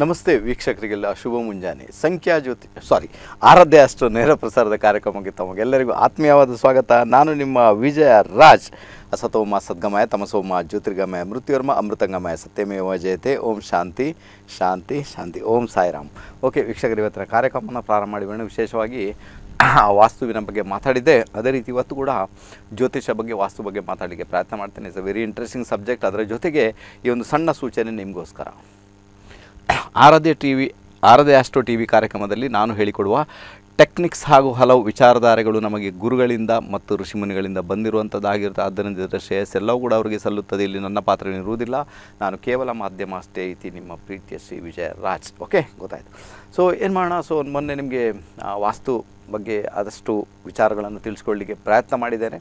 ನಮಸ್ತೆ ವೀಕ್ಷಕರಿಗೆಲ್ಲ, ಶುಭ ಮುಂಜಾನೆ. ಸಂಖ್ಯಾ ಜ್ಯೋತಿ ಸಾರಿ ಆರಾಧ್ಯ ಅಷ್ಟು ನೇರ ಪ್ರಸಾರದ ಕಾರ್ಯಕ್ರಮಕ್ಕೆ ತಮಗೆಲ್ಲರಿಗೂ ಆತ್ಮೀಯವಾದ ಸ್ವಾಗತ. ನಾನು ನಿಮ್ಮ ವಿಜಯ ರಾಜ್, ಅಸತೋಮ ಸದ್ಗಮಯ, ತಮಸೋಮ ಜ್ಯೋತಿರ್ಗಮಯ, ಮೃತ್ಯುವರ್ಮ ಅಮೃತಂಗಮಯ, ಸತ್ಯಮೇವ ಜಯತೆ, ಓಂ ಶಾಂತಿ ಶಾಂತಿ ಶಾಂತಿ, ಓಂ ಸಾಯಿರಾಮ್. ಓಕೆ, ವೀಕ್ಷಕರು, ಇವತ್ತಿನ ಕಾರ್ಯಕ್ರಮನ ಪ್ರಾರಂಭ ಮಾಡಿರೋಣ ವಿಶೇಷವಾಗಿ ಆ ವಾಸ್ತುವಿನ ಬಗ್ಗೆ ಮಾತಾಡಿದ್ದೆ. ಅದೇ ರೀತಿ ಇವತ್ತು ಕೂಡ ಜ್ಯೋತಿಷ ಬಗ್ಗೆ, ವಾಸ್ತು ಬಗ್ಗೆ ಮಾತಾಡಲಿಕ್ಕೆ ಪ್ರಯತ್ನ ಮಾಡ್ತೇನೆ. It's a very interesting subject ಅದರ ಜೊತೆಗೆ ಈ ಒಂದು ಸಣ್ಣ ಸೂಚನೆ ನಿಮಗೋಸ್ಕರ. Aradhya T V Aradhya astro T V ಕಾರ್ಯಕ್ರಮದಲ್ಲಿ ನಾನು ಹೇಳಿಕೊಡುವ ಟೆಕ್ನಿಕ್ಸ್ ಹಾಗೂ ಹಲವು ವಿಚಾರಧಾರೆಗಳು ನಮಗೆ ಗುರುಗಳಿಂದ ಮತ್ತು ಋಷಿಮುನಿಗಳಿಂದ ಬಂದಿರುವಂಥದ್ದಾಗಿರುತ್ತೆ. ಆದ್ದರಿಂದ ಇದರ ಶ್ರೇಯಸ್ ಎಲ್ಲವೂ ಕೂಡ ಅವರಿಗೆ ಸಲ್ಲುತ್ತದೆ. ಇಲ್ಲಿ ನನ್ನ ಪಾತ್ರ ಇರುವುದಿಲ್ಲ. ನಾನು ಕೇವಲ ಮಾಧ್ಯಮ ಐತಿ. ನಿಮ್ಮ ಪ್ರೀತಿಯ ಶ್ರೀ ವಿಜಯ ರಾಜ್ ಓಕೆ? ಗೊತ್ತಾಯಿತು. ಸೊ ಏನು ಮಾಡೋಣ? ಸೊ ಮೊನ್ನೆ ನಿಮಗೆ ವಾಸ್ತು ಬಗ್ಗೆ ಆದಷ್ಟು ವಿಚಾರಗಳನ್ನು ತಿಳಿಸ್ಕೊಳ್ಳಿಕ್ಕೆ ಪ್ರಯತ್ನ ಮಾಡಿದ್ದೇನೆ.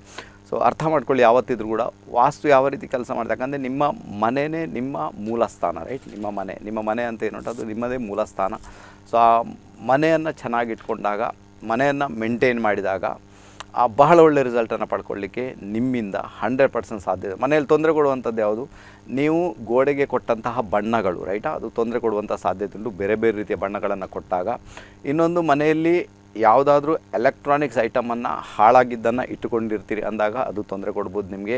ಸೊ ಅರ್ಥ ಮಾಡ್ಕೊಳ್ಳಿ ಯಾವತ್ತಿದ್ರೂ ಕೂಡ ವಾಸ್ತು ಯಾವ ರೀತಿ ಕೆಲಸ ಮಾಡಿದೆ ಯಾಕಂದರೆ ನಿಮ್ಮ ಮನೆಯೇ ನಿಮ್ಮ ಮೂಲ ಸ್ಥಾನ ರೈಟ್? ನಿಮ್ಮ ಮನೆ ನಿಮ್ಮ ಮನೆ ಅಂತ ಏನು ಅದು ನಿಮ್ಮದೇ ಮೂಲ ಸ್ಥಾನ ಸೊ ಆ ಮನೆಯನ್ನು ಚೆನ್ನಾಗಿಟ್ಕೊಂಡಾಗ ಮನೆಯನ್ನು ಮೇಂಟೈನ್ ಮಾಡಿದಾಗ, ಆ ಬಹಳ ಒಳ್ಳೆ ರಿಸಲ್ಟನ್ನು ಪಡ್ಕೊಳ್ಳಿಕ್ಕೆ ನಿಮ್ಮಿಂದ ಹಂಡ್ರೆಡ್ ಪರ್ಸೆಂಟ್ ಸಾಧ್ಯ ಇದೆ. ಮನೆಯಲ್ಲಿ ತೊಂದರೆ ಕೊಡುವಂಥದ್ದು ಯಾವುದು? ನೀವು ಗೋಡೆಗೆ ಕೊಟ್ಟಂತಹ ಬಣ್ಣಗಳು, ರೈಟಾ? ಅದು ತೊಂದರೆ ಕೊಡುವಂಥ ಸಾಧ್ಯತೆ ಉಂಟು. ಬೇರೆ ಬೇರೆ ರೀತಿಯ ಬಣ್ಣಗಳನ್ನು ಕೊಟ್ಟಾಗ, ಇನ್ನೊಂದು ಮನೆಯಲ್ಲಿ ಯಾವುದಾದ್ರೂ ಎಲೆಕ್ಟ್ರಾನಿಕ್ಸ್ ಐಟಮನ್ನು ಹಾಳಾಗಿದ್ದನ್ನು ಇಟ್ಟುಕೊಂಡಿರ್ತೀರಿ ಅಂದಾಗ ಅದು ತೊಂದರೆ ಕೊಡ್ಬೋದು ನಿಮಗೆ.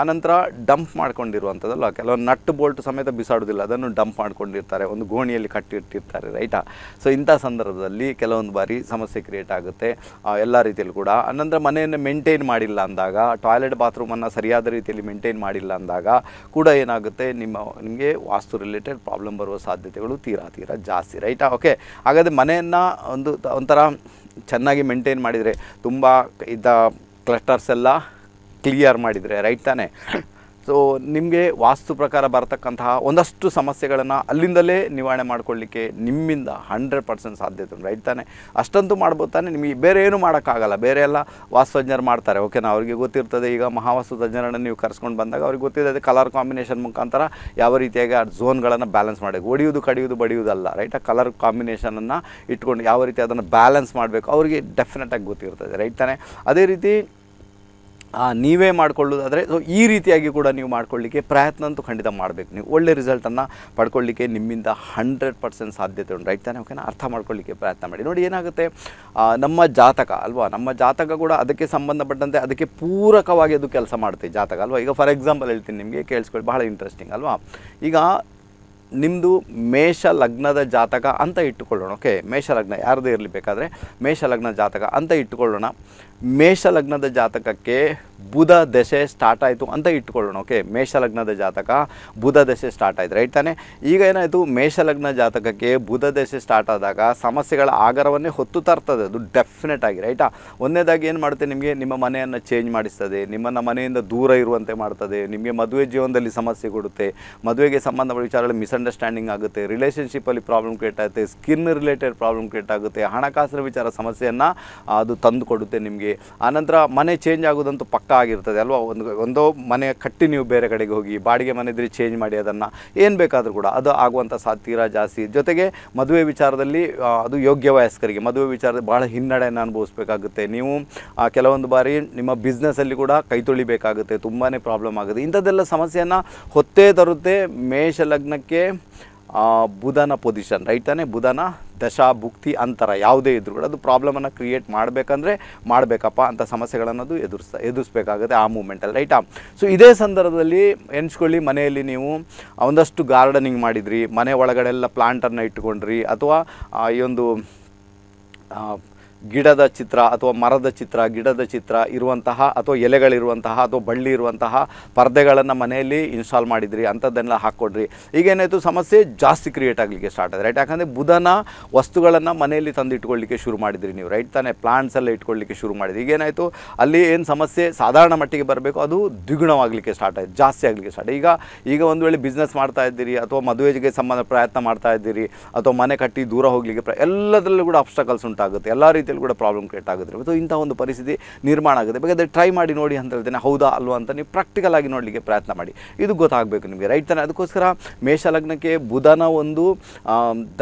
ಆನಂತರ ಡಂಪ್ ಮಾಡ್ಕೊಂಡಿರುವಂಥದ್ದಲ್ಲ ಕೆಲವೊಂದು ನಟ್ ಬೋಲ್ಟ್ ಸಮೇತ ಬಿಸಾಡೋದಿಲ್ಲ, ಅದನ್ನು ಡಂಪ್ ಮಾಡ್ಕೊಂಡಿರ್ತಾರೆ, ಒಂದು ಗೋಣಿಯಲ್ಲಿ ಕಟ್ಟಿಟ್ಟಿರ್ತಾರೆ ರೈಟಾ ಸೊ ಇಂಥ ಸಂದರ್ಭದಲ್ಲಿ ಕೆಲವೊಂದು ಬಾರಿ ಸಮಸ್ಯೆ ಕ್ರಿಯೇಟ್ ಆಗುತ್ತೆ ಎಲ್ಲ ರೀತಿಯಲ್ಲೂ ಕೂಡ. ಆನಂತರ ಮನೆಯನ್ನು ಮೇಂಟೈನ್ ಮಾಡಿಲ್ಲ ಅಂದಾಗ ಟಾಯ್ಲೆಟ್ ಬಾತ್ರೂಮನ್ನು ಸರಿಯಾದ ರೀತಿಯಲ್ಲಿ ಮೇಂಟೈನ್ ಮಾಡಿಲ್ಲ ಅಂದಾಗ ಕೂಡ ಏನಾಗುತ್ತೆ, ನಿಮ್ಮ, ನಿಮಗೆ ವಾಸ್ತು ರಿಲೇಟೆಡ್ ಪ್ರಾಬ್ಲಮ್ ಬರುವ ಸಾಧ್ಯತೆಗಳು ತೀರಾ ತೀರಾ ಜಾಸ್ತಿ ರೈಟಾ ಓಕೆ ಹಾಗಾದರೆ ಮನೆಯನ್ನು ಒಂದು ಒಂಥರ ಚೆನ್ನಾಗಿ ಮೇಂಟೈನ್ ಮಾಡಿದರೆ ತುಂಬ ಇದ್ದ ಕ್ಲಸ್ಟರ್ಸ್ ಎಲ್ಲ ಕ್ಲಿಯರ್ ಮಾಡಿದರೆ ರೈಟ್ ತಾನೇ? ಸೊ ನಿಮಗೆ ವಾಸ್ತು ಪ್ರಕಾರ ಬರತಕ್ಕಂತಹ ಒಂದಷ್ಟು ಸಮಸ್ಯೆಗಳನ್ನು ಅಲ್ಲಿಂದಲೇ ನಿವಾರಣೆ ಮಾಡ್ಕೊಳ್ಳಿಕ್ಕೆ ನಿಮ್ಮಿಂದ ಹಂಡ್ರೆಡ್ ಪರ್ಸೆಂಟ್ ಸಾಧ್ಯತೆ ರೈಟ್ ತಾನೆ? ಅಷ್ಟಂತೂ ಮಾಡ್ಬೋದು ತಾನೆ? ನಿಮಗೆ ಬೇರೆ ಏನು ಮಾಡೋಕ್ಕಾಗಲ್ಲ, ಬೇರೆ ಎಲ್ಲ ವಾಸ್ತುತಜ್ಞರು ಮಾಡ್ತಾರೆ. ಓಕೆನಾ ಅವರಿಗೆ ಗೊತ್ತಿರ್ತದೆ, ಈಗ ಮಹಾವಾಸ್ತು ತಜ್ಞರನ್ನು ನೀವು ಕರ್ಸ್ಕೊಂಡು ಬಂದಾಗ ಅವ್ರಿಗೆ ಗೊತ್ತಿದೆ ಕಲರ್ ಕಾಂಬಿನೇಷನ್ ಮುಖಾಂತರ ಯಾವ ರೀತಿಯಾಗಿ ಆ ಝೋನ್ಗಳನ್ನು ಬ್ಯಾಲೆನ್ಸ್ ಮಾಡಬೇಕು. ಹೊಡಿಯೋದು ಕಡಿಯೋದು ಬಡಿಯೋದಲ್ಲ ರೈಟ್ ಆ ಕಲರ್ ಕಾಂಬಿನೇಷನನ್ನು ಇಟ್ಕೊಂಡು ಯಾವ ರೀತಿ ಅದನ್ನು ಬ್ಯಾಲೆನ್ಸ್ ಮಾಡಬೇಕು, ಅವರಿಗೆ ಡೆಫಿನೆಟಾಗಿ ಗೊತ್ತಿರ್ತದೆ ರೈಟ್ ತಾನೆ? ಅದೇ ರೀತಿ ನೀವೇ ಮಾಡ್ಕೊಳ್ಳೋದಾದರೆ ಸೊ ಈ ರೀತಿಯಾಗಿ ಕೂಡ ನೀವು ಮಾಡ್ಕೊಳ್ಳಿಕ್ಕೆ ಪ್ರಯತ್ನ ಅಂತೂ ಖಂಡಿತ ಮಾಡಬೇಕು. ನೀವು ಒಳ್ಳೆ ರಿಸಲ್ಟನ್ನು ಪಡ್ಕೊಳ್ಳಿಕ್ಕೆ ನಿಮ್ಮಿಂದ ಹಂಡ್ರೆಡ್ ಪರ್ಸೆಂಟ್ ಸಾಧ್ಯತೆ ಉಂಟು. ರೈಟ್ ತಾನೆ? ಓಕೆನಾ ಅರ್ಥ ಮಾಡ್ಕೊಳ್ಳಿಕ್ಕೆ ಪ್ರಯತ್ನ ಮಾಡಿ. ನೋಡಿ ಏನಾಗುತ್ತೆ? ನಮ್ಮ ಜಾತಕ ಅಲ್ವಾ? ನಮ್ಮ ಜಾತಕ ಕೂಡ ಅದಕ್ಕೆ ಸಂಬಂಧಪಟ್ಟಂತೆ ಅದಕ್ಕೆ ಪೂರಕವಾಗಿ ಅದು ಕೆಲಸ ಮಾಡುತ್ತೆ ಜಾತಕ ಅಲ್ವಾ? ಈಗ ಫಾರ್ ಎಕ್ಸಾಂಪಲ್ ಹೇಳ್ತೀನಿ ನಿಮಗೆ, ಕೇಳಿಸ್ಕೊಳ್ಳಿ. ಬಹಳ ಇಂಟ್ರೆಸ್ಟಿಂಗ್ ಅಲ್ವಾ? ಈಗ ನಿಮ್ಮದು ಮೇಷ ಲಗ್ನದ ಜಾತಕ ಅಂತ ಇಟ್ಟುಕೊಳ್ಳೋಣ. ಓಕೆ ಮೇಷ ಲಗ್ನ ಯಾರದೇ ಇರಲಿ ಬೇಕಾದರೆ? ಮೇಷ ಲಗ್ನ ಜಾತಕ ಅಂತ ಇಟ್ಟುಕೊಳ್ಳೋಣ. ಮೇಷ ಲಗ್ನದ ಜಾತಕಕ್ಕೆ ಬುಧ ದಶೆ ಸ್ಟಾರ್ಟ್ ಆಯಿತು ಅಂತ ಇಟ್ಕೊಳ್ಳೋಣ ಓಕೆ ಮೇಷ ಲಗ್ನದ ಜಾತಕ ಬುಧ ದಶೆ ಸ್ಟಾರ್ಟ್ ಆಯಿತು ರೈಟ್ ತಾನೆ? ಈಗ ಏನಾಯಿತು? ಮೇಷ ಲಗ್ನ ಜಾತಕಕ್ಕೆ ಬುಧ ದಶೆ ಸ್ಟಾರ್ಟ್ ಆದಾಗ ಸಮಸ್ಯೆಗಳ ಆಗರವನ್ನೇ ಹೊತ್ತು ತರ್ತದೆ. ಅದು ಡೆಫಿನೆಟ್ ಆಗಿ ರೈಟಾ ಒಂದನೇದಾಗಿ ಏನು ಮಾಡುತ್ತೆ ನಿಮಗೆ? ನಿಮ್ಮ ಮನೆಯನ್ನು ಚೇಂಜ್ ಮಾಡಿಸ್ತದೆ, ನಿಮ್ಮನ್ನು ಮನೆಯಿಂದ ದೂರ ಇರುವಂತೆ ಮಾಡ್ತದೆ, ನಿಮಗೆ ಮದುವೆ ಜೀವನದಲ್ಲಿ ಸಮಸ್ಯೆ ಕೊಡುತ್ತೆ, ಮದುವೆಗೆ ಸಂಬಂಧಪಟ್ಟ ವಿಚಾರಗಳಲ್ಲಿ ಮಿಸ್ಅಂಡರ್ಸ್ಟ್ಯಾಂಡಿಂಗ್ ಆಗುತ್ತೆ ರಿಲೇಷನ್ಶಿಪ್ಪಲ್ಲಿ ಪ್ರಾಬ್ಲಮ್ ಕ್ರಿಯೇಟ್ ಆಗುತ್ತೆ ಸ್ಕಿನ್ ರಿಲೇಟೆಡ್ ಪ್ರಾಬ್ಲಮ್ ಕ್ರಿಯೇಟ್ ಆಗುತ್ತೆ, ಹಣಕಾಸಿನ ವಿಚಾರ ಸಮಸ್ಯೆಯನ್ನು ಅದು ತಂದುಕೊಡುತ್ತೆ ನಿಮಗೆ. ಆನಂತರ ಮನೆ ಚೇಂಜ್ ಆಗೋದಂತೂ ಪಕ್ಕ ಆಗಿರ್ತದೆ ಅಲ್ವಾ? ಒಂದು, ಒಂದೋ ಮನೆ ಕಟ್ಟಿ ನೀವು ಬೇರೆ ಕಡೆಗೆ ಹೋಗಿ, ಬಾಡಿಗೆ ಮನೆ ಇದ್ರೆ ಚೇಂಜ್ ಮಾಡಿ ಅದನ್ನು. ಏನು ಬೇಕಾದರೂ ಕೂಡ ಅದು ಆಗುವಂಥ ಸಾ, ತೀರಾ ಜಾಸ್ತಿ. ಜೊತೆಗೆ ಮದುವೆ ವಿಚಾರದಲ್ಲಿ ಅದು ಯೋಗ್ಯ ವಯಸ್ಕರಿಗೆ. ಮದುವೆ ವಿಚಾರದಲ್ಲಿ ಭಾಳ ಹಿನ್ನಡೆಯನ್ನು ಅನುಭವಿಸ್ಬೇಕಾಗುತ್ತೆ. ನೀವು ಕೆಲವೊಂದು ಬಾರಿ ನಿಮ್ಮ ಬಿಸ್ನೆಸ್ಸಲ್ಲಿ ಕೂಡ ಕೈ ತೊಳಿಬೇಕಾಗುತ್ತೆ. ತುಂಬಾ ಪ್ರಾಬ್ಲಮ್ ಆಗುತ್ತೆ. ಇಂಥದ್ದೆಲ್ಲ ಸಮಸ್ಯೆಯನ್ನು ಹೊತ್ತೇ ತರುತ್ತೆ ಮೇಷ ಲಗ್ನಕ್ಕೆ ಬುಧನ ಪೊಸಿಷನ್ ರೈಟ್ ತಾನೇ? ಬುಧನ ದಶಾ ಭುಕ್ತಿ ಅಂತರ, ಯಾವುದೇ ಇದ್ರೂ ಕೂಡ ಅದು ಪ್ರಾಬ್ಲಮನ್ನು ಕ್ರಿಯೇಟ್ ಮಾಡಬೇಕಂದ್ರೆ ಮಾಡಬೇಕಪ್ಪ ಅಂತ ಸಮಸ್ಯೆಗಳನ್ನದು ಎದುರಿಸ್ತಾ, ಎದುರಿಸ್ಬೇಕಾಗುತ್ತೆ ಆ ಮೂಮೆಂಟಲ್ಲಿ ರೈಟಾ ಸೊ ಇದೇ ಸಂದರ್ಭದಲ್ಲಿ ಎಣಿಸ್ಕೊಳ್ಳಿ, ಮನೆಯಲ್ಲಿ ನೀವು ಒಂದಷ್ಟು ಗಾರ್ಡನಿಂಗ್ ಮಾಡಿದ್ರಿ, ಮನೆ ಒಳಗಡೆಲ್ಲ ಪ್ಲಾಂಟನ್ನು ಇಟ್ಕೊಂಡ್ರಿ, ಅಥವಾ ಈ ಒಂದು ಗಿಡದ ಚಿತ್ರ ಅಥವಾ ಮರದ ಚಿತ್ರ, ಗಿಡದ ಚಿತ್ರ ಇರುವಂತಹ ಅಥವಾ ಎಲೆಗಳಿರುವಂತಹ ಅಥವಾ ಬಳ್ಳಿ ಇರುವಂತಹ ಪರ್ದೆಗಳನ್ನು ಮನೆಯಲ್ಲಿ ಇನ್ಸ್ಟಾಲ್ ಮಾಡಿದ್ರಿ, ಅಂಥದ್ದನ್ನೆಲ್ಲ ಹಾಕ್ಕೊಡ್ರಿ. ಈಗೇನಾಯಿತು ಸಮಸ್ಯೆ ಜಾಸ್ತಿ ಕ್ರಿಯೇಟ್ ಆಗಲಿಕ್ಕೆ ಸ್ಟಾರ್ಟ್ ಆಗಿದೆ ರೈಟ್ ಯಾಕಂದರೆ ಬುಧನ ವಸ್ತುಗಳನ್ನು ಮನೆಯಲ್ಲಿ ತಂದು ಇಟ್ಕೊಳ್ಳಿಕ್ಕೆ ಶುರು ಮಾಡಿದ್ರಿ ನೀವು ರೈಟ್ ತಾನೇ ಪ್ಲಾಂಟ್ಸ್ ಎಲ್ಲ ಇಟ್ಕೊಳ್ಳಿಕ್ಕೆ ಶುರು ಮಾಡಿದ್ರಿ. ಈಗೇನಾಯಿತು ಅಲ್ಲಿ ಏನು ಸಮಸ್ಯೆ, ಸಾಧಾರಣ ಮಟ್ಟಿಗೆ ಬರಬೇಕು, ಅದು ದ್ವಿಗುಣವಾಗಲಿಕ್ಕೆ ಸ್ಟಾರ್ಟ್ ಆಯಿತು, ಜಾಸ್ತಿ ಆಗಲಿಕ್ಕೆ ಸ್ಟಾರ್ಟ್ ಈಗ ಈಗ ಒಂದು ವೇಳೆ ಬಿಸ್ನೆಸ್ ಮಾಡ್ತಾ ಇದ್ದೀರಿ ಅಥವಾ ಮದುವೆಗೆ ಸಂಬಂಧ ಪ್ರಯತ್ನ ಮಾಡ್ತಾ ಇದ್ದೀರಿ, ಅಥವಾ ಮನೆ ಕಟ್ಟಿ ದೂರ ಹೋಗಲಿಕ್ಕೆ ಪ್ರ, ಎಲ್ಲದರಲ್ಲೂ ಕೂಡ ಅಬ್ಸ್ಟಕಲ್ಸ್ ಉಂಟಾಗುತ್ತೆ. ಎಲ್ಲ ರೀತಿಯಲ್ಲಿ ರೀತಿಯಲ್ಲಿ ಕೂಡ ಪ್ರಾಬ್ಲಮ್ ಕ್ರಿಯೇಟ್ ಆಗುತ್ತೆ ಮತ್ತು ಇಂಥ ಒಂದು ಪರಿಸ್ಥಿತಿ ನಿರ್ಮಾಣ ಆಗುತ್ತೆ. ಬೇಕಾದ್ರೆ ಟ್ರೈ ಮಾಡಿ ನೋಡಿ ಅಂತ ಹೇಳ್ತೇನೆ, ಹೌದಾ ಅಲ್ವಾ ಅಂತ ನೀವು ಪ್ರಾಕ್ಟಿಕಲ್ ಆಗಿ ನೋಡಲಿಕ್ಕೆ ಪ್ರಯತ್ನ ಮಾಡಿ. ಇದು ಗೊತ್ತಾಗಬೇಕು ನಿಮಗೆ ರೈಟ್ ತಾನೆ? ಅದಕ್ಕೋಸ್ಕರ ಮೇಷಲಗ್ನಕ್ಕೆ ಬುಧನ ಒಂದು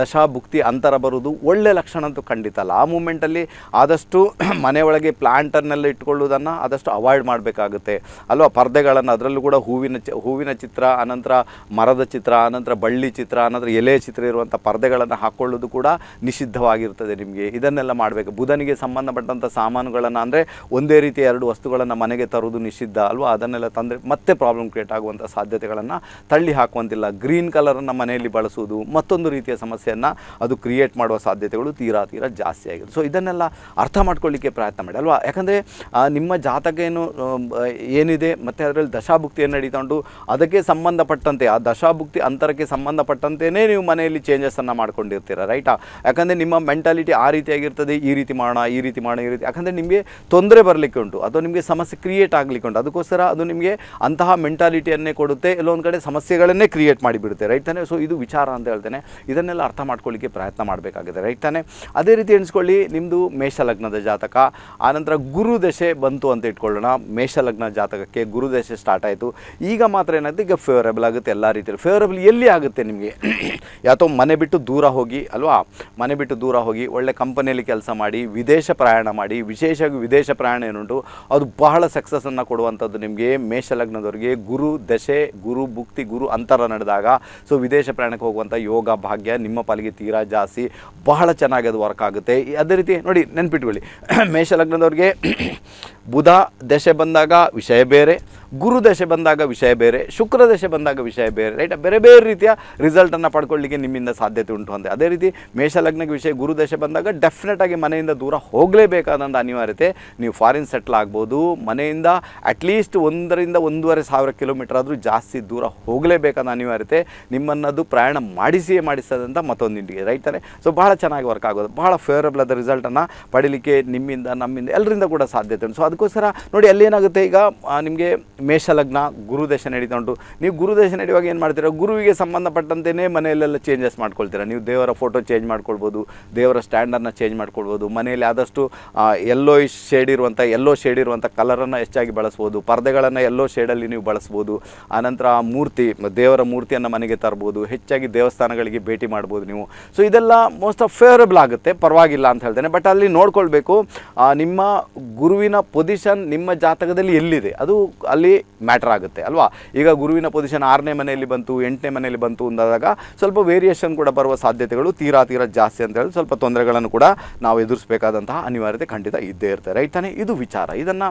ದಶಾ ದಶಾಭುಕ್ತಿ ಅಂತರ ಬರುವುದು ಒಳ್ಳೆ ಲಕ್ಷಣ ಅಂತೂ ಖಂಡಿತ ಅಲ್ಲ. ಆ ಮೂಮೆಂಟಲ್ಲಿ ಆದಷ್ಟು ಮನೆಯೊಳಗೆ ಪ್ಲಾಂಟನ್ನೆಲ್ಲ ಇಟ್ಕೊಳ್ಳೋದನ್ನು ಆದಷ್ಟು ಅವಾಯ್ಡ್ ಮಾಡಬೇಕಾಗುತ್ತೆ. ಅಲ್ವಾ? ಪರ್ದೆಗಳನ್ನು ಅದರಲ್ಲೂ ಕೂಡ ಹೂವಿನ ಚ, ಹೂವಿನ ಚಿತ್ರ, ಅನಂತರ ಮರದ ಚಿತ್ರ, ಅನಂತರ ಬಳ್ಳಿ ಚಿತ್ರ, ಅನಂತರ ಎಲೆ ಚಿತ್ರ ಇರುವಂಥ ಪರ್ದೆಗಳನ್ನು ಹಾಕ್ಕೊಳ್ಳೋದು ಕೂಡ ನಿಷಿದ್ಧವಾಗಿರ್ತದೆ ನಿಮಗೆ. ಇದನ್ನೆಲ್ಲ ಮಾಡಬೇಕು. ಬುಧನಿಗೆ ಸಂಬಂಧಪಟ್ಟಂಥ ಸಾಮಾನುಗಳನ್ನು ಅಂದರೆ ಒಂದೇ ರೀತಿಯ ಎರಡು ವಸ್ತುಗಳನ್ನು ಮನೆಗೆ ತರುವುದು ನಿಷಿದ್ಧ ಅಲ್ವಾ? ಅದನ್ನೆಲ್ಲ ತಂದರೆ ಮತ್ತೆ ಪ್ರಾಬ್ಲಮ್ ಕ್ರಿಯೇಟ್ ಆಗುವಂಥ ಸಾಧ್ಯತೆಗಳನ್ನು ತಳ್ಳಿ ಹಾಕುವಂತಿಲ್ಲ. ಗ್ರೀನ್ ಕಲರನ್ನು ಮನೆಯಲ್ಲಿ ಬಳಸುವುದು, ಮತ್ತೊಂದು ರೀತಿಯ ಸಮಸ್ಯೆಯನ್ನು ಅದು ಕ್ರಿಯೇಟ್ ಮಾಡುವ ಸಾಧ್ಯತೆಗಳು ತೀರಾ ತೀರಾ ಜಾಸ್ತಿ ಆಗಿದೆ. ಸೊ ಇದನ್ನೆಲ್ಲ ಅರ್ಥ ಮಾಡ್ಕೊಳ್ಳಿಕ್ಕೆ ಪ್ರಯತ್ನ ಮಾಡಿ ಅಲ್ವಾ? ಯಾಕಂದರೆ ನಿಮ್ಮ ಜಾತಕ ಏನು ಏನಿದೆ, ಮತ್ತು ಅದರಲ್ಲಿ ದಶಾಭುಕ್ತಿಯನ್ನು ಏನು ನಡೀತಾ ಅದಕ್ಕೆ ಸಂಬಂಧಪಟ್ಟಂತೆ, ಆ ದಶಾಭುಕ್ತಿ ಅಂತರಕ್ಕೆ ಸಂಬಂಧಪಟ್ಟಂತೆಯೇ ನೀವು ಮನೆಯಲ್ಲಿ ಚೇಂಜಸನ್ನು ಮಾಡ್ಕೊಂಡಿರ್ತೀರ ರೈಟಾ ಯಾಕಂದರೆ ನಿಮ್ಮ ಮೆಂಟಾಲಿಟಿ ಆ ರೀತಿಯಾಗಿರ್ತದೆ, ಈ ರೀತಿ ಮಾಡೋಣ, ಈ ರೀತಿ ಮಾಡೋಣ, ಈ ರೀತಿ. ಯಾಕಂದರೆ ನಿಮಗೆ ತೊಂದರೆ ಬರಲಿಕ್ಕೆ ಉಂಟು. ಅಥವಾ ನಿಮಗೆ ಸಮಸ್ಯೆ ಕ್ರಿಯೇಟ್ ಆಗಲಿಕ್ಕೆ ಉಂಟು. ಅದಕ್ಕೋಸ್ಕರ ಅದು ನಿಮಗೆ ಅಂತಹ ಮೆಂಟಾಲಿಟಿಯನ್ನೇ ಕೊಡುತ್ತೆ ಎಲ್ಲೊಂದು ಕಡೆ ಸಮಸ್ಯೆಗಳನ್ನೇ ಕ್ರಿಯೇಟ್ ಮಾಡಿಬಿಡುತ್ತೆ. ರೈಟ್ ತಾನೆ? ಸೊ ಇದು ವಿಚಾರ ಅಂತ ಹೇಳ್ತೇನೆ. ಇದನ್ನೆಲ್ಲ ಅರ್ಥ ಮಾಡ್ಕೊಳ್ಳಿಕ್ಕೆ ಪ್ರಯತ್ನ ಮಾಡಬೇಕಾಗಿದೆ. ರೈಟ್ ತಾನೆ? ಅದೇ ರೀತಿ ಎಣಿಸ್ಕೊಳ್ಳಿ ನಿಮ್ಮದು ಮೇಷಲಗ್ನದ ಜಾತಕ. ಆನಂತರ ಗುರು ದಶೆ ಬಂತು ಅಂತ ಇಟ್ಕೊಳ್ಳೋಣ. ಮೇಷಲಗ್ನ ಜಾತಕಕ್ಕೆ ಗುರು ದಶೆ ಸ್ಟಾರ್ಟ್ ಆಯಿತು. ಈಗ ಮಾತ್ರ ಏನಾಗುತ್ತೆ? ಈಗ ಫೇವರೇಬಲ್ ಆಗುತ್ತೆ ಎಲ್ಲ ರೀತಿಯಲ್ಲಿ. ಫೇವರೇಬಲ್ ಎಲ್ಲಿ ಆಗುತ್ತೆ ನಿಮಗೆ? ಯಾತೋ ಮನೆ ಬಿಟ್ಟು ದೂರ ಹೋಗಿ, ಅಲ್ವಾ? ಮನೆ ಬಿಟ್ಟು ದೂರ ಹೋಗಿ ಒಳ್ಳೆ ಕಂಪನಿಯಲ್ಲಿ ಕೆಲಸ ಮಾಡಿ ವಿದೇಶ ಪ್ರಯಾಣ ಮಾಡಿ, ವಿಶೇಷವಾಗಿ ವಿದೇಶ ಪ್ರಯಾಣ ಏನುಂಟು, ಅದು ಬಹಳ ಸಕ್ಸಸ್ಸನ್ನು ಕೊಡುವಂಥದ್ದು ನಿಮಗೆ ಮೇಷಲಗ್ನದವರಿಗೆ ಗುರು ದಶೆ, ಗುರು ಭುಕ್ತಿ, ಗುರು ಅಂತರ ನಡೆದಾಗ ಸೊ ವಿದೇಶ ಪ್ರಯಾಣಕ್ಕೆ ಹೋಗುವಂಥ ಯೋಗ, ಭಾಗ್ಯ, ನಿಮ್ಮ ಪಾಲಿಗೆ ತೀರಾ ಜಾಸ್ತಿ, ಬಹಳ ಚೆನ್ನಾಗಿ ಅದು ವರ್ಕ್ ಆಗುತ್ತೆ. ಅದೇ ರೀತಿ ನೋಡಿ ನೆನ್ಪಿಟ್ಕೊಳ್ಳಿ ಮೇಷಲಗ್ನದವ್ರಿಗೆ ಬುಧ ದಶೆ ಬಂದಾಗ ವಿಷಯ ಬೇರೆ, ಗುರು ದಶೆ ಬಂದಾಗ ವಿಷಯ ಬೇರೆ, ಶುಕ್ರ ದಶೆ ಬಂದಾಗ ವಿಷಯ ಬೇರೆ, ರೈಟ್? ಬೇರೆ ಬೇರೆ ರೀತಿಯ ರಿಸಲ್ಟನ್ನು ಪಡ್ಕೊಳ್ಳಿಕ್ಕೆ ನಿಮ್ಮಿಂದ ಸಾಧ್ಯತೆ ಉಂಟು ಅಂದೆ ಅದೇ ರೀತಿ ಮೇಷಲಗ್ನಕ್ಕೆ ವಿಷಯ ಗುರು ದಶೆ ಬಂದಾಗ ಡೆಫಿನೆಟಾಗಿ ಮನೆಯಿಂದ ದೂರ ಹೋಗಲೇಬೇಕಾದಂಥ ಅನಿವಾರ್ಯತೆ. ನೀವು ಫಾರಿನ್ ಸೆಟ್ಲ್ ಆಗ್ಬೋದು. ಮನೆಯಿಂದ ಅಟ್ಲೀಸ್ಟ್ ಒಂದರಿಂದ ಒಂದೂವರೆ ಸಾವಿರ ಕಿಲೋಮೀಟರ್ ಆದರೂ ಜಾಸ್ತಿ ದೂರ ಹೋಗಲೇಬೇಕಾದ ಅನಿವಾರ್ಯತೆ. ನಿಮ್ಮನ್ನದು ಪ್ರಯಾಣ ಮಾಡಿಸಿಯೇ ಮಾಡಿಸ್ತದಂತ ಮತ್ತೊಂದು ಇಂಡಿಗೆ ರೈಟ್ ತಾನೆ? ಸೊ ಭಾಳ ಚೆನ್ನಾಗಿ ವರ್ಕ್ ಆಗೋದು. ಭಾಳ ಫೇವರಬಲ್ ಆದ ರಿಸಲ್ಟನ್ನು ಪಡೀಲಿಕ್ಕೆ ನಿಮ್ಮಿಂದ, ನಮ್ಮಿಂದ ಎಲ್ಲರಿಂದ ಕೂಡ ಸಾಧ್ಯತೆ ಉಂಟು. ಸೊ ಅದಕ್ಕೋಸ್ಕರ ನೋಡಿ ಅಲ್ಲಿ ಏನಾಗುತ್ತೆ ಈಗ ನಿಮಗೆ ಮೇಷಲಗ್ನ ಗುರುದಶ ನಡೀತಾ ಉಂಟು. ನೀವು ಗುರುದಶ ನಡೆಯುವಾಗ ಏನು ಮಾಡ್ತೀರಾ? ಗುರುವಿಗೆ ಸಂಬಂಧಪಟ್ಟಂತೆಯೇ ಮನೆಯಲ್ಲೆಲ್ಲ ಚೇಂಜಸ್ ಮಾಡ್ಕೊಳ್ತೀರಾ? ನೀವು ದೇವರ ಫೋಟೋ ಚೇಂಜ್ ಮಾಡ್ಕೊಳ್ಬೋದು, ದೇವರ ಸ್ಟ್ಯಾಂಡರ್ನ ಚೇಂಜ್ ಮಾಡ್ಕೊಳ್ಬೋದು, ಮನೆಯಲ್ಲಿ ಆದಷ್ಟು ಎಲ್ಲೋ ಶೇಡ್ ಇರುವಂಥ ಎಲ್ಲೋ ಶೇಡ್ ಇರುವಂಥ ಕಲರನ್ನು ಹೆಚ್ಚಾಗಿ ಬಳಸ್ಬೋದು, ಪರ್ದೆಗಳನ್ನು ಎಲ್ಲೋ ಶೇಡಲ್ಲಿ ನೀವು ಬಳಸ್ಬೋದು, ಆನಂತರ ಮೂರ್ತಿ, ದೇವರ ಮೂರ್ತಿಯನ್ನು ಮನೆಗೆ ತರ್ಬೋದು, ಹೆಚ್ಚಾಗಿ ದೇವಸ್ಥಾನಗಳಿಗೆ ಭೇಟಿ ಮಾಡ್ಬೋದು ನೀವು. ಸೊ ಇದೆಲ್ಲ ಮೋಸ್ಟ್ ಆಫ್ ಫೇವರೇಬಲ್ ಆಗುತ್ತೆ. ಪರವಾಗಿಲ್ಲ ಅಂತ ಹೇಳ್ತೇನೆ. ಬಟ್ ಅಲ್ಲಿ ನೋಡ್ಕೊಳ್ಬೇಕು ನಿಮ್ಮ ಗುರುವಿನ ಪೊಸಿಷನ್ ನಿಮ್ಮ ಜಾತಕದಲ್ಲಿ ಎಲ್ಲಿದೆ? ಅದು ಅಲ್ಲಿ ಮ್ಯಾಟರ್ ಆಗುತ್ತೆ, ಅಲ್ವಾ? ಈಗ ಗುರುವಿನ ಪೊಸಿಷನ್ ಆರನೇ ಮನೆಯಲ್ಲಿ ಬಂತು, ಎಂಟನೇ ಮನೆಯಲ್ಲಿ ಬಂತು ಅಂದಾಗ ಸ್ವಲ್ಪ ವೇರಿಯೇಷನ್ ಕೂಡ ಬರುವ ಸಾಧ್ಯತೆಗಳು ತೀರಾ ತೀರಾ ಜಾಸ್ತಿ ಅಂತ ಹೇಳಿ ಸ್ವಲ್ಪ ತೊಂದರೆಗಳನ್ನು ಕೂಡ ನಾವು ಎದುರಿಸಬೇಕಾದಂತಹ ಅನಿವಾರ್ಯತೆ ಖಂಡಿತ ಇದ್ದೇ ಇರುತ್ತೆ ರೈಟ್ ಇದು ವಿಚಾರ. ಇದನ್ನು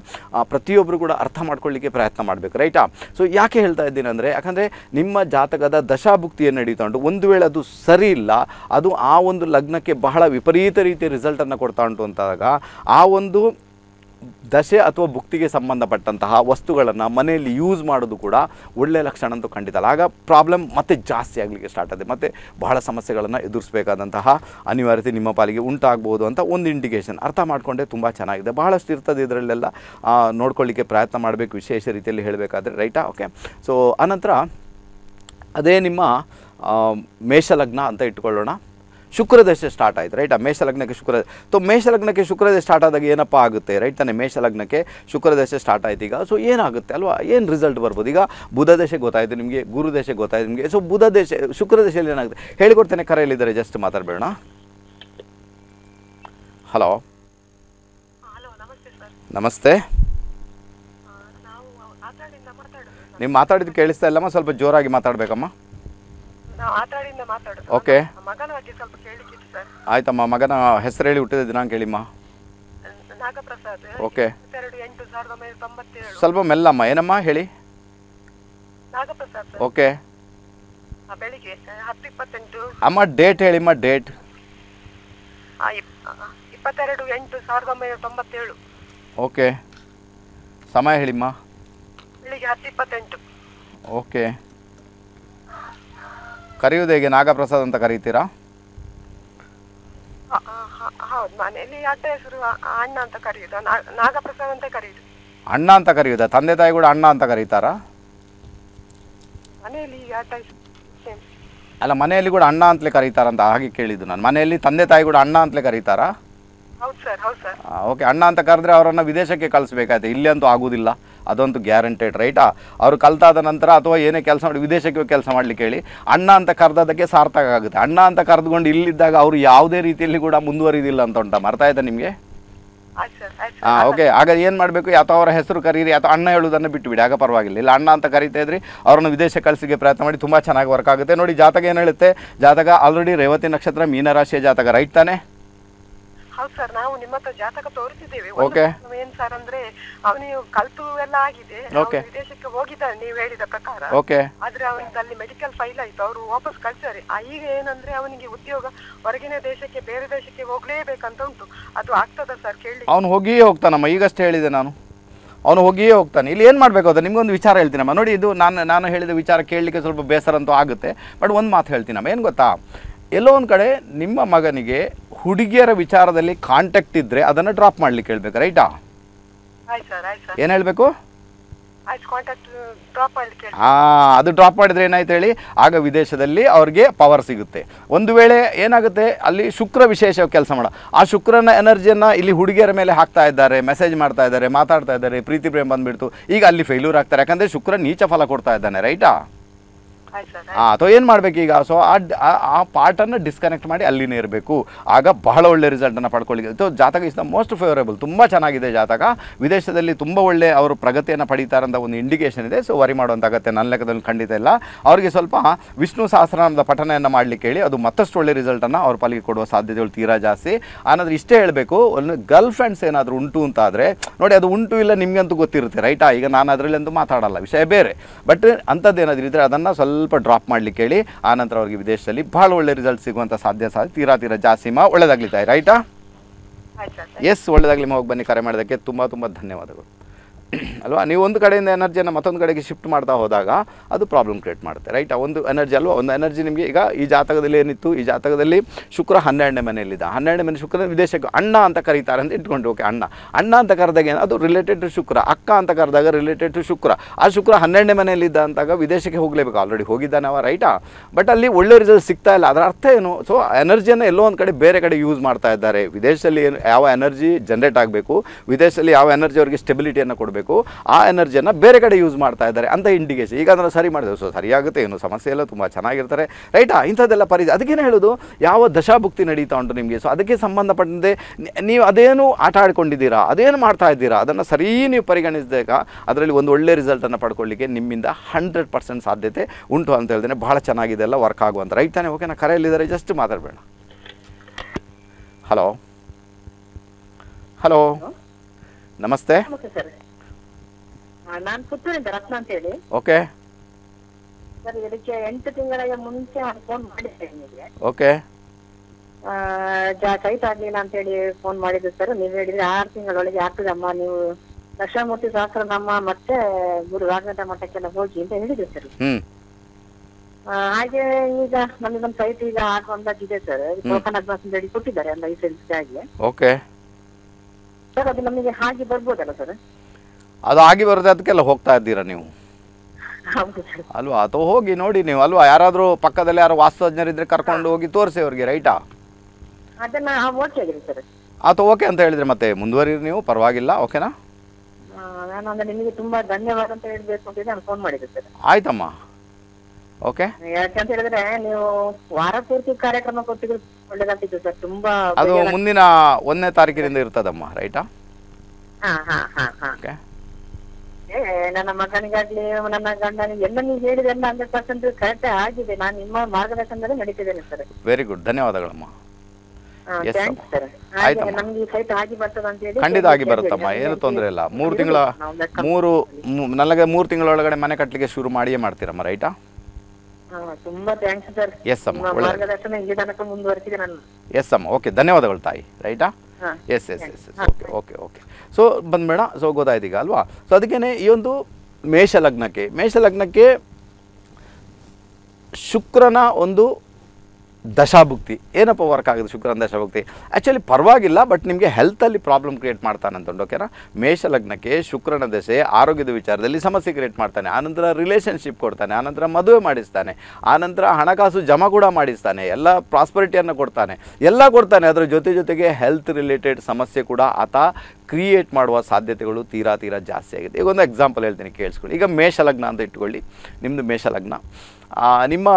ಪ್ರತಿಯೊಬ್ಬರು ಕೂಡ ಅರ್ಥ ಮಾಡ್ಕೊಳ್ಳಿಕ್ಕೆ ಪ್ರಯತ್ನ ಮಾಡಬೇಕು ರೈಟಾ ಸೊ ಯಾಕೆ ಹೇಳ್ತಾ ಇದ್ದೀನಿ ಅಂದರೆ, ಯಾಕಂದರೆ ನಿಮ್ಮ ಜಾತಕದ ದಶಾಭುಕ್ತಿಯನ್ನು ನಡೀತಾ ಒಂದು ವೇಳೆ ಅದು ಸರಿ ಇಲ್ಲ, ಅದು ಆ ಒಂದು ಲಗ್ನಕ್ಕೆ ಬಹಳ ವಿಪರೀತ ರೀತಿಯ ರಿಸಲ್ಟನ್ನು ಕೊಡ್ತಾ ಉಂಟು ಅಂತಾದಾಗ ಆ ಒಂದು ದಶೆ ಅಥವಾ ಭುಕ್ತಿಗೆ ಸಂಬಂಧಪಟ್ಟಂತಹ ವಸ್ತುಗಳನ್ನು ಮನೆಯಲ್ಲಿ ಯೂಸ್ ಮಾಡೋದು ಕೂಡ ಒಳ್ಳೆಯ ಲಕ್ಷಣ ಅಂತೂ ಖಂಡಿತ ಆಗ ಪ್ರಾಬ್ಲಮ್ ಮತ್ತೆ ಜಾಸ್ತಿ ಆಗಲಿಕ್ಕೆ ಸ್ಟಾರ್ಟ್ ಆಗುತ್ತೆ. ಮತ್ತು ಬಹಳ ಸಮಸ್ಯೆಗಳನ್ನು ಎದುರಿಸಬೇಕಾದಂತಹ ಅನಿವಾರ್ಯತೆ ನಿಮ್ಮ ಪಾಲಿಗೆ ಉಂಟಾಗ್ಬೋದು ಅಂತ ಒಂದು ಇಂಡಿಕೇಷನ್ ಅರ್ಥ ಮಾಡಿಕೊಂಡೆ ತುಂಬ ಚೆನ್ನಾಗಿದೆ. ಬಹಳಷ್ಟು ಇರ್ತದೆ ಇದರಲ್ಲೆಲ್ಲ. ನೋಡ್ಕೊಳ್ಳಿಕ್ಕೆ ಪ್ರಯತ್ನ ಮಾಡಬೇಕು, ವಿಶೇಷ ರೀತಿಯಲ್ಲಿ ಹೇಳಬೇಕಾದ್ರೆ, ರೈಟಾ? ಓಕೆ ಸೊ ಆನಂತರ ಅದೇ ನಿಮ್ಮ ಮೇಷಲಗ್ನ ಅಂತ ಇಟ್ಕೊಳ್ಳೋಣ. ಶುಕ್ರದಶೆ ಸ್ಟಾರ್ಟ್ ಆಯಿತು ರೈಟ್ ಮೇಷಲಗ್ನಕ್ಕೆ ಶುಕ್ರ ಸೊ ಮೇಷಲಗ್ನಕ್ಕೆ ಶುಕ್ರದಶೆ ಸ್ಟಾರ್ಟ್ ಆದಾಗ ಏನಪ್ಪ ಆಗುತ್ತೆ ರೈಟ್ ತಾನೆ ಮೇಷಲಗ್ನಕ್ಕೆ ಶುಕ್ರದಶೆ ಸ್ಟಾರ್ಟ್ ಆಯ್ತು ಈಗ. ಸೊ ಏನಾಗುತ್ತೆ ಅಲ್ವಾ? ಏನು ರಿಸಲ್ಟ್ ಬರ್ಬೋದು? ಈಗ ಬುಧ ದಶೆ ಗೊತ್ತಾಯಿತು ನಿಮಗೆ ಗುರು ದಶೆ ಗೊತ್ತಾಯಿತು ನಿಮಗೆ. ಸೊ ಬುಧ ದಶೆ ಶುಕ್ರದಶೆಯಲ್ಲಿ ಏನಾಗುತ್ತೆ? ಹೇಳಿಕೊಡ್ತೇನೆ ಕರೆಯಲ್ಲಿದ್ದಾರೆ ಜಸ್ಟ್ ಮಾತಾಡಬೇಡ ಹಲೋ ನಮಸ್ತೆ ಆ, ನಾವು ಮಾತಾಡಿದ್ದು ಕೇಳಿಸ್ತಾ ಇಲ್ಲಮ್ಮ ಸ್ವಲ್ಪ ಜೋರಾಗಿ ಮಾತಾಡಬೇಕಮ್ಮ. ಓಕೆ ಮಗನ ಬಗ್ಗೆ ಸ್ವಲ್ಪ ಕೇಳಿಕ್ಕಿತ್ತು ಸರ್. ಆಯ್ತಮ್ಮ ಮಗನ ಹೆಸರು ಹೇಳಿ ಹುಟ್ಟಿದ ದಿನಾಂಕ ಹೇಳಿಮ್ಮ. ನಾಗಪ್ರಸಾದ್. ಓಕೆ ಸ್ವಲ್ಪ ಮೆಲ್ಲಮ್ಮ ಏನಮ್ಮ ಹೇಳಿ? ಓಕೆ ಅಮ್ಮ ಡೇಟ್ ಹೇಳಿಮ್ಮ ಡೇಟ್ ಇಪ್ಪತ್ತೆರಡು ಎಂಟು ಸಾವಿರದ ಒಂಬೈನೂರ ತೊಂಬತ್ತೇಳು. ಓಕೆ ಸಮಯ ಹೇಳಿಮ್ಮ. ಬೆಳಿಗ್ಗೆ ಹತ್ತು ಇಪ್ಪತ್ತೆಂಟು. ಓಕೆ ಕರೆಯುವುದು ಹೇಗೆ? ನಾಗಪ್ರಸಾದ್ ಅಂತ ಕರೀತೀರಾ? ಹೌದು. ಮನೆಯಲ್ಲಿ ಅಡ್ಡ ಹೆಸರು? ಅಣ್ಣ ಅಂತ ಕರೆಯುದು? ನಾಗಪ್ರಸಾದ್ ಅಂತ ಕರೆಯುದು ಅಣ್ಣ ಅಂತ ಕರೆಯುವುದಾ? ತಂದೆ ತಾಯಿ ಕೂಡ ಅಣ್ಣ ಅಂತ ಕರೀತಾರಾ? ಮನೆಯಲ್ಲಿ ಈಗ ಅಡ್ಡ ಅಲ್ಲ ಮನೆಯಲ್ಲಿ ಕೂಡ ಅಣ್ಣ ಅಂತಲೇ ಕರೀತಾರಂತ ಹಾಗೆ ಕೇಳಿದ್ದು ನಾನು. ಮನೆಯಲ್ಲಿ ತಂದೆ ತಾಯಿ ಕೂಡ ಅಣ್ಣ ಅಂತಲೇ ಕರೀತಾರಾ? ಓಕೆ ಅಣ್ಣ ಅಂತ ಕರೆದ್ರೆ ಅವರನ್ನು ವಿದೇಶಕ್ಕೆ ಕಳಿಸ್ಬೇಕಾಯ್ತು. ಇಲ್ಲಿ ಅಂತೂ ಆಗೋದಿಲ್ಲ. ಅದಂತೂ ಗ್ಯಾರಂಟೆಡ್ ರೈಟಾ ಅವರು ಕಲ್ತಾದ ನಂತರ ಅಥವಾ ಏನೇ ಕೆಲಸ ಮಾಡಿ ವಿದೇಶಕ್ಕೆ ಕೆಲಸ ಮಾಡ್ಲಿಕ್ಕೆ ಹೇಳಿ ಅಣ್ಣ ಅಂತ ಕರೆದದಕ್ಕೆ ಸಾರ್ಥಕ ಆಗುತ್ತೆ. ಅಣ್ಣ ಅಂತ ಕರೆದುಕೊಂಡು ಇಲ್ಲಿದ್ದಾಗ ಅವರು ಯಾವುದೇ ರೀತಿಯಲ್ಲಿ ಕೂಡ ಮುಂದುವರಿದಿಲ್ಲ ಅಂತ ಉಂಟಾ? ಅರ್ಥ ಆಯ್ತಾ ನಿಮಗೆ? ಹಾಂ ಓಕೆ ಆಗ ಏನು ಮಾಡಬೇಕು? ಅಥವಾ ಅವರ ಹೆಸರು ಕರೀರಿ ಅಥವಾ ಅಣ್ಣ ಹೇಳುವುದನ್ನು ಬಿಟ್ಟುಬಿಡಿ ಆಗ ಪರವಾಗಿಲ್ಲ. ಇಲ್ಲ ಅಣ್ಣ ಅಂತ ಕರಿತಾ ಇದ್ರಿ ಅವರನ್ನು ವಿದೇಶ ಕಳಿಸಿಗೆ ಪ್ರಯತ್ನ ಮಾಡಿ ತುಂಬ ಚೆನ್ನಾಗಿ ವರ್ಕ್ ಆಗುತ್ತೆ. ನೋಡಿ ಜಾತಕ ಏನು ಹೇಳುತ್ತೆ? ಜಾತಕ ಆಲ್ರೆಡಿ ರೇವತಿ ನಕ್ಷತ್ರ ಮೀನರಾಶಿಯ ಜಾತಕ ರೈಟ್ ತಾನೇ? ಹೌದು ಸರ್ ನಾವು ನಿಮ್ಮ ಹತ್ರ ಜಾತಕ ತೋರಿಸಿದ್ದೇವೆ. ಏನ್ ಸರ್ ಅಂದ್ರೆ ಅವನಿಗೆ ಕಲ್ತು ಎಲ್ಲ ಆಗಿದೆ. ಅವನು ವಿದೇಶಕ್ಕೆ ಹೋಗಿದ್ದಾನೆ ನೀವು ಹೇಳಿದ ಪ್ರಕಾರ. ಓಕೆ ಆದ್ರೆ ಅವನಲ್ಲಿ ಮೆಡಿಕಲ್ ಫೈಲ್ ಆಯ್ತು ಅವರು ವಾಪಸ್ ಕಳ್ಸಾರೆ ಈಗ ಏನಂದ್ರೆ ಅವನಿಗೆ ಉದ್ಯೋಗ ಹೊರಗಿನ ದೇಶಕ್ಕೆ ಬೇರೆ ದೇಶಕ್ಕೆ ಹೋಗ್ಲೇಬೇಕಂತ ಉಂಟು. ಅದು ಆಗ್ತದ ಸರ್ ಕೇಳಿ ಅವನು ಹೋಗಿಯೇ ಹೋಗ್ತಾನಮ್ಮ ಈಗಷ್ಟೇ ಹೇಳಿದೆ ನಾನು. ಅವನು ಹೋಗಿಯೇ ಹೋಗ್ತಾನೆ. ಇಲ್ಲಿ ಏನು ಮಾಡಬೇಕು ಅಂತ ನಿಮಗೊಂದು ವಿಚಾರ ಹೇಳ್ತೀನಮ್ಮ. ನೋಡಿ ಇದು ನಾನು ನಾನು ಹೇಳಿದ ವಿಚಾರ ಕೇಳಲಿಕ್ಕೆ ಸ್ವಲ್ಪ ಬೇಸರ ಅಂತೂ ಆಗುತ್ತೆ. ಬಟ್ ಒಂದು ಮಾತು ಹೇಳ್ತೀನಮ್ಮ. ಏನು ಗೊತ್ತಾ? ಎಲ್ಲೋ ಒಂದು ಕಡೆ ನಿಮ್ಮ ಮಗನಿಗೆ ಹುಡುಗಿಯರ ವಿಚಾರದಲ್ಲಿ ಕಾಂಟ್ಯಾಕ್ಟ್ ಇದ್ದರೆ ಅದನ್ನು ಡ್ರಾಪ್ ಮಾಡ್ಲಿಕ್ಕೆ ಹೇಳ್ಬೇಕು ರೈಟಾ ಏನ್ ಹೇಳಬೇಕು? ಹಾಂ ಅದು ಡ್ರಾಪ್ ಮಾಡಿದ್ರೆ ಏನಾಯ್ತು ಹೇಳಿ? ಆಗ ವಿದೇಶದಲ್ಲಿ ಅವ್ರಿಗೆ ಪವರ್ ಸಿಗುತ್ತೆ. ಒಂದು ವೇಳೆ ಏನಾಗುತ್ತೆ? ಅಲ್ಲಿ ಶುಕ್ರ ವಿಶೇಷ ಕೆಲಸ ಮಾಡ. ಆ ಶುಕ್ರನ ಎನರ್ಜಿಯನ್ನು ಇಲ್ಲಿ ಹುಡುಗಿಯರ ಮೇಲೆ ಹಾಕ್ತಾ ಇದ್ದಾರೆ ಮೆಸೇಜ್ ಮಾಡ್ತಾ ಇದ್ದಾರೆ ಮಾತಾಡ್ತಾ ಇದ್ದಾರೆ ಪ್ರೀತಿ ಪ್ರೇಮ ಬಂದ್ಬಿಡ್ತು. ಈಗ ಅಲ್ಲಿ ಫೇಲ್ಯೂರ್ ಆಗ್ತಾರೆ. ಯಾಕಂದರೆ ಶುಕ್ರ ನೀಚ ಫಲ ಕೊಡ್ತಾ ಇದ್ದಾನೆ ರೈಟಾ ಹಾಂ ಅಥವಾ ಏನು ಈಗ? ಸೊ ಆ ಪಾರ್ಟನ್ನು ಡಿಸ್ಕನೆಕ್ಟ್ ಮಾಡಿ ಅಲ್ಲಿನೇ ಇರಬೇಕು. ಆಗ ಬಹಳ ಒಳ್ಳೆ ರಿಸಲ್ಟನ್ನು ಪಡ್ಕೊಳ್ಳಿಕ್ಕೆ. ಸೊ ಜಾತಕ ಇಸ್ ದ ಮೋಸ್ಟ್ ಫೇವರೇಬಲ್ ತುಂಬ ಚೆನ್ನಾಗಿದೆ ಜಾತಕ. ವಿದೇಶದಲ್ಲಿ ತುಂಬ ಒಳ್ಳೆ ಅವರು ಪ್ರಗತಿಯನ್ನು ಪಡೀತಾರಂಥ ಒಂದು ಇಂಡಿಕೇಶನ್ ಇದೆ. ಸೊ ವರಿ ಮಾಡುವಂಥ ಅಗತ್ಯ ನನ್ನ ಲೆಕ್ಕದಲ್ಲಿ ಖಂಡಿತ ಇಲ್ಲ. ಅವರಿಗೆ ಸ್ವಲ್ಪ ವಿಷ್ಣು ಸಹಸ್ರನಾಮದ ಪಠನೆಯನ್ನು ಮಾಡ್ಲಿಕ್ಕೆ ಹೇಳಿ ಅದು ಮತ್ತಷ್ಟು ಒಳ್ಳೆ ರಿಸಲ್ಟನ್ನು ಅವ್ರ ಪಾಲಿಗೆ ಕೊಡುವ ಸಾಧ್ಯತೆಗಳು ತೀರಾ ಜಾಸ್ತಿ. ಆನಂದ್ರೆ ಇಷ್ಟೇ ಹೇಳಬೇಕು ಒಂದು ಗರ್ಲ್ ಫ್ರೆಂಡ್ಸ್ ಏನಾದರೂ ಉಂಟು ಅಂತ ಆದರೆ ನೋಡಿ ಅದು ಉಂಟು ಇಲ್ಲ ನಿಮಗಂತೂ ಗೊತ್ತಿರುತ್ತೆ ರೈಟಾ? ಈಗ ನಾನು ಅದರಲ್ಲಿ ಅಂತೂ ಮಾತಾಡಲ್ಲ ವಿಷಯ ಬೇರೆ. ಬಟ್ ಅಂಥದ್ದು ಏನಾದರೂ ಇದ್ದರೆ ಅದನ್ನು ಸ್ವಲ್ಪ ಡ್ರಾಪ್ ಮಾಡಲಿಕ್ಕೆ ಹೇಳಿ ಆನಂತರ ಅವರಿಗೆ ವಿದೇಶದಲ್ಲಿ ಭಾಳ ಒಳ್ಳೆ ರಿಸಲ್ಟ್ ಸಿಗುವಂಥ ಸಾಧ್ಯ ಸಾಧ್ಯ ತೀರಾ ತೀರಾ ಜಾಸ್ತಿಮಾ ಒಳ್ಳೆದಾಗ್ಲಿ ತಾಯಿ ರೈಟಾ ಎಸ್ ಒಳ್ಳೆದಾಗಲಿ ಹೋಗಿ ಬನ್ನಿ ಕರೆ ಮಾಡೋದಕ್ಕೆ ತುಂಬ ತುಂಬ ಧನ್ಯವಾದಗಳು. ಅಲ್ವಾ? ನೀವು ಒಂದು ಕಡೆಯಿಂದ ಎನರ್ಜಿಯನ್ನು ಮತ್ತೊಂದು ಕಡೆಗೆ ಶಿಫ್ಟ್ ಮಾಡ್ತಾ ಹೋದಾಗ ಅದು ಪ್ರಾಬ್ಲಮ್ ಕ್ರಿಯೇಟ್ ಮಾಡುತ್ತೆ ರೈಟ್ ಒಂದು ಎನರ್ಜಿ ಅಲ್ವಾ? ಒಂದು ಎನರ್ಜಿ ನಿಮಗೆ ಈಗ ಈ ಜಾತಕದಲ್ಲಿ ಏನಿತ್ತು? ಈ ಜಾತಕದಲ್ಲಿ ಶುಕ್ರ ಹನ್ನೆರಡನೇ ಮನೆಯಲ್ಲಿದ್ದ. ಹನ್ನೆರಡನೇ ಮನೆ ಶುಕ್ರ ವಿದೇಶಕ್ಕೆ ಅಣ್ಣ ಅಂತ ಕರೀತಾರೆ ಅಂತ ಇಟ್ಕೊಂಡು ಓಕೆ ಅಣ್ಣ. ಅಣ್ಣ ಅಂತ ಕರೆದಾಗ ಏನು? ಅದು ರಿಲೇಟೆಡ್ ಟು ಶುಕ್ರ. ಅಕ್ಕ ಅಂತ ಕರೆದಾಗ ರಿಲೇಟೆಡ್ ಟು ಶುಕ್ರ. ಆ ಶುಕ್ರ ಹನ್ನೆರಡನೇ ಮನೆಯಲ್ಲಿದ್ದ ಅಂತಾಗ ವಿದೇಶಕ್ಕೆ ಹೋಗಲೇಬೇಕು. ಆಲ್ರೆಡಿ ಹೋಗಿದ್ದಾನೆ ಅವ ರೈಟಾ ಬಟ್ ಅಲ್ಲಿ ಒಳ್ಳೆ ರಿಸಲ್ಟ್ ಸಿಗ್ತಾ ಇಲ್ಲ. ಅದರ ಅರ್ಥ ಏನು? ಸೊ ಎನರ್ಜಿಯನ್ನು ಎಲ್ಲೋ ಒಂದು ಕಡೆ ಬೇರೆ ಕಡೆ ಯೂಸ್ ಮಾಡ್ತಾ ಇದ್ದಾರೆ. ವಿದೇಶದಲ್ಲಿ ಯಾವ ಎನರ್ಜಿ ಜನ್ರೇಟ್ ಆಗಬೇಕು? ವಿದೇಶದಲ್ಲಿ ಯಾವ ಎನರ್ಜಿ ಅವರಿಗೆ ಸ್ಟೆಬಿಲಿಟಿಯನ್ನು ಕೊಡಬೇಕು? ಆ ಎನರ್ಜಿಯನ್ನು ಬೇರೆ ಕಡೆ ಯೂಸ್ ಮಾಡ್ತಾ ಇದ್ದಾರೆ ಅಂತ ಇಂಡಿಕೇಶನ್ ಈಗ ಅದನ್ನು ಸರಿ ಮಾಡಿದೆ ಸೊ ಸರಿಯಾಗುತ್ತೆ. ಏನು ಸಮಸ್ಯೆ ಇಲ್ಲ. ತುಂಬ ಚೆನ್ನಾಗಿರ್ತಾರೆ. ರೈಟಾ ಇಂಥದ್ದೆಲ್ಲ ಪರಿ ಅದಕ್ಕೇನು ಹೇಳೋದು ಯಾವ ದಶಾಭುಕ್ತಿ ನಡೀತಾ ಉಂಟು ನಿಮಗೆ? ಸೊ ಅದಕ್ಕೆ ಸಂಬಂಧಪಟ್ಟಂತೆ ನೀವು ಅದೇನು ಆಟ ಆಡ್ಕೊಂಡಿದ್ದೀರಾ? ಅದೇನು ಮಾಡ್ತಾ ಇದ್ದೀರಾ? ಅದನ್ನು ಸರಿ ನೀವು ಪರಿಗಣಿಸಿದಾಗ ಅದರಲ್ಲಿ ಒಂದು ಒಳ್ಳೆ ರಿಸಲ್ಟನ್ನು ಪಡ್ಕೊಳ್ಳಿಕ್ಕೆ ನಿಮ್ಮಿಂದ ಹಂಡ್ರೆಡ್ ಪರ್ಸೆಂಟ್ ಸಾಧ್ಯತೆ ಉಂಟು ಅಂತ ಹೇಳ್ತೇನೆ ಬಹಳ ಚೆನ್ನಾಗಿದೆ. ಎಲ್ಲ ವರ್ಕ್ ಆಗುವಂಥ ರೈಟ್ ತಾನೇ? ಓಕೆ ನಾ ಕರೆಯಲ್ಲಿದ್ದಾರೆ. ಜಸ್ಟ್ ಮಾತಾಡಬೇಡ. ಹಲೋ ಹಲೋ ನಮಸ್ತೆ. ನಾನು ಪುತ್ತೂರಿಂದ ರತ್ನ ಅಂತ ಹೇಳಿ ಓಕೆ. ಸರ್ ಇದಕ್ಕೆ ಎಂಟು ತಿಂಗಳಿಗೆ ಮುಂಚೆ ಫೋನ್ ಮಾಡಿದ್ದೆ ನಿಮಗೆ. ಓಕೆ. ಸೈಟ್ ಆಗ್ಲಿಲ್ಲ ಅಂತ ಹೇಳಿ ಫೋನ್ ಮಾಡಿದ್ದು ಸರ್ ನೀವು ಹೇಳಿದ್ರೆ ಆರು ತಿಂಗಳೊಳಗೆ ಆಗ್ತದಮ್ಮ ನೀವು ದಕ್ಷಾಮೂರ್ತಿ ಸಹಸ್ರನಾಮ ಮತ್ತೆ ಗುರು ರಾಘವೇಂದ್ರ ಮಠಕ್ಕೆಲ್ಲ ಹೋಗಿ ಅಂತ ಹೇಳಿದ್ರು ಸರ್ ಹಾಗೆ ಈಗ ನಮಗೊಂದು ಸೈಟ್ ಈಗ ಆಗುವಂತದ್ದಿದೆ ಸರ್ ಟೋಕನ್ ಅಡ್ವಾನ್ಸ್ ಅಂತ ಹೇಳಿ ಕೊಟ್ಟಿದ್ದಾರೆ ಎಲ್ಲ ಲೈಸೆನ್ಸ್ಗಾಗಿ ಓಕೆ. ಸರ್ ಅದು ನಮಗೆ ಹಾಗೆ ಬರ್ಬೋದಲ್ಲ ಸರ್ ಅದು ಆಗಿ ಬರುತ್ತೆ ಅದಕ್ಕೆಲ್ಲ ಹೋಗ್ತಾ ಇದ್ದೀರಾ ನೀವು? ಅಲ್ವಾ? ಅಥವಾ ಹೋಗಿ ನೋಡಿ ನೀವು. ಅಲ್ವಾ? ಯಾರಾದರೂ ಪಕ್ಕದಲ್ಲಿ ಯಾರು ವಾಸ್ತುಜ್ಞರಿದ್ರೆ ಕರ್ಕೊಂಡು ಹೋಗಿ ತೋರಿಸಿ ಅವ್ರಿಗೆ ರೈಟಾ? ಅಥವಾ ಓಕೆ ಅಂತ ಹೇಳಿದ್ರೆ ಮತ್ತೆ ಮುಂದುವರಿರಿ ನೀವು ಪರವಾಗಿಲ್ಲ ಓಕೆನಾ? ನಾನು ನಿಮಗೆ ತುಂಬಾ ಧನ್ಯವಾದ ಅಂತ ಹೇಳಬೇಕು ಅಂತ ನಾನು ಫೋನ್ ಮಾಡಿದ್ದೆ ಸರ್. ಆಯ್ತಮ್ಮ. ಓಕೆ? ಯಾಕಂತ ಹೇಳಿದ್ರೆ ನೀವು ವಾರ ಪೂರ್ತಿ ಕಾರ್ಯಕ್ರಮ ಕೊಟ್ಟಿದ್ರು ಒಳ್ಳೇದಾಗ್ತಿತ್ತು ಸರ್. ತುಂಬಾ ಅದು ಮುಂದಿನ ಒಂದನೇ ತಾರೀಕಿನಿಂದ ಇರ್ತದಮ್ಮ ರೈಟಾ? ಹಾ ಹಾ ಹಾ ಹಾ. ಓಕೆ? ನನ್ನ ಮಗನಿಗಾಗ್ಲಿ ನನ್ನ ಗಂಡನಿಗೆ ಎಲ್ಲ ನೀವು ಹೇಳಿದೆಲ್ಲ ಹಂಡ್ರೆಡ್ ಪರ್ಸೆಂಟ್ ಕರೆಕ್ಟ್ ಆಗಿದೆ. ನಾನು ನಿಮ್ಮ ಮಾರ್ಗದರ್ಶನದಲ್ಲಿ ನಡೀತಿದ್ದೇನೆ ಸರ್. ವೆರಿ ಗುಡ್ ಧನ್ಯವಾದಗಳಮ್ಮ. ಖಂಡಿತ ಆಗಿ ಬರುತ್ತಮ್ಮ. ಏನು ತೊಂದರೆ ಇಲ್ಲ. ಮೂರು ತಿಂಗಳ ಮೂರು ನನಗೆ ಮೂರು ತಿಂಗಳೊಳಗಡೆ ಮನೆ ಕಟ್ಟಲಿಕ್ಕೆ ಶುರು ಮಾಡಿಯೇ ಮಾಡ್ತೀರಮ್ಮ ರೈಟಾ? ತುಂಬಾ ಥ್ಯಾಂಕ್ಸ್ ಸರ್. Yes, ಅಮ್ಮ. ಮಾರ್ಗದರ್ಶನ ಇಲ್ಲಿ ತನಕ ಮುಂದುವರೆಸಿದೆ ನಾನು. ಎಸ್ ಅಮ್ಮ. ಓಕೆ ಧನ್ಯವಾದಗಳು ತಾಯಿ. ರೈಟಾ? Yes yes yes yes okay okay okay so ಬಂದ್ಬೇಡ so ಗೊತ್ತಾಯ್ತೀಗ ಅಲ್ವಾ? ಸೊ ಅದಕ್ಕೇ ಈ ಒಂದು ಮೇಷ ಲಗ್ನಕ್ಕೆ ಮೇಷ ಲಗ್ನಕ್ಕೆ ಶುಕ್ರನ ಒಂದು ದಶಾಭುಕ್ತಿ. ಏನಪ್ಪ ವರ್ಕ್ ಆಗೋದು ಶುಕ್ರನ ದಶಾಭುಕ್ತಿ? ಆ್ಯಕ್ಚುಲಿ ಪರವಾಗಿಲ್ಲ ಬಟ್ ನಿಮಗೆ ಹೆಲ್ತಲ್ಲಿ ಪ್ರಾಬ್ಲಮ್ ಕ್ರಿಯೇಟ್ ಮಾಡ್ತಾನೆ ಅಂತಂದು ಓಕೆನಾ ಮೇಷ ಲಗ್ನಕ್ಕೆ ಶುಕ್ರನ ದಶೆ ಆರೋಗ್ಯದ ವಿಚಾರದಲ್ಲಿ ಸಮಸ್ಯೆ ಕ್ರಿಯೇಟ್ ಮಾಡ್ತಾನೆ, ಆನಂತರ ರಿಲೇಷನ್ಶಿಪ್ ಕೊಡ್ತಾನೆ, ಆನಂತರ ಮದುವೆ ಮಾಡಿಸ್ತಾನೆ, ಆನಂತರ ಹಣಕಾಸು ಜಮಾ ಕೂಡ ಮಾಡಿಸ್ತಾನೆ, ಎಲ್ಲ ಪ್ರಾಸ್ಪರಿಟಿಯನ್ನು ಕೊಡ್ತಾನೆ, ಎಲ್ಲ ಕೊಡ್ತಾನೆ, ಅದರ ಜೊತೆ ಜೊತೆಗೆ ಹೆಲ್ತ್ ರಿಲೇಟೆಡ್ ಸಮಸ್ಯೆ ಕೂಡ ಆತ ಕ್ರಿಯೇಟ್ ಮಾಡುವ ಸಾಧ್ಯತೆಗಳು ತೀರಾ ತೀರಾ ಜಾಸ್ತಿ ಆಗಿದೆ. ಈಗ ಒಂದು ಎಕ್ಸಾಂಪಲ್ ಹೇಳ್ತೀನಿ, ಕೇಳಿಸ್ಕೊಳ್ಳಿ. ಈಗ ಮೇಷ ಲಗ್ನ ಅಂತ ಇಟ್ಕೊಳ್ಳಿ. ನಿಮ್ಮದು ಮೇಷ ಲಗ್ನ. ನಿಮ್ಮ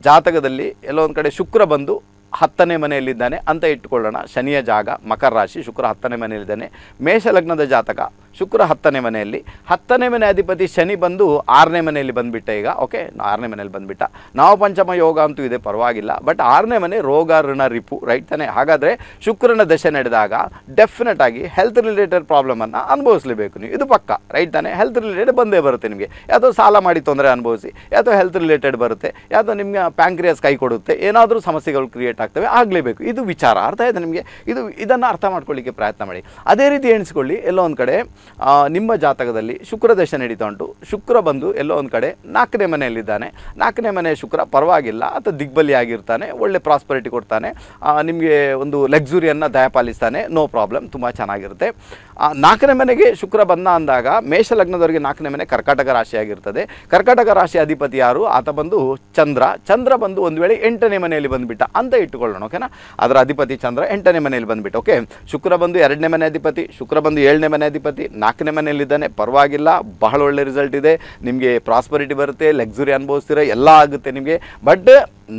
ಜಾತಕದಲ್ಲಿ ಎಲ್ಲೊಂದು ಕಡೆ ಶುಕ್ರ ಬಂದು ಹತ್ತನೇ ಮನೆಯಲ್ಲಿದ್ದಾನೆ ಅಂತ ಇಟ್ಕೊಳ್ಳೋಣ. ಶನಿಯ ಜಾಗ, ಮಕರ ರಾಶಿ, ಶುಕ್ರ ಹತ್ತನೇ ಮನೆಯಲ್ಲಿದ್ದಾನೆ. ಮೇಷ ಲಗ್ನದ ಜಾತಕ ಶುಕ್ರ ಹತ್ತನೇ ಮನೆಯಲ್ಲಿ. ಹತ್ತನೇ ಮನೆ ಅಧಿಪತಿ ಶನಿ ಬಂದು ಆರನೇ ಮನೆಯಲ್ಲಿ ಬಂದುಬಿಟ್ಟ ಈಗ. ಓಕೆ, ಆರನೇ ಮನೆಯಲ್ಲಿ ಬಂದುಬಿಟ್ಟ. ನಾವು ಪಂಚಮ ಯೋಗ ಅಂತೂ ಇದೆ, ಪರವಾಗಿಲ್ಲ. ಬಟ್ ಆರನೇ ಮನೆ ರೋಗ, ಋಣ, ರಿಪು ರೈಟ್ ತಾನೆ? ಹಾಗಾದರೆ ಶುಕ್ರನ ದಶೆ ನಡೆದಾಗ ಡೆಫಿನೆಟ್ ಆಗಿ ಹೆಲ್ತ್ ರಿಲೇಟೆಡ್ ಪ್ರಾಬ್ಲಮನ್ನು ಅನುಭವಿಸಲೇಬೇಕು ನೀವು. ಇದು ಪಕ್ಕ ರೈಟ್ ತಾನೆ? ಹೆಲ್ತ್ ರಿಲೇಟೆಡ್ ಬಂದೇ ಬರುತ್ತೆ ನಿಮಗೆ. ಯಾವುದೋ ಸಾಲ ಮಾಡಿ ತೊಂದರೆ ಅನುಭವಿಸಿ, ಯಾವುದೋ ಹೆಲ್ತ್ ರಿಲೇಟೆಡ್ ಬರುತ್ತೆ, ಯಾವುದೋ ನಿಮಗೆ ಪ್ಯಾಂಕ್ರಿಯಸ್ ಕೈ ಕೊಡುತ್ತೆ, ಏನಾದರೂ ಸಮಸ್ಯೆಗಳು ಕ್ರಿಯೇಟ್ ಆಗ್ತವೆ, ಆಗಲೇಬೇಕು. ಇದು ವಿಚಾರ. ಅರ್ಥ ಇದೆ ನಿಮಗೆ? ಇದು ಇದನ್ನು ಅರ್ಥ ಮಾಡ್ಕೊಳ್ಳಿಕ್ಕೆ ಪ್ರಯತ್ನ ಮಾಡಿ. ಅದೇ ರೀತಿ ಎಣಿಸ್ಕೊಳ್ಳಿ ಎಲ್ಲೋ ಒಂದು ಕಡೆ. ನಿಮ್ಮ ಜಾತಕದಲ್ಲಿ ಶುಕ್ರ ದಶೆ ನಡೀತಾ ಉಂಟು. ಶುಕ್ರ ಬಂದು ಎಲ್ಲೋ ಒಂದು ಕಡೆ ನಾಲ್ಕನೇ ಮನೆಯಲ್ಲಿದ್ದಾನೆ. ನಾಲ್ಕನೇ ಮನೆ ಶುಕ್ರ ಪರವಾಗಿಲ್ಲ, ಅಥವಾ ದಿಗ್ಬಲಿ ಆಗಿರ್ತಾನೆ, ಒಳ್ಳೆ ಪ್ರಾಸ್ಪರಿಟಿ ಕೊಡ್ತಾನೆ. ನಿಮಗೆ ಒಂದು ಲಕ್ಸುರಿಯನ್ನು ದಯಪಾಲಿಸ್ತಾನೆ ನೋ ಪ್ರಾಬ್ಲಮ್ ತುಂಬ ಚೆನ್ನಾಗಿರುತ್ತೆ. ನಾಲ್ಕನೇ ಮನೆಗೆ ಶುಕ್ರ ಬಂದ ಅಂದಾಗ ಮೇಷ ಲಗ್ನದವರಿಗೆ ನಾಲ್ಕನೇ ಮನೆ ಕರ್ಕಾಟಕ ರಾಶಿಯಾಗಿರ್ತದೆ. ಕರ್ಕಾಟಕ ರಾಶಿ ಅಧಿಪತಿ ಯಾರು? ಆತ ಬಂದು ಚಂದ್ರ. ಚಂದ್ರ ಬಂದು ಒಂದು ವೇಳೆ ಎಂಟನೇ ಮನೆಯಲ್ಲಿ ಬಂದುಬಿಟ್ಟ ಅಂತ ಇಟ್ಟುಕೊಳ್ಳೋಣ, ಓಕೆನಾ? ಅದರ ಅಧಿಪತಿ ಚಂದ್ರ ಎಂಟನೇ ಮನೆಯಲ್ಲಿ ಬಂದುಬಿಟ್ಟು, ಓಕೆ? ಶುಕ್ರ ಬಂದು ಎರಡನೇ ಮನೆ ಅಧಿಪತಿ, ಶುಕ್ರ ಬಂದು ಏಳನೇ ಮನೆ ಅಧಿಪತಿ, ನಾಲ್ಕನೇ ಮನೆಯಲ್ಲಿದ್ದಾನೆ. ಪರವಾಗಿಲ್ಲ, ಬಹಳ ಒಳ್ಳೆ ರಿಸಲ್ಟ್ ಇದೆ. ನಿಮಗೆ ಪ್ರಾಸ್ಪರಿಟಿ ಬರುತ್ತೆ ಲಕ್ಸುರಿ ಅನುಭವಿಸ್ತೀರ, ಎಲ್ಲ ಆಗುತ್ತೆ ನಿಮಗೆ. ಬಟ್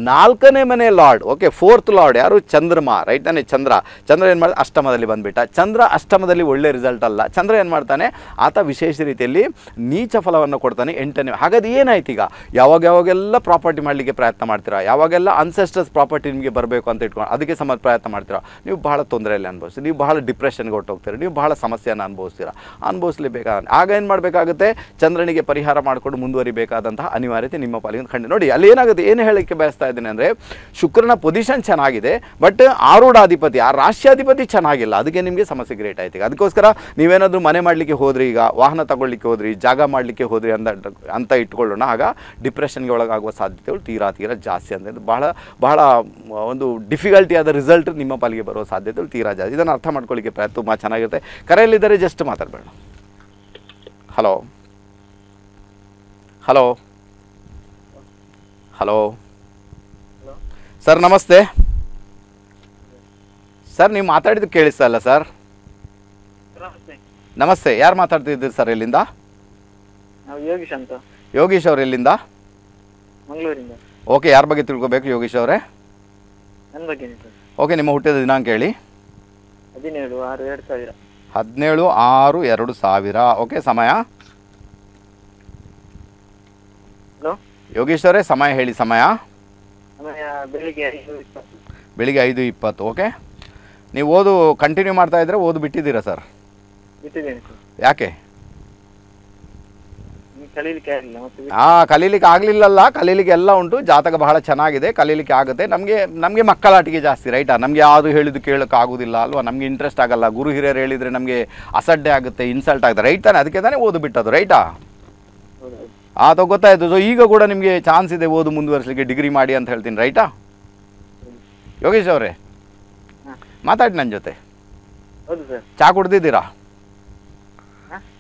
ನಾಲ್ಕನೇ ಮನೆ ಲಾರ್ಡ್, ಓಕೆ, ಫೋರ್ತ್ ಲಾರ್ಡ್ ಯಾರು? ಚಂದ್ರಮ ರೈಟ್ ತಾನೆ ಚಂದ್ರ. ಚಂದ್ರ ಏನು ಮಾಡಿ ಅಷ್ಟಮದಲ್ಲಿ ಬಂದುಬಿಟ್ಟ. ಚಂದ್ರ ಅಷ್ಟಮದಲ್ಲಿ ಒಳ್ಳೆ ರಿಸಲ್ಟ್ ಅಲ್ಲ. ಚಂದ್ರ ಏನು ಮಾಡ್ತಾನೆ? ಆತ ವಿಶೇಷ ರೀತಿಯಲ್ಲಿ ನೀಚ ಫಲವನ್ನು ಕೊಡ್ತಾನೆ ಎಂಟನೇ ಹಾಗಾದ್ರೆ ಏನಾಯ್ತು ಈಗ? ಯಾವಾಗ ಯಾವಾಗೆಲ್ಲ ಪ್ರಾಪರ್ಟಿ ಮಾಡಲಿಕ್ಕೆ ಪ್ರಯತ್ನ ಮಾಡ್ತೀರಾ? ಯಾವಾಗೆಲ್ಲ ಅನ್ಸೆಸ್ಟರ್ಸ್ ಪ್ರಾಪರ್ಟಿ ನಿಮಗೆ ಬರಬೇಕು ಅಂತ ಇಟ್ಕೊಂಡು ಅದಕ್ಕೆ ಸಮ, ಪ್ರಯತ್ನ ಮಾಡ್ತೀರಾ? ನೀವು ಬಹಳ ತೊಂದರೆಯಲ್ಲಿ ಅನುಭವಿಸಿ ನೀವು ಬಹಳ ಡಿಪ್ರೆಷನ್ಗೆ ಹೊಟ್ಟೋಗ್ತೀರಾ ನೀವು ಬಹಳ ಸಮಸ್ಯೆಯನ್ನು ಅನುಭವಿಸ್ತೀರಾ. ಅನುಭವಿಸ್ಲೇಬೇಕಾಗ ಆಗ ಏನು ಮಾಡಬೇಕಾಗುತ್ತೆ? ಚಂದ್ರನಿಗೆ ಪರಿಹಾರ ಮಾಡಿಕೊಂಡು ಮುಂದುವರಿಬೇಕಾದಂತಹ ಅನಿವಾರ್ಯತೆ ನಿಮ್ಮ ಪಾಲಿಗೆ ಕಂಡು ನೋಡಿ, ಅಲ್ಲಿ ಏನಾಗುತ್ತೆ? ಏನು ಹೇಳಲಿಕ್ಕೆ ಬಯಸ್ತಾ ಇದ್ದೀನಿ ಅಂದರೆ ಶುಕ್ರನ ಪೊಸಿಷನ್ ಚೆನ್ನಾಗಿದೆ ಬಟ್ ಆರೂಢಾಧಿಪತಿ, ಆ ರಾಷ್ಟ್ರಾಧಿಪತಿ ಚೆನ್ನಾಗಿಲ್ಲ. ಅದಕ್ಕೆ ನಿಮಗೆ ಸಮಸ್ಯೆ ಕ್ರಿಯೇಟ್ ಆಯ್ತು ಈಗ. ಅದಕ್ಕೋಸ್ಕರ ನೀವೇನಾದರೂ ಮನೆ ಮಾಡಲಿಕ್ಕೆ ಹೋದ್ರಿ, ಈಗ ವಾಹನ ತಗೊಳ್ಳಿಕ್ಕೆ ಹೋದ್ರಿ, ಜಾಗ ಮಾಡಲಿಕ್ಕೆ ಹೋದ್ರಿ ಅಂತ ಅಂತ ಇಟ್ಕೊಳ್ಳೋಣ. ಆಗ ಡಿಪ್ರೆಷನ್ಗೆ ಒಳಗಾಗುವ ಸಾಧ್ಯತೆಗಳು ತೀರಾ ತೀರಾ ಜಾಸ್ತಿ ಅಂದರೆ ಬಹಳ ಬಹಳ, ಒಂದು ಡಿಫಿಕಲ್ಟಿ ಆದ ರಿಸಲ್ಟ್ ನಿಮ್ಮ ಪಾಲಿಗೆ ಬರುವ ಸಾಧ್ಯತೆಗಳು ತೀರಾ ಜಾಸ್ತಿ. ಇದನ್ನು ಅರ್ಥ ಮಾಡ್ಕೊಳ್ಳಿಕ್ಕೆ ಪ್ರಯತ್ನ ತುಂಬ ಚೆನ್ನಾಗಿರುತ್ತೆ. ಕರೆಯಲ್ಲಿದ್ದರೆ ಜಸ್ಟ್ ಮಾತಾಡಬೇಡ. ಹಲೋ ಹಲೋ ಹಲೋ ಸರ್ ನಮಸ್ತೆ. ಸರ್ ನೀವು ಮಾತಾಡಿದ್ದು ಕೇಳಿಸ್ತಾ ಇಲ್ಲ ಸರ್. ನಮಸ್ತೆ. ಯಾರು ಮಾತಾಡ್ತಿದ್ದೀರಿ ಸರ್ ಎಲ್ಲಿಂದ ನಾವು ಯೋಗೀಶ್ ಅಂತ. ಯೋಗೀಶ್ ಅವ್ರು ಎಲ್ಲಿಂದ ಮಂಗಳೂರಿಂದ. ಓಕೆ ಯಾರ ಬಗ್ಗೆ ತಿಳ್ಕೊಬೇಕು ಯೋಗೀಶ್ ಅವರೇ? ನನ್ನ ಬಗ್ಗೆನೇ ಸರ್. ಓಕೆ ನಿಮ್ಮ ಹುಟ್ಟಿದ ದಿನಾಂಕ ಹೇಳಿ. ಹದಿನೇಳು ಆರು ಎರಡು ಸಾವಿರ. ಹದಿನೇಳು ಆರು ಎರಡು ಸಾವಿರ. ಓಕೆ ಸಮಯ? ಹಲೋ? ಯೋಗೀಶ್ ಅವರೇ ಸಮಯ ಹೇಳಿ ಸಮಯ. ಸಮಯ ಬೆಳಿಗ್ಗೆ ಐದು ಇಪ್ಪತ್ತು. ಬೆಳಿಗ್ಗೆ ಐದು ಇಪ್ಪತ್ತು ಓಕೆ ನೀವು ಓದು ಕಂಟಿನ್ಯೂ ಮಾಡ್ತಾ ಇದ್ರೆ ಓದು ಬಿಟ್ಟಿದ್ದೀರಾ ಸರ್ ಬಿಟ್ಟಿದ್ದೇನೆ ಸರ್ ಯಾಕೆ? ಹಾ ಕಲೀಲಿಕ್ಕೆ ಆಗಲಿಲ್ಲ ಮತ್ತೆ ಬಿಟ್ಟು- ಹಾಂ ಕಲೀಲಿಕ್ಕೆ ಆಗಲಿಲ್ಲಲ್ಲ ಕಲೀಲಿಕ್ಕೆ ಎಲ್ಲ ಉಂಟು ಜಾತಕ ಬಹಳ ಚೆನ್ನಾಗಿದೆ ಕಲೀಲಿಕ್ಕೆ ಆಗುತ್ತೆ. ನಮಗೆ ನಮಗೆ ಮಕ್ಕಳಾಟಿಗೆ ಜಾಸ್ತಿ ರೈಟಾ ನಮಗೆ ಯಾವುದು ಹೇಳಿದ್ದು ಕೇಳೋಕೆ ಆಗೋದಿಲ್ಲ ಅಲ್ವಾ? ನಮಗೆ ಇಂಟ್ರೆಸ್ಟ್ ಆಗಲ್ಲ. ಗುರು ಹಿರಿಯರು ಹೇಳಿದರೆ ನಮಗೆ ಅಸಡ್ಡೆ ಆಗುತ್ತೆ ಇನ್ಸಲ್ಟ್ ಆಗುತ್ತೆ. ರೈಟ್ ತಾನೆ? ಅದಕ್ಕೆ ತಾನೇ ಓದು ಬಿಟ್ಟದು ರೈಟಾ ಆತ ಗೊತ್ತಾಯಿತು. ಸೊ ಈಗ ಕೂಡ ನಿಮಗೆ ಚಾನ್ಸ್ ಇದೆ ಓದು ಮುಂದುವರಿಸಲಿಕ್ಕೆ ಡಿಗ್ರಿ ಮಾಡಿ ಅಂತ ಹೇಳ್ತೀನಿ ರೈಟಾ ಯೋಗೇಶ್ ಅವರೇ ಮಾತಾಡಿ ನನ್ನ ಜೊತೆ. ಚಾ ಕುಡ್ದಿದ್ದೀರಾ?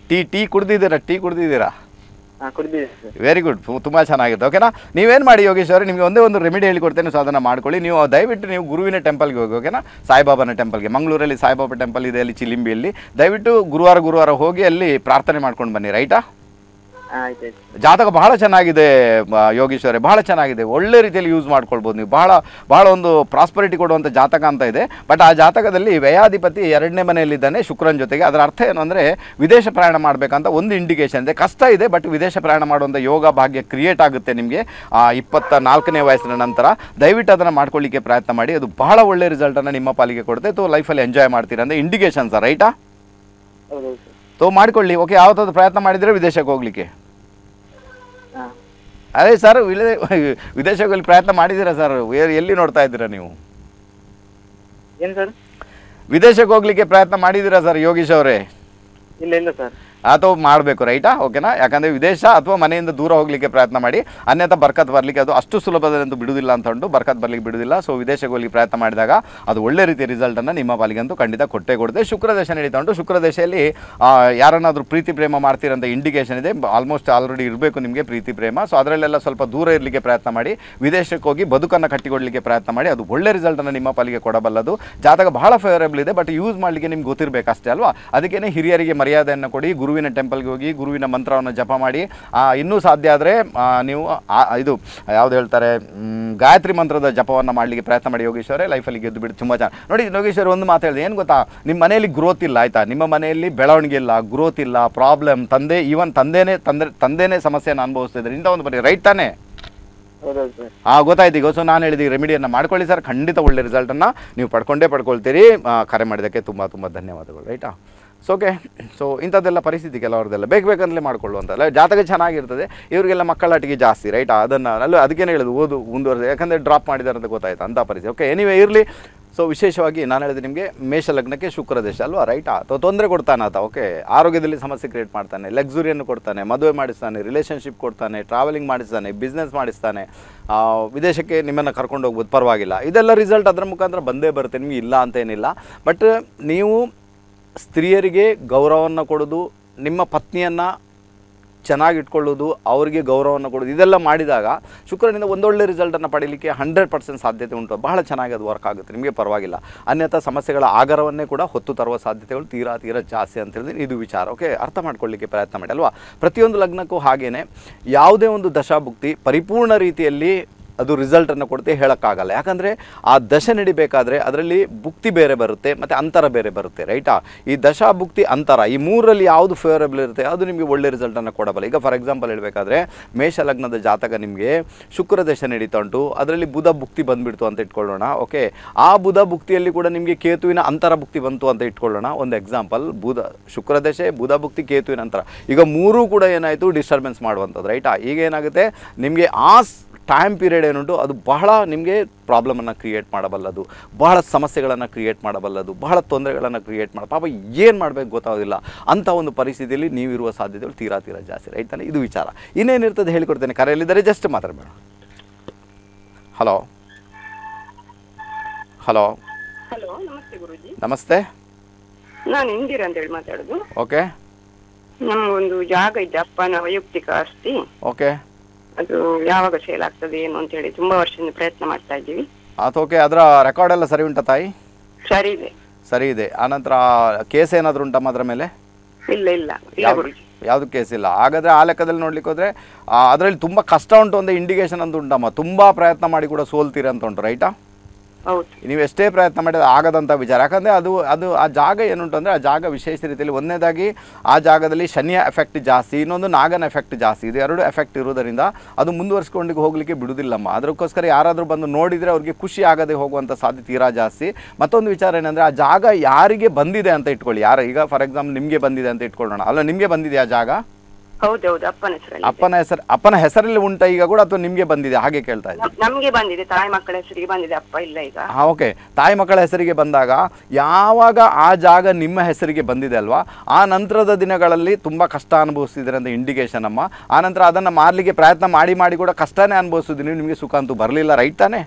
ಟೀ ಟೀ ಕುಡ್ದಿದ್ದೀರಾ? ಟೀ ಕುಡ್ದಿದ್ದೀರಾ? ವೆರಿ ಗುಡ್ ತುಂಬ ಚೆನ್ನಾಗಿತ್ತು. ಓಕೆನಾ ನೀವೇನು ಮಾಡಿ ಯೋಗೇಶ್ ಅವರೇ? ನಿಮಗೆ ಒಂದೇ ಒಂದು ರೆಮಿಡಿ ಹೇಳಿಕೊಡ್ತೇನೆ ಸೊ ಅದನ್ನು ಮಾಡ್ಕೊಳ್ಳಿ. ನೀವು ದಯವಿಟ್ಟು ನೀವು ಗುರುವಿನ ಟೆಂಪಲ್ಗೆ ಹೋಗಿ ಓಕೆನಾ ಸಾಯಿಬಾಬಾನ ಟೆಂಪಲ್ಗೆ ಮಂಗಳೂರಲ್ಲಿ ಸಾಯಿಬಾಬಾ ಟೆಂಪಲ್ ಇದೆ ಅಲ್ಲಿ ಚಿಲಿಂಬಿಯಲ್ಲಿ. ದಯವಿಟ್ಟು ಗುರುವಾರ ಗುರುವಾರ ಹೋಗಿ ಅಲ್ಲಿ ಪ್ರಾರ್ಥನೆ ಮಾಡ್ಕೊಂಡು ಬನ್ನಿ ರೈಟಾ ಜಾತಕ ಬಹಳ ಚೆನ್ನಾಗಿದೆ ಯೋಗೀಶ್ವರೇ ಬಹಳ ಚೆನ್ನಾಗಿದೆ. ಒಳ್ಳೆ ರೀತಿಯಲ್ಲಿ ಯೂಸ್ ಮಾಡ್ಕೊಳ್ಬೋದು ನೀವು. ಬಹಳ ಬಹಳ ಒಂದು ಪ್ರಾಸ್ಪರಿಟಿ ಕೊಡುವಂಥ ಜಾತಕ ಅಂತ ಇದೆ. ಬಟ್ ಆ ಜಾತಕದಲ್ಲಿ ವ್ಯಯಾಧಿಪತಿ ಎರಡನೇ ಮನೆಯಲ್ಲಿದ್ದಾನೆ ಶುಕ್ರನ ಜೊತೆಗೆ. ಅದರ ಅರ್ಥ ಏನು ಅಂದರೆ ವಿದೇಶ ಪ್ರಯಾಣ ಮಾಡಬೇಕಂತ ಒಂದು ಇಂಡಿಕೇಶನ್ ಇದೆ. ಕಷ್ಟ ಇದೆ ಬಟ್ ವಿದೇಶ ಪ್ರಯಾಣ ಮಾಡುವಂಥ ಯೋಗ ಭಾಗ್ಯ ಕ್ರಿಯೇಟ್ ಆಗುತ್ತೆ ನಿಮಗೆ. ಆ ಇಪ್ಪತ್ತ ನಾಲ್ಕನೇ ವಯಸ್ಸಿನ ನಂತರ ದಯವಿಟ್ಟು ಅದನ್ನು ಮಾಡ್ಕೊಳ್ಳಿಕ್ಕೆ ಪ್ರಯತ್ನ ಮಾಡಿ. ಅದು ಬಹಳ ಒಳ್ಳೆ ರಿಸಲ್ಟನ್ನು ನಿಮ್ಮ ಪಾಲಿಗೆ ಕೊಡುತ್ತೆ. ತೋ ಲೈಫಲ್ಲಿ ಎಂಜಾಯ್ ಮಾಡ್ತೀರಾ ಅಂದರೆ ಇಂಡಿಕೇಶನ್ ಸರ್ ರೈಟಾ ತೋ ಮಾಡ್ಕೊಳ್ಳಿ. ಓಕೆ ಯಾವತ್ತಾದ್ರು ಪ್ರಯತ್ನ ಮಾಡಿದರೆ ವಿದೇಶಕ್ಕೆ ಹೋಗಲಿಕ್ಕೆ. ಅದೇ ಸರ್ ವಿದೇಶಗಳಲ್ಲಿ ಪ್ರಯತ್ನ ಮಾಡಿದ್ದೀರಾ ಸರ್? ಎಲ್ಲಿ ನೋಡ್ತಾ ಇದ್ದೀರಾ ನೀವು? ಏನು ಸರ್? ವಿದೇಶಕ್ಕೆ ಹೋಗ್ಲಿಕ್ಕೆ ಪ್ರಯತ್ನ ಮಾಡಿದ್ದೀರಾ ಸರ್ ಯೋಗೀಶ್ ಅವರೇ? ಇಲ್ಲ ಇಲ್ಲ ಸರ್. ಅಥವಾ ಮಾಡಬೇಕು, ರೈಟಾ? ಓಕೆನಾ? ಯಾಕಂದರೆ ವಿದೇಶ ಅಥವಾ ಮನೆಯಿಂದ ದೂರ ಹೋಗಲಿಕ್ಕೆ ಪ್ರಯತ್ನ ಮಾಡಿ, ಅನ್ಯಥ ಬರ್ಕತ್ ಬರಲಿಕ್ಕೆ ಅದು ಅಷ್ಟು ಸುಲಭದಂತೂ ಬಿಡುವುದಿಲ್ಲ ಅಂತ ಬರ್ಕತ್ ಬರಲಿಕ್ಕೆ ಬಿಡುವುದಿಲ್ಲ. ಸೊ ವಿದೇಶಕ್ಕೆ ಹೋಗಲಿಕ್ಕೆ ಪ್ರಯತ್ನ ಮಾಡಿದಾಗ ಅದು ಒಳ್ಳೆ ರೀತಿಯ ರಿಸಲ್ಟನ್ನು ನಿಮ್ಮ ಪಾಲಿಗಂತೂ ಖಂಡಿತ ಕೊಟ್ಟೇ ಕೊಡುತ್ತೆ. ಶುಕ್ರ ದೇಶ ನಡೀತಾ ಉಂಟು. ಶುಕ್ರ ದೇಶದಲ್ಲಿ ಯಾರನ್ನಾದರೂ ಪ್ರೀತಿ ಪ್ರೇಮ ಮಾಡ್ತೀರಂತ ಇಂಡಿಕೇಶನ್ ಇದೆ. ಆಲ್ಮೋಸ್ಟ್ ಆಲ್ರೆಡಿ ಇರಬೇಕು ನಿಮಗೆ ಪ್ರೀತಿ ಪ್ರೇಮ. ಸೊ ಅದರಲ್ಲೆಲ್ಲ ಸ್ವಲ್ಪ ದೂರ ಇರಲಿಕ್ಕೆ ಪ್ರಯತ್ನ ಮಾಡಿ, ವಿದೇಶಕ್ಕೆ ಹೋಗಿ ಬದುಕನ್ನು ಕಟ್ಟಿಕೊಡಲಿಕ್ಕೆ ಪ್ರಯತ್ನ ಮಾಡಿ, ಅದು ಒಳ್ಳೆ ರಿಸಲ್ಟನ್ನು ನಿಮ್ಮ ಪಾಲಿಗೆ ಕೊಡಬಲ್ಲದು. ಜಾತಕ ಬಹಳ ಫೇವರೇಬಲ್ ಇದೆ ಬಟ್ ಯೂಸ್ ಮಾಡಲಿಕ್ಕೆ ನಿಮ್ಗೆ ಗೊತ್ತಿರಬೇಕು ಅಷ್ಟೇ ಅಲ್ವಾ? ಅದಕ್ಕೇನೆ ಹಿರಿಯರಿಗೆ ಮರ್ಯಾದೆಯನ್ನು ಕೊಡಿ ಗುರುವಿನ ಟೆಂಪಲ್ಗೆ ಹೋಗಿ ಗುರುವಿನ ಮಂತ್ರವನ್ನು ಜಪ ಮಾಡಿ ಇನ್ನೂ ಸಾಧ್ಯ ಆದರೆ ನೀವು ಇದು ಯಾವ್ದು ಹೇಳ್ತಾರೆ ಗಾಯತ್ರಿ ಮಂತ್ರದ ಜಪವನ್ನು ಮಾಡಲಿಕ್ಕೆ ಪ್ರಯತ್ನ ಮಾಡಿ ಯೋಗೇಶ್ವರೇ ಲೈಫಲ್ಲಿ ಗೆದ್ದು ಬಿಟ್ಟು ತುಂಬ ಚೆನ್ನಾಗಿ ನೋಡಿ ಯೋಗೇಶ್ವರ್ ಒಂದು ಮಾತು ಹೇಳಿದೆ ಏನು ಗೊತ್ತಾ? ನಿಮ್ಮ ಮನೆಯಲ್ಲಿ ಗ್ರೋತ್ ಇಲ್ಲ ಆಯ್ತಾ? ನಿಮ್ಮ ಮನೆಯಲ್ಲಿ ಬೆಳವಣಿಗೆ ಇಲ್ಲ ಗ್ರೋತ್ ಇಲ್ಲ ಪ್ರಾಬ್ಲಮ್ ತಂದೆ ಈವನ್ ತಂದೆನೇ ತಂದೆ ತಂದೆನೇ ಸಮಸ್ಯೆಯನ್ನು ಅನುಭವಿಸ್ತಿದ್ದಾರೆ ಇಂಥ ಒಂದು ಬರೀ ರೈಟ್ ತಾನೇ? ಹಾ ಗೊತ್ತಾಯ್ತು ಈಗ ಸೊ ನಾನು ಹೇಳಿದ ರೆಮಿಡಿಯನ್ನು ಮಾಡ್ಕೊಳ್ಳಿ ಸರ್ ಖಂಡಿತ ಒಳ್ಳೆ ರಿಸಲ್ಟನ್ನು ನೀವು ಪಡ್ಕೊಂಡೇ ಪಡ್ಕೊಳ್ತೀರಿ ಕರೆ ಮಾಡಿದ್ದಕ್ಕೆ ತುಂಬ ತುಂಬ ಧನ್ಯವಾದಗಳು ರೈಟಾ ಸೊ ಓಕೆ ಸೊ ಇಂಥದ್ದೆಲ್ಲ ಪರಿಸ್ಥಿತಿ ಕೆಲವ್ರದ್ದೆಲ್ಲ. ಬೇಕು ಬೇಕಂತಲೇ ಅಲ್ಲ ಜಾತಕ ಚೆನ್ನಾಗಿರ್ತದೆ. ಇವರಿಗೆಲ್ಲ ಮಕ್ಕಳಾಟಿಗೆ ಜಾಸ್ತಿ ರೈಟ್ ಅದನ್ನು ಅಲ್ಲೂ ಅದಕ್ಕೇನು ಹೇಳೋದು, ಓದು, ಮುಂದುವರೆದು. ಯಾಕಂದರೆ ಡ್ರಾಪ್ ಮಾಡಿದ್ದಾರೆ ಅಂತ ಗೊತ್ತಾಯ್ತು, ಅಂಥ ಪರಿಸ್ಥಿತಿ. ಓಕೆ ಎನಿವೇ ಇರಲಿ. ಸೊ ವಿಶೇಷವಾಗಿ ನಾನು ಹೇಳಿದೆ ನಿಮಗೆ ಮೇಷ ಲಗ್ನಕ್ಕೆ ಶುಕ್ರ ದೇಶ ಅಲ್ವಾ ರೈಟ್ ಅಥವಾ ತೊಂದರೆ ಕೊಡ್ತಾನೆ ಆತ ಓಕೆ ಆರೋಗ್ಯದಲ್ಲಿ ಸಮಸ್ಯೆ ಕ್ರಿಯೇಟ್ ಮಾಡ್ತಾನೆ ಲಕ್ಸುರಿಯನ್ನು ಕೊಡ್ತಾನೆ, ಮದುವೆ ಮಾಡಿಸ್ತಾನೆ ರಿಲೇಷನ್ಶಿಪ್ ಕೊಡ್ತಾನೆ ಟ್ರಾವೆಲಿಂಗ್ ಮಾಡಿಸ್ತಾನೆ ಬಿಸ್ನೆಸ್ ಮಾಡಿಸ್ತಾನೆ. ವಿದೇಶಕ್ಕೆ ನಿಮ್ಮನ್ನು ಕರ್ಕೊಂಡು ಹೋಗ್ಬೋದು ಪರವಾಗಿಲ್ಲ. ಇದೆಲ್ಲ ರಿಸಲ್ಟ್ ಅದರ ಮುಖಾಂತರ ಬಂದೇ ಬರುತ್ತೆ, ನಿಮಗೆ ಇಲ್ಲ ಅಂತೇನಿಲ್ಲ ಬಟ್ ನೀವು ಸ್ತ್ರೀಯರಿಗೆ ಗೌರವವನ್ನು ಕೊಡೋದು, ನಿಮ್ಮ ಪತ್ನಿಯನ್ನು ಚೆನ್ನಾಗಿಟ್ಕೊಳ್ಳೋದು, ಅವರಿಗೆ ಗೌರವವನ್ನು ಕೊಡೋದು, ಇದೆಲ್ಲ ಮಾಡಿದಾಗ ಶುಕ್ರನಿಂದ ಒಂದೊಳ್ಳೆ ರಿಸಲ್ಟನ್ನು ಪಡೀಲಿಕ್ಕೆ ಹಂಡ್ರೆಡ್ ಪರ್ಸೆಂಟ್ ಸಾಧ್ಯತೆ ಉಂಟು. ಬಹಳ ಚೆನ್ನಾಗಿ ಅದು ವರ್ಕ್ ಆಗುತ್ತೆ. ನಿಮಗೆ ಪರವಾಗಿಲ್ಲ. ಅನ್ಯಥಾ ಸಮಸ್ಯೆಗಳ ಆಗರವನ್ನೇ ಕೂಡ ಹೊತ್ತು ತರುವ ಸಾಧ್ಯತೆಗಳು ತೀರಾ ತೀರಾ ಜಾಸ್ತಿ ಅಂತ ಹೇಳಿದ್ರೆ ಇದು ವಿಚಾರ. ಓಕೆ ಅರ್ಥ ಮಾಡ್ಕೊಳ್ಳಿಕ್ಕೆ ಪ್ರಯತ್ನ ಮಾಡಿ ಅಲ್ವಾ? ಪ್ರತಿಯೊಂದು ಲಗ್ನಕ್ಕೂ ಹಾಗೇ ಯಾವುದೇ ಒಂದು ದಶಾಭುಕ್ತಿ ಪರಿಪೂರ್ಣ ರೀತಿಯಲ್ಲಿ ಅದು ರಿಸಲ್ಟನ್ನು ಕೊಡುತ್ತೆ ಹೇಳೋಕ್ಕಾಗಲ್ಲ. ಯಾಕಂದರೆ ಆ ದಶೆ ನಡಿಬೇಕಾದ್ರೆ ಅದರಲ್ಲಿ ಭುಕ್ತಿ ಬೇರೆ ಬರುತ್ತೆ, ಮತ್ತು ಅಂತರ ಬೇರೆ ಬರುತ್ತೆ, ರೈಟಾ? ಈ ದಶಾ ಭುಕ್ತಿ ಅಂತರ, ಈ ಮೂರಲ್ಲಿ ಯಾವುದು ಫೇವರೇಬಲ್ ಇರುತ್ತೆ, ಅದು ನಿಮಗೆ ಒಳ್ಳೆ ರಿಸಲ್ಟನ್ನು ಕೊಡಬಲ್ಲ. ಈಗ ಫಾರ್ ಎಕ್ಸಾಂಪಲ್ ಹೇಳಬೇಕಾದ್ರೆ ಮೇಷ ಲಗ್ನದ ಜಾತಕ ನಿಮಗೆ ಶುಕ್ರ ದಶೆ ನಡೀತಾ ಉಂಟು, ಅದರಲ್ಲಿ ಬುಧ ಭುಕ್ತಿ ಬಂದುಬಿಡ್ತು ಅಂತ ಇಟ್ಕೊಳ್ಳೋಣ, ಓಕೆ? ಆ ಬುಧ ಭುಕ್ತಿಯಲ್ಲಿ ಕೂಡ ನಿಮಗೆ ಕೇತುವಿನ ಅಂತರ ಭುಕ್ತಿ ಬಂತು ಅಂತ ಇಟ್ಕೊಳ್ಳೋಣ, ಒಂದು ಎಕ್ಸಾಂಪಲ್ ಬುಧ, ಶುಕ್ರ ದಶೆ, ಬುಧ ಭುಕ್ತಿ, ಕೇತುವಿನ ಅಂತರ. ಈಗ ಮೂರೂ ಕೂಡ ಏನಾಯಿತು ಡಿಸ್ಟರ್ಬೆನ್ಸ್ ಮಾಡುವಂಥದ್ದು, ರೈಟಾ? ಈಗ ಏನಾಗುತ್ತೆ, ನಿಮಗೆ ಆ ಟೈಮ್ ಪೀರಿಯಡ್ ಏನುಂಟು ಅದು ಬಹಳ ನಿಮಗೆ ಪ್ರಾಬ್ಲಮನ್ನು ಕ್ರಿಯೇಟ್ ಮಾಡಬಲ್ಲದು. ಬಹಳ ಸಮಸ್ಯೆಗಳನ್ನು ಕ್ರಿಯೇಟ್ ಮಾಡಬಲ್ಲದು. ಬಹಳ ತೊಂದರೆಗಳನ್ನು ಕ್ರಿಯೇಟ್ ಮಾಡ ಪಾಪ ಏನು ಮಾಡಬೇಕು ಗೊತ್ತಾಗೋದಿಲ್ಲ. ಅಂಥ ಒಂದು ಪರಿಸ್ಥಿತಿಯಲ್ಲಿ ನೀವಿರುವ ಸಾಧ್ಯತೆಗಳು ತೀರಾ ತೀರಾ ಜಾಸ್ತಿ ರೈಟ್ ತಾನೆ ಇದು ವಿಚಾರ. ಇನ್ನೇನಿರ್ತದೆ ಹೇಳಿಕೊಡ್ತೇನೆ. ಕರೆಯಲ್ಲಿದ್ದರೆ ಜಸ್ಟ್ ಮಾತಾಡಬೇಡ. ಹಲೋ ಹಲೋ ಹಲೋ ನಮಸ್ತೆ ಗುರುಜಿ. ನಮಸ್ತೆ. ನಾನು ಇಂದಿರಾ ಅಂತ ಹೇಳಿ ಮಾತಾಡೋದು. ಓಕೆ ನಮ್ಗೊಂದು ಜಾಗ ಇದೆ ಅಪ್ಪನ ವೈಯಕ್ತಿಕ ಆಸ್ತಿ. ಓಕೆ ಅದು ಯಾವಾಗ ಸೇಲ್ ಆಗ್ತದೆ ಏನು ಅಂತ ಹೇಳಿ ತುಂಬಾ ವರ್ಷದಿಂದ ಪ್ರಯತ್ನ ಮಾಡ್ತಾ ಇದ್ದೀವಿ. ಓಕೆ ಅದರ ರೆಕಾರ್ಡ್ ಎಲ್ಲ ಸರಿ ಉಂಟಾ ತಾಯಿ? ಸರಿ ಇದೆ. ಸರಿ ಇದೆ. ಆನಂತರ ಕೇಸ್ ಏನಾದರೂ ಉಂಟಮ್ಮ ಅದರ ಮೇಲೆ? ಇಲ್ಲ ಇಲ್ಲ. ಇಲ್ಲ ಯಾವ್ದು ಗುರುಜಿ. ಯಾವುದು ಕೇಸ್ ಇಲ್ಲ. ಹಾಗಾದ್ರೆ ಆ ಲೆಕ್ಕದಲ್ಲಿ ನೋಡ್ಲಿಕ್ಕೆ ಹೋದರೆ ಅದರಲ್ಲಿ ತುಂಬಾ ಕಷ್ಟ ಉಂಟು ಒಂದು ಇಂಡಿಕೇಶನ್ ಅಂತ ಉಂಟಮ್ಮ. ತುಂಬಾ ಪ್ರಯತ್ನ ಮಾಡಿ ಕೂಡ ಸೋಲ್ತೀರಾ ಅಂತ ಉಂಟು ರೈಟಾ ನೀವು ಎಷ್ಟೇ ಪ್ರಯತ್ನ ಮಾಡಿದ್ರೆ ಆಗದಂಥ ವಿಚಾರ. ಯಾಕಂದರೆ ಅದು ಅದು ಆ ಜಾಗ ಏನುಂಟು ಅಂದರೆ ಆ ಜಾಗ ವಿಶೇಷ ರೀತಿಯಲ್ಲಿ ಒಂದನೇದಾಗಿ ಆ ಜಾಗದಲ್ಲಿ ಶನಿಯ ಎಫೆಕ್ಟ್ ಜಾಸ್ತಿ, ಇನ್ನೊಂದು ನಾಗನ ಎಫೆಕ್ಟ್ ಜಾಸ್ತಿ. ಇದು ಎರಡು ಎಫೆಕ್ಟ್ ಇರೋದರಿಂದ ಅದು ಮುಂದುವರಿಸ್ಕೊಂಡು ಹೋಗಲಿಕ್ಕೆ ಬಿಡುವುದಿಲ್ಲಮ್ಮ. ಅದಕ್ಕೋಸ್ಕರ ಯಾರಾದರೂ ಬಂದು ನೋಡಿದರೆ ಅವ್ರಿಗೆ ಖುಷಿ ಆಗದೆ ಹೋಗುವಂಥ ಸಾಧ್ಯತೆ ತೀರಾ ಜಾಸ್ತಿ. ಮತ್ತೊಂದು ವಿಚಾರ ಏನಂದರೆ ಆ ಜಾಗ ಯಾರಿಗೆ ಬಂದಿದೆ ಅಂತ ಇಟ್ಕೊಳ್ಳಿ. ಯಾರು ಈಗ ಫಾರ್ ಎಕ್ಸಾಂಪಲ್ ನಿಮಗೆ ಬಂದಿದೆ ಅಂತ ಇಟ್ಕೊಳ್ಳೋಣ. ಅಲ್ಲ, ನಿಮಗೆ ಬಂದಿದೆ ಆ ಜಾಗ? ಹೌದೌದು ಅಪ್ಪನ ಹೆಸರಲ್ಲಿ. ಅಪ್ಪನ ಹೆಸರು ಅಪ್ಪನ ಹೆಸರಲ್ಲಿ ಉಂಟಾ ಈಗ ಕೂಡ ಅಥವಾ ನಿಮಗೆ ಬಂದಿದೆ? ಹಾಗೆ ಕೇಳ್ತಾ ಇದ್ದೀನಿ ನಮಗೆ ಬಂದಿದೆ ತಾಯಿ ಮಕ್ಕಳ ಹೆಸರಿಗೆ ಬಂದಿದೆ ಅಪ್ಪ ಇಲ್ಲ ಈಗ. ಹಾಂ ಓಕೆ ತಾಯಿ ಮಕ್ಕಳ ಹೆಸರಿಗೆ ಬಂದಾಗ ಯಾವಾಗ ಆ ಜಾಗ ನಿಮ್ಮ ಹೆಸರಿಗೆ ಬಂದಿದೆ ಅಲ್ವಾ? ಆ ನಂತರದ ದಿನಗಳಲ್ಲಿ ತುಂಬ ಕಷ್ಟ ಅನುಭವಿಸ್ತಿದ್ದೀರ ಅಂತ ಇಂಡಿಕೇಶನ್ ಅಮ್ಮ. ಆ ನಂತರ ಅದನ್ನು ಮಾರಲಿಕ್ಕೆ ಪ್ರಯತ್ನ ಮಾಡಿ ಮಾಡಿ ಕೂಡ ಕಷ್ಟನೇ ಅನುಭವಿಸ್ತಿದ್ದೀನಿ ನಿಮಗೆ ಸುಖ ಅಂತೂ ಬರಲಿಲ್ಲ ರೈಟ್ ತಾನೇ?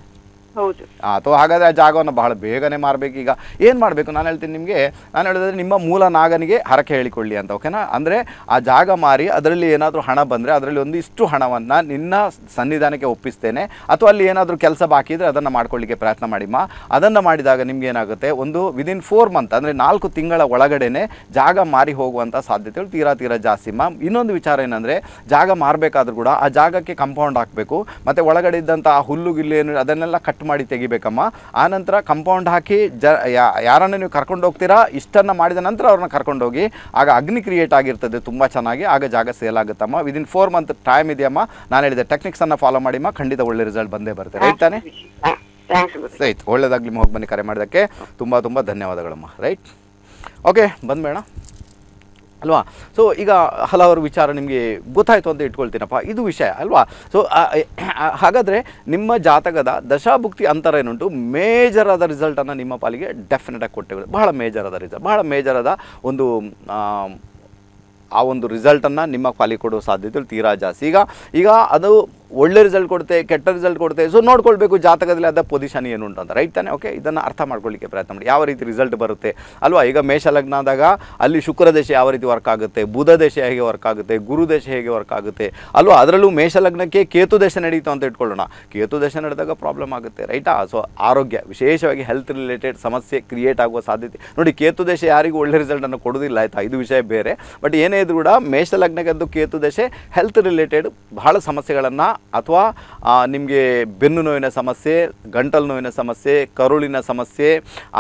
ಹೌದು. ಅಥವಾ ಹಾಗಾದರೆ ಆ ಜಾಗವನ್ನು ಬಹಳ ಬೇಗನೆ ಮಾರಬೇಕು ಈಗ. ಏನು ಮಾಡಬೇಕು? ನಾನು ಹೇಳ್ತೀನಿ ನಿಮಗೆ, ನಾನು ಹೇಳಿದ್ರೆ ನಿಮ್ಮ ಮೂಲ ನಾಗನಿಗೆ ಹರಕೆ ಹೇಳಿಕೊಳ್ಳಿ ಅಂತ, ಓಕೆನಾ? ಅಂದರೆ ಆ ಜಾಗ ಮಾರಿ, ಅದರಲ್ಲಿ ಏನಾದರೂ ಹಣ ಬಂದರೆ ಅದರಲ್ಲಿ ಒಂದಿಷ್ಟು ಹಣವನ್ನು ನಿನ್ನ ಸನ್ನಿಧಾನಕ್ಕೆ ಒಪ್ಪಿಸ್ತೇನೆ. ಅಥವಾ ಅಲ್ಲಿ ಏನಾದರೂ ಕೆಲಸ ಬಾಕಿ ಅದನ್ನು ಮಾಡ್ಕೊಳ್ಳಿಕ್ಕೆ ಪ್ರಯತ್ನ ಮಾಡಿಮ್ಮ ಅದನ್ನು ಮಾಡಿದಾಗ ನಿಮ್ಗೆ ಏನಾಗುತ್ತೆ? ಒಂದು ವಿದಿನ್ ಫೋರ್ ಮಂತ್ ಅಂದರೆ ನಾಲ್ಕು ತಿಂಗಳ ಒಳಗಡೆನೆ ಜಾಗ ಮಾರಿ ಹೋಗುವಂಥ ಸಾಧ್ಯತೆಗಳು ತೀರಾ ತೀರಾ ಜಾಸ್ತಿ ಮಾ. ಇನ್ನೊಂದು ವಿಚಾರ ಏನಂದರೆ, ಜಾಗ ಮಾರಬೇಕಾದ್ರೂ ಕೂಡ ಆ ಜಾಗಕ್ಕೆ ಕಂಪೌಂಡ್ ಹಾಕಬೇಕು. ಮತ್ತು ಒಳಗಡೆ ಇದ್ದಂಥ ಆ ಹುಲ್ಲು, ಗಿಲ್ಲು, ಏನು, ಅದನ್ನೆಲ್ಲ ಕಟ್ ಮಾಡಿ ತೆಗಿಬೇಕಮ್ಮ. ಆನಂತರ ಕಂಪೌಂಡ್ ಹಾಕಿ ಜ ಯಾರನ್ನು ನೀವು ಕರ್ಕೊಂಡು ಹೋಗ್ತೀರಾ, ಇಷ್ಟನ್ನು ಮಾಡಿದ ನಂತರ ಅವ್ರನ್ನ ಕರ್ಕೊಂಡೋಗಿ ಆಗ ಅಗ್ನಿ ಕ್ರಿಯೇಟ್ ಆಗಿರ್ತದೆ ತುಂಬ ಚೆನ್ನಾಗಿ, ಆಗ ಜಾಗ ಸೇಲ್ ಆಗುತ್ತಮ್ಮ. ವಿದಿನ್ ಫೋರ್ ಮಂತ್ ಟೈಮ್ ಇದೆಯಮ್ಮ. ನಾನು ಹೇಳಿದೆ ಟೆಕ್ನಿಕ್ಸನ್ನು ಫಾಲೋ ಮಾಡಿಮ್ಮ ಖಂಡಿತ ಒಳ್ಳೆ ರಿಸಲ್ಟ್ ಬಂದೇ ಬರ್ತದೆ ರೈಟ್ ತಾನೆ? ರೈಟ್ ಒಳ್ಳೇದಾಗಲಿ ಹೋಗಿ ಬನ್ನಿ ಕರೆ ಮಾಡೋದಕ್ಕೆ ತುಂಬ ತುಂಬ ಧನ್ಯವಾದಗಳಮ್ಮ. ರೈಟ್ ಓಕೆ ಬಂದ್ಬೇಡ ಅಲ್ವಾ? ಸೊ ಈಗ ಹಲವಾರು ವಿಚಾರ ನಿಮಗೆ ಗೊತ್ತಾಯಿತು ಅಂತ ಇಟ್ಕೊಳ್ತೀನಪ್ಪ. ಇದು ವಿಷಯ ಅಲ್ವಾ? ಸೊ ಹಾಗಾದರೆ ನಿಮ್ಮ ಜಾತಕದ ದಶಾಭುಕ್ತಿ ಅಂತರ ಏನುಂಟು? ಮೇಜರ್ ಆದ ರಿಸಲ್ಟನ್ನು ನಿಮ್ಮ ಪಾಲಿಗೆ ಡೆಫಿನೆಟಾಗಿ ಕೊಟ್ಟೆ ಬಹಳ ಮೇಜರ್ ಆದ ರಿಸಲ್ಟ್ ಬಹಳ ಮೇಜರ್ ಆದ ಒಂದು ಆ, ಒಂದು ರಿಸಲ್ಟನ್ನು ನಿಮ್ಮ ಪಾಲಿಗೆ ಕೊಡೋ ಸಾಧ್ಯತೆಗಳು ತೀರಾ ಜಾಸ್ತಿ. ಈಗ ಈಗ ಅದು ಒಳ್ಳೆ ರಿಸಲ್ಟ್ ಕೊಡುತ್ತೆ ಕೆಟ್ಟ ರಿಸಲ್ಟ್ ಕೊಡುತ್ತೆ ಸೊ ನೋಡ್ಕೊಳ್ಬೇಕು ಜಾತಕದಲ್ಲಿ ಅದ ಪೊಸಿಷನ್ ಏನು ಉಂಟು ಅಂತ ರೈಟ್ ತಾನೆ? ಓಕೆ ಇದನ್ನು ಅರ್ಥ ಮಾಡ್ಕೊಳ್ಳಿಕ್ಕೆ ಪ್ರಯತ್ನ ಮಾಡಿ. ಯಾವ ರೀತಿ ರಿಸಲ್ಟ್ ಬರುತ್ತೆ? ಅಲ್ವಾ? ಈಗ ಮೇಷ ಲಗ್ನ ಆದಾಗ ಅಲ್ಲಿ ಶುಕ್ರ ದೇಶ ಯಾವ ರೀತಿ ವರ್ಕ್ ಆಗುತ್ತೆ? ಬುಧ ದೇಶ ಹೇಗೆ ವರ್ಕ್ ಆಗುತ್ತೆ? ಗುರು ದೇಶ ಹೇಗೆ ವರ್ಕ್ ಆಗುತ್ತೆ? ಅಲ್ವಾ? ಅದರಲ್ಲೂ ಮೇಷ ಲಗ್ನಕ್ಕೆ ಕೇತು ದೇಶ ನಡೀತು ಅಂತ ಇಟ್ಕೊಳ್ಳೋಣ. ಕೇತು ದೇಶ ನಡೆದಾಗ ಪ್ರಾಬ್ಲಮ್ ಆಗುತ್ತೆ ರೈಟಾ ಸೊ ಆರೋಗ್ಯ, ವಿಶೇಷವಾಗಿ ಹೆಲ್ತ್ ರಿಲೇಟೆಡ್ ಸಮಸ್ಯೆ ಕ್ರಿಯೇಟ್ ಆಗುವ ಸಾಧ್ಯತೆ. ನೋಡಿ, ಕೇತು ದೇಶ ಯಾರಿಗೂ ಒಳ್ಳೆ ರಿಸಲ್ಟನ್ನು ಕೊಡೋದಿಲ್ಲ ಆಯಿತಾ? ಇದು ವಿಷಯ ಬೇರೆ. ಬಟ್ ಏನೇ ಇದ್ರೂ ಕೂಡ ಮೇಷ ಲಗ್ನಕ್ಕಂತೂ ಕೇತು ದೇಶ ಹೆಲ್ತ್ ರಿಲೇಟೆಡ್ ಬಹಳ ಸಮಸ್ಯೆಗಳನ್ನು ಅಥವಾ ನಿಮಗೆ ಬೆನ್ನು ನೋವಿನ ಸಮಸ್ಯೆ, ಗಂಟಲು ನೋವಿನ ಸಮಸ್ಯೆ, ಕರುಳಿನ ಸಮಸ್ಯೆ,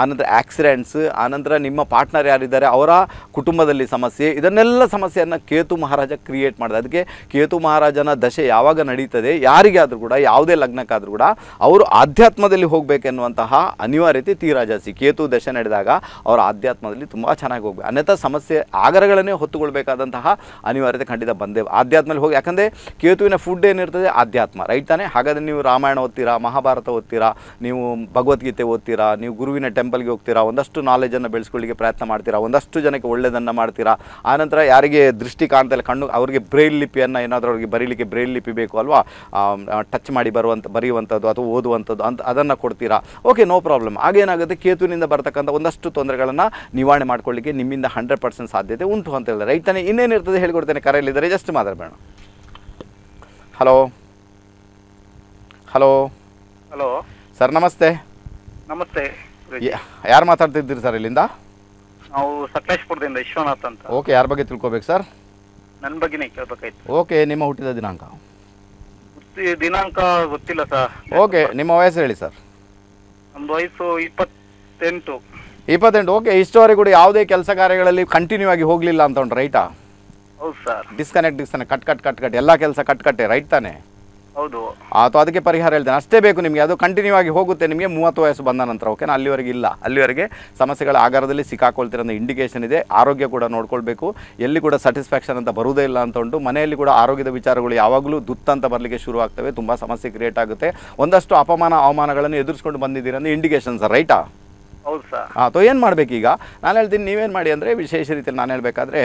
ಆನಂತರ ಆಕ್ಸಿಡೆಂಟ್ಸ್ ಆನಂತರ ನಿಮ್ಮ ಪಾರ್ಟ್ನರ್ ಯಾರಿದ್ದಾರೆ, ಅವರ ಕುಟುಂಬದಲ್ಲಿ ಸಮಸ್ಯೆ, ಇದನ್ನೆಲ್ಲ ಸಮಸ್ಯೆಯನ್ನು ಕೇತು ಮಹಾರಾಜ ಕ್ರಿಯೇಟ್ ಮಾಡಿದೆ. ಅದಕ್ಕೆ ಕೇತು ಮಹಾರಾಜನ ದಶೆ ಯಾವಾಗ ನಡೀತದೆ ಯಾರಿಗೆ ಆದರೂ ಕೂಡ, ಯಾವುದೇ ಲಗ್ನಕ್ಕಾದರೂ ಕೂಡ, ಅವರು ಆಧ್ಯಾತ್ಮದಲ್ಲಿ ಹೋಗಬೇಕೆನ್ನುವಂತಹ ಅನಿವಾರ್ಯತೆ ತೀರಾ ಜಾಸ್ತಿ ಕೇತು ದಶೆ ನಡೆದಾಗ ಅವರ ಆಧ್ಯಾತ್ಮದಲ್ಲಿ ತುಂಬ ಚೆನ್ನಾಗಿ ಹೋಗ್ಬೇಕು. ಅನ್ಯಥಾ ಸಮಸ್ಯೆ, ಆಗರಗಳನ್ನೇ ಹೊತ್ತುಕೊಳ್ಬೇಕಾದಂತಹ ಅನಿವಾರ್ಯತೆ ಖಂಡಿತ ಬಂದೇ, ಆಧ್ಯಾತ್ಮದಲ್ಲಿ ಹೋಗಿ. ಯಾಕಂದರೆ ಕೇತುವಿನ ಫುಡ್ ಏನಿರ್ತದೆ ಆಧ್ಯಾತ್ಮ ರೈಟ್ ತಾನೆ? ಹಾಗಾದರೆ ನೀವು ರಾಮಾಯಣ ಓದ್ತೀರಾ, ಮಹಾಭಾರತ ಓದ್ತೀರಾ, ನೀವು ಭಗವದ್ಗೀತೆ ಓದ್ತೀರಾ, ನೀವು ಗುರುವಿನ ಟೆಂಪಲ್ಗೆ ಹೋಗ್ತೀರಾ, ಒಂದಷ್ಟು ನಾಲೆಜನ್ನು ಬೆಳೆಸ್ಕೊಳ್ಳಿಕ್ಕೆ ಪ್ರಯತ್ನ ಮಾಡ್ತೀರಾ, ಒಂದಷ್ಟು ಜನಕ್ಕೆ ಒಳ್ಳೆಯದನ್ನು ಮಾಡ್ತೀರಾ ಆನಂತರ ಯಾರಿಗೆ ದೃಷ್ಟಿ ಕಾಣ್ತಾ ಇಲ್ಲ, ಕಣ್ಣು, ಅವರಿಗೆ ಬ್ರೈಲ್ ಲಿಪಿಯನ್ನು ಏನಾದರೂ ಅವರಿಗೆ ಬರೀಲಿಕ್ಕೆ ಬ್ರೈಲ್ ಲಿಪಿ ಬೇಕು ಅಲ್ವಾ? ಟಚ್ ಮಾಡಿ ಬರುವಂಥ ಬರೆಯುವಂಥದ್ದು ಅಥವಾ ಓದುವಂಥದ್ದು ಅಂತ ಅದನ್ನು ಕೊಡ್ತೀರಾ? ಓಕೆ ನೋ ಪ್ರಾಬ್ಲಮ್ ಆಗೇನಾಗುತ್ತೆ ಕೇತುವಿನಿಂದ ಬರ್ತಕ್ಕಂಥ ಒಂದಷ್ಟು ತೊಂದರೆಗಳನ್ನು ನಿವಾರಣೆ ಮಾಡ್ಕೊಳ್ಳಿಕ್ಕೆ ನಿಮ್ಮಿಂದ ಹಂಡ್ರೆಡ್ ಪರ್ಸೆಂಟ್ ಸಾಧ್ಯತೆ ಉಂಟು ಅಂತ ಹೇಳಿದ್ರೆ ರೈತನೇ ತಾನೇ? ಇನ್ನೇನಿರ್ತದೆ ಹೇಳಿಕೊಡ್ತೇನೆ ಕರೆಯಲ್ಲಿದ್ದರೆ ಜಸ್ಟ್ ಮಾತಾಡಬೇಡ. ಹಲೋ. ಹಲೋ. ಹಲೋ. ಸರ್ ನಮಸ್ತೆ. ನಮಸ್ತೆ. ಯಾರು ಮಾತಾಡ್ತಿದ್ದೀರಿ ಸರ್ ಇಲ್ಲಿಂದ? ನಾವು ಸಕಲೇಶ್ಪುರದಿಂದ ವಿಶ್ವನಾಥ್ ಅಂತ. ಓಕೆ ಯಾರ ಬಗ್ಗೆ ತಿಳ್ಕೊಬೇಕು ಸರ್? ನನ್ನ ಬಗ್ಗೆನೇ ಕೇಳ್ಬೇಕಾಯ್ತು. ಓಕೆ ನಿಮ್ಮ ಹುಟ್ಟಿದ ದಿನಾಂಕ? ದಿನಾಂಕ ಗೊತ್ತಿಲ್ಲ ಸರ್. ಓಕೆ ನಿಮ್ಮ ವಯಸ್ಸು ಹೇಳಿ ಸರ್. ನಮ್ದು ವಯಸ್ಸು ಇಪ್ಪತ್ತೆಂಟು. ಇಪ್ಪತ್ತೆಂಟು ಓಕೆ ಇಷ್ಟವರೆಗೂ ಯಾವುದೇ ಕೆಲಸ ಕಾರ್ಯಗಳಲ್ಲಿ ಕಂಟಿನ್ಯೂ ಆಗಿ ಹೋಗಲಿಲ್ಲ ಅಂತ ಉಂಟು ರೈಟಾ? Disconnect disconnect cut cut cut cut ಎಲ್ಲ ಕೆಲಸ ಕಟ್ ಕಟ್ಟೆ ರೈಟ್ ತಾನೆ? ಹೌದು. ಅಥವಾ ಅದಕ್ಕೆ ಪರಿಹಾರ ಹೇಳ್ತೇನೆ. ಅಷ್ಟೇ ಬೇಕು ನಿಮಗೆ. ಅದು ಕಂಟಿನ್ಯೂ ಆಗಿ ಹೋಗುತ್ತೆ ನಿಮಗೆ ಮೂವತ್ತು ವಯಸ್ಸು ಬಂದ ನಂತರ ಓಕೆನಾ ಅಲ್ಲಿವರೆಗೆ ಇಲ್ಲ. ಅಲ್ಲಿವರೆಗೆ ಸಮಸ್ಯೆಗಳ ಆಗಾರದಲ್ಲಿ ಸಿಕ್ಕಾಕೊಳ್ತಿರೋ ಇಂಡಿಕೇಶನ್ ಇದೆ. ಆರೋಗ್ಯ ಕೂಡ ನೋಡ್ಕೊಳ್ಬೇಕು. ಎಲ್ಲಿ ಕೂಡ ಸ್ಯಾಟಿಸ್ಫ್ಯಾಕ್ಷನ್ ಅಂತ ಬರುವುದೇ ಇಲ್ಲ ಅಂತ ಉಂಟು. ಮನೆಯಲ್ಲಿ ಕೂಡ ಆರೋಗ್ಯದ ವಿಚಾರಗಳು ಯಾವಾಗಲೂ ದುತ್ತ ಅಂತ ಬರಲಿಕ್ಕೆ ಶುರು ಆಗ್ತವೆ. ತುಂಬ ಸಮಸ್ಯೆ ಕ್ರಿಯೇಟ್ ಆಗುತ್ತೆ. ಒಂದಷ್ಟು ಅಪಮಾನ ಅವಮಾನಗಳನ್ನು ಎದುರಿಸ್ಕೊಂಡು ಬಂದಿದ್ದೀರಿ ಅಂದರೆ ಇಂಡಿಕೇಶನ್ ಸರ್ ರೈಟಾ ಹೌದು ತೊ ಏನು ಮಾಡಬೇಕೀಗ? ನಾನು ಹೇಳ್ತೀನಿ, ನೀವೇನು ಮಾಡಿ ಅಂದರೆ ವಿಶೇಷ ರೀತಿಯಲ್ಲಿ ನಾನು ಹೇಳಬೇಕಾದ್ರೆ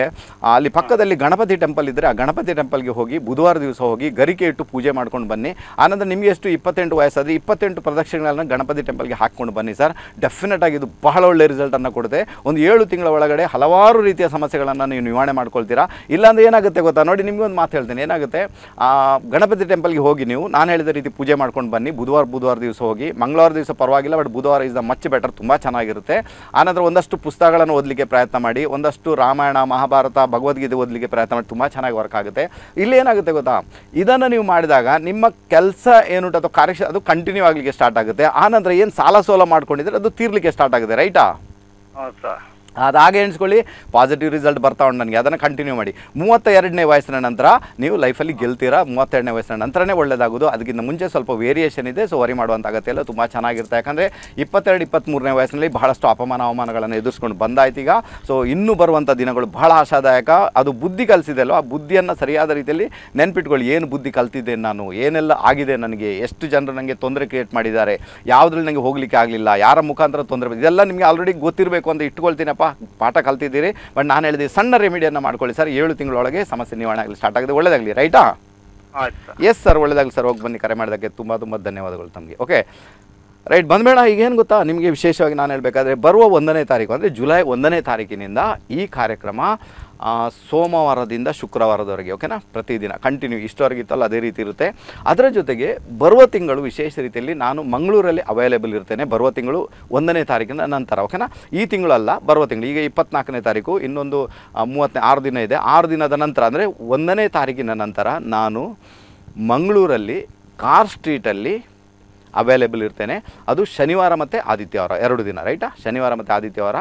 ಅಲ್ಲಿ ಪಕ್ಕದಲ್ಲಿ ಗಣಪತಿ ಟೆಂಪಲ್ ಇದ್ದರೆ ಆ ಗಣಪತಿ ಟೆಂಪಲ್ಗೆ ಹೋಗಿ ಬುಧವಾರ ದಿವಸ ಹೋಗಿ ಗರಿಕೆ ಇಟ್ಟು ಪೂಜೆ ಮಾಡ್ಕೊಂಡು ಬನ್ನಿ. ಆನಂತರ ನಿಮಗೆ ಎಷ್ಟು ಇಪ್ಪತ್ತೆಂಟು ವಯಸ್ಸಾದರೆ ಇಪ್ಪತ್ತೆಂಟು ಪ್ರದಕ್ಷಿಣೆಗಳನ್ನ ಗಣಪತಿ ಟೆಂಪಲ್ಗೆ ಹಾಕ್ಕೊಂಡು ಬನ್ನಿ ಸರ್. ಡೆಫಿನೆಟ್ ಆಗಿ ಇದು ಬಹಳ ಒಳ್ಳೆ ರಿಸಲ್ಟನ್ನು ಕೊಡುತ್ತೆ. ಒಂದು ಏಳು ತಿಂಗಳ ಒಳಗಡೆ ಹಲವಾರು ರೀತಿಯ ಸಮಸ್ಯೆಗಳನ್ನು ನೀವು ನಿವಾರಣೆ ಮಾಡ್ಕೊಳ್ತೀರಾ. ಇಲ್ಲಾಂದರೆ ಏನಾಗುತ್ತೆ ಗೊತ್ತಾ? ನೋಡಿ, ನಿಮಗೆ ಒಂದು ಮಾತು ಹೇಳ್ತೀನಿ. ಏನಾಗುತ್ತೆ? ಗಣಪತಿ ಟೆಂಪಲ್ಗೆ ಹೋಗಿ ನೀವು, ನಾನು ಹೇಳಿದ ರೀತಿ ಪೂಜೆ ಮಾಡ್ಕೊಂಡು ಬನ್ನಿ. ಬುಧವಾರ ಬುಧವಾರ ದಿವಸ ಹೋಗಿ, ಮಂಗಳವಾರ ದಿವಸ ಪರವಾಗಿಲ್ಲ, ಬಟ್ ಬುಧವಾರ ಇಸ್ ದ ಮಚ್ ಬೆಟರ್ ತುಂಬ ಚೆನ್ನಾಗಿರುತ್ತೆ. ಆನಂತರ ಒಂದಷ್ಟು ಪುಸ್ತಕಗಳನ್ನು ಓದಲಿಕ್ಕೆ ಪ್ರಯತ್ನ ಮಾಡಿ, ಒಂದಷ್ಟು ರಾಮಾಯಣ, ಮಹಾಭಾರತ, ಭಗವದ್ಗೀತೆ ಓದಲಿಕ್ಕೆ ಪ್ರಯತ್ನ ಮಾಡಿ, ತುಂಬ ಚೆನ್ನಾಗಿ ವರ್ಕ್ ಆಗುತ್ತೆ. ಇಲ್ಲಿ ಏನಾಗುತ್ತೆ ಗೊತ್ತಾ? ಇದನ್ನು ನೀವು ಮಾಡಿದಾಗ ನಿಮ್ಮ ಕೆಲಸ ಏನುಂಟು ಅಥವಾ ಕಾರ್ಯ ಅದು ಕಂಟಿನ್ಯೂ ಆಗಲಿಕ್ಕೆ ಸ್ಟಾರ್ಟ್ ಆಗುತ್ತೆ. ಆನಂತರ ಏನು ಸಾಲ ಸೋಲ ಮಾಡ್ಕೊಂಡಿದ್ರೆ ಅದು ತೀರ್ಲಿಕ್ಕೆ ಸ್ಟಾರ್ಟ್ ಆಗುತ್ತೆ, ರೈಟಾ? ಹಾಗೆ ಎಣಿಸ್ಕೊಳ್ಳಿ ಪಾಸಿಟಿವ್ ರಿಸಲ್ಟ್ ಬರ್ತಾ ಉಂಟು ನನಗೆ. ಅದನ್ನು ಕಂಟಿನ್ಯೂ ಮಾಡಿ. ಮೂವತ್ತ ಎರಡನೇ ವಯಸ್ಸಿನ ನಂತರ ನೀವು ಲೈಫಲ್ಲಿ ಗೆಲ್ತೀರಾ? ಮೂವತ್ತೆರಡನೇ ವಯಸ್ಸಿನ ನಂತರನೇ ಒಳ್ಳೆಯದಾಗೋದು ಅದಕ್ಕಿಂತ ಮುಂಚೆ ಸ್ವಲ್ಪ ವೇರಿಯೇಷನ್ ಇದೆ ಸೊ ವರಿ ಮಾಡುವಂಥ ಅಗತ್ಯ ಇಲ್ಲ ತುಂಬ ಚೆನ್ನಾಗಿರುತ್ತೆ. ಯಾಕಂದರೆ ಇಪ್ಪತ್ತೆರಡು ಇಪ್ಪತ್ತ್ಮೂರನೇ ವಯಸ್ಸಿನಲ್ಲಿ ಬಹಳಷ್ಟು ಅಪಮಾನ, ಅವಮಾನಗಳನ್ನು ಎದುರಿಸ್ಕೊಂಡು ಬಂದಾಯ್ತು ಈಗ ಸೊ ಇನ್ನೂ ಬರುವಂಥ ದಿನಗಳು ಬಹಳ ಆಶಾದಾಯಕ. ಅದು ಬುದ್ಧಿ ಕಲಿಸಿದೆಲ್ಲೋ ಆ ಬುದ್ಧಿಯನ್ನು ಸರಿಯಾದ ರೀತಿಯಲ್ಲಿ ನೆನ್ಪಿಟ್ಕೊಳ್ಳಿ. ಏನು ಬುದ್ಧಿ ಕಲ್ತಿದ್ದೆ ನಾನು? ಏನೆಲ್ಲ ಆಗಿದೆ ನನಗೆ? ಎಷ್ಟು ಜನರು ನನಗೆ ತೊಂದರೆ ಕ್ರಿಯೇಟ್ ಮಾಡಿದ್ದಾರೆ? ಯಾವುದ್ರಲ್ಲಿ ನನಗೆ ಹೋಗಲಿಕ್ಕೆ ಆಗಲಿಲ್ಲ? ಯಾರ ಮುಖಾಂತರ ತೊಂದರೆ ಇದೆಲ್ಲ ನಿಮಗೆ ಆಲ್ರೆಡಿ ಗೊತ್ತಿರಬೇಕು ಅಂತ ಇಟ್ಕೊಳ್ತೀನಪ್ಪ ಪಾಠ ಕಲ್ತಿದ್ದೀರಿ ಬಟ್ ನಾನು ಹೇಳಿದೆ ಸಣ್ಣ ರೆಮಿಡಿಯನ್ನು ಮಾಡ್ಕೊಳ್ಳಿ ಸರ್. ಏಳು ತಿಂಗಳೊಳಗೆ ಸಮಸ್ಯೆ ನಿವಾರಣೆ ಆಗಲಿ ಸ್ಟಾರ್ಟ್ ಆಗಿದೆ ಒಳ್ಳೆಯದಾಗಲಿ ರೈಟಾ ಎಸ್ ಸರ್. ಒಳ್ಳೇದಾಗಲಿ ಸರ್ ಹೋಗಿ ಬನ್ನಿ ಕರೆ ಮಾಡಿದಕ್ಕೆ ತುಂಬ ತುಂಬ ಧನ್ಯವಾದಗಳು ತಮಗೆ. ಓಕೆ ರೈಟ್ ಬಂದ್ಬೇಡ ಈಗೇನು ಗೊತ್ತಾ? ನಿಮಗೆ ವಿಶೇಷವಾಗಿ ನಾನು ಹೇಳಬೇಕಾದ್ರೆ ಬರುವ ಒಂದನೇ ತಾರೀಕು ಅಂದರೆ ಜುಲೈ ಒಂದನೇ ತಾರೀಕಿನಿಂದ ಈ ಕಾರ್ಯಕ್ರಮ ಸೋಮವಾರದಿಂದ ಶುಕ್ರವಾರದವರೆಗೆ ಓಕೆನಾ ಪ್ರತಿದಿನ ಕಂಟಿನ್ಯೂ ಇಷ್ಟವರೆಗೆ ಇತ್ತಲ್ಲ ಅದೇ ರೀತಿ ಇರುತ್ತೆ. ಅದರ ಜೊತೆಗೆ ಬರುವ ತಿಂಗಳು ವಿಶೇಷ ರೀತಿಯಲ್ಲಿ ನಾನು ಮಂಗಳೂರಲ್ಲಿ ಅವೈಲೇಬಲ್ ಇರ್ತೇನೆ, ಬರುವ ತಿಂಗಳು ಒಂದನೇ ತಾರೀಕಿನ ನಂತರ ಓಕೆನಾ ಈ ತಿಂಗಳಲ್ಲ, ಬರುವ ತಿಂಗಳು, ಈಗ ಇಪ್ಪತ್ನಾಲ್ಕನೇ ತಾರೀಕು, ಇನ್ನೊಂದು ಮೂವತ್ತನೇ, ಆರು ದಿನ ಇದೆ. ಆರು ದಿನದ ನಂತರ ಅಂದರೆ ಒಂದನೇ ತಾರೀಕಿನ ನಂತರ ನಾನು ಮಂಗಳೂರಲ್ಲಿ ಕಾರ್ ಸ್ಟ್ರೀಟಲ್ಲಿ ಅವೈಲೇಬಲ್ ಇರ್ತೇನೆ. ಅದು ಶನಿವಾರ ಮತ್ತು ಆದಿತ್ಯವಾರ ಎರಡು ದಿನ ರೈಟಾ ಶನಿವಾರ ಮತ್ತು ಆದಿತ್ಯವಾರ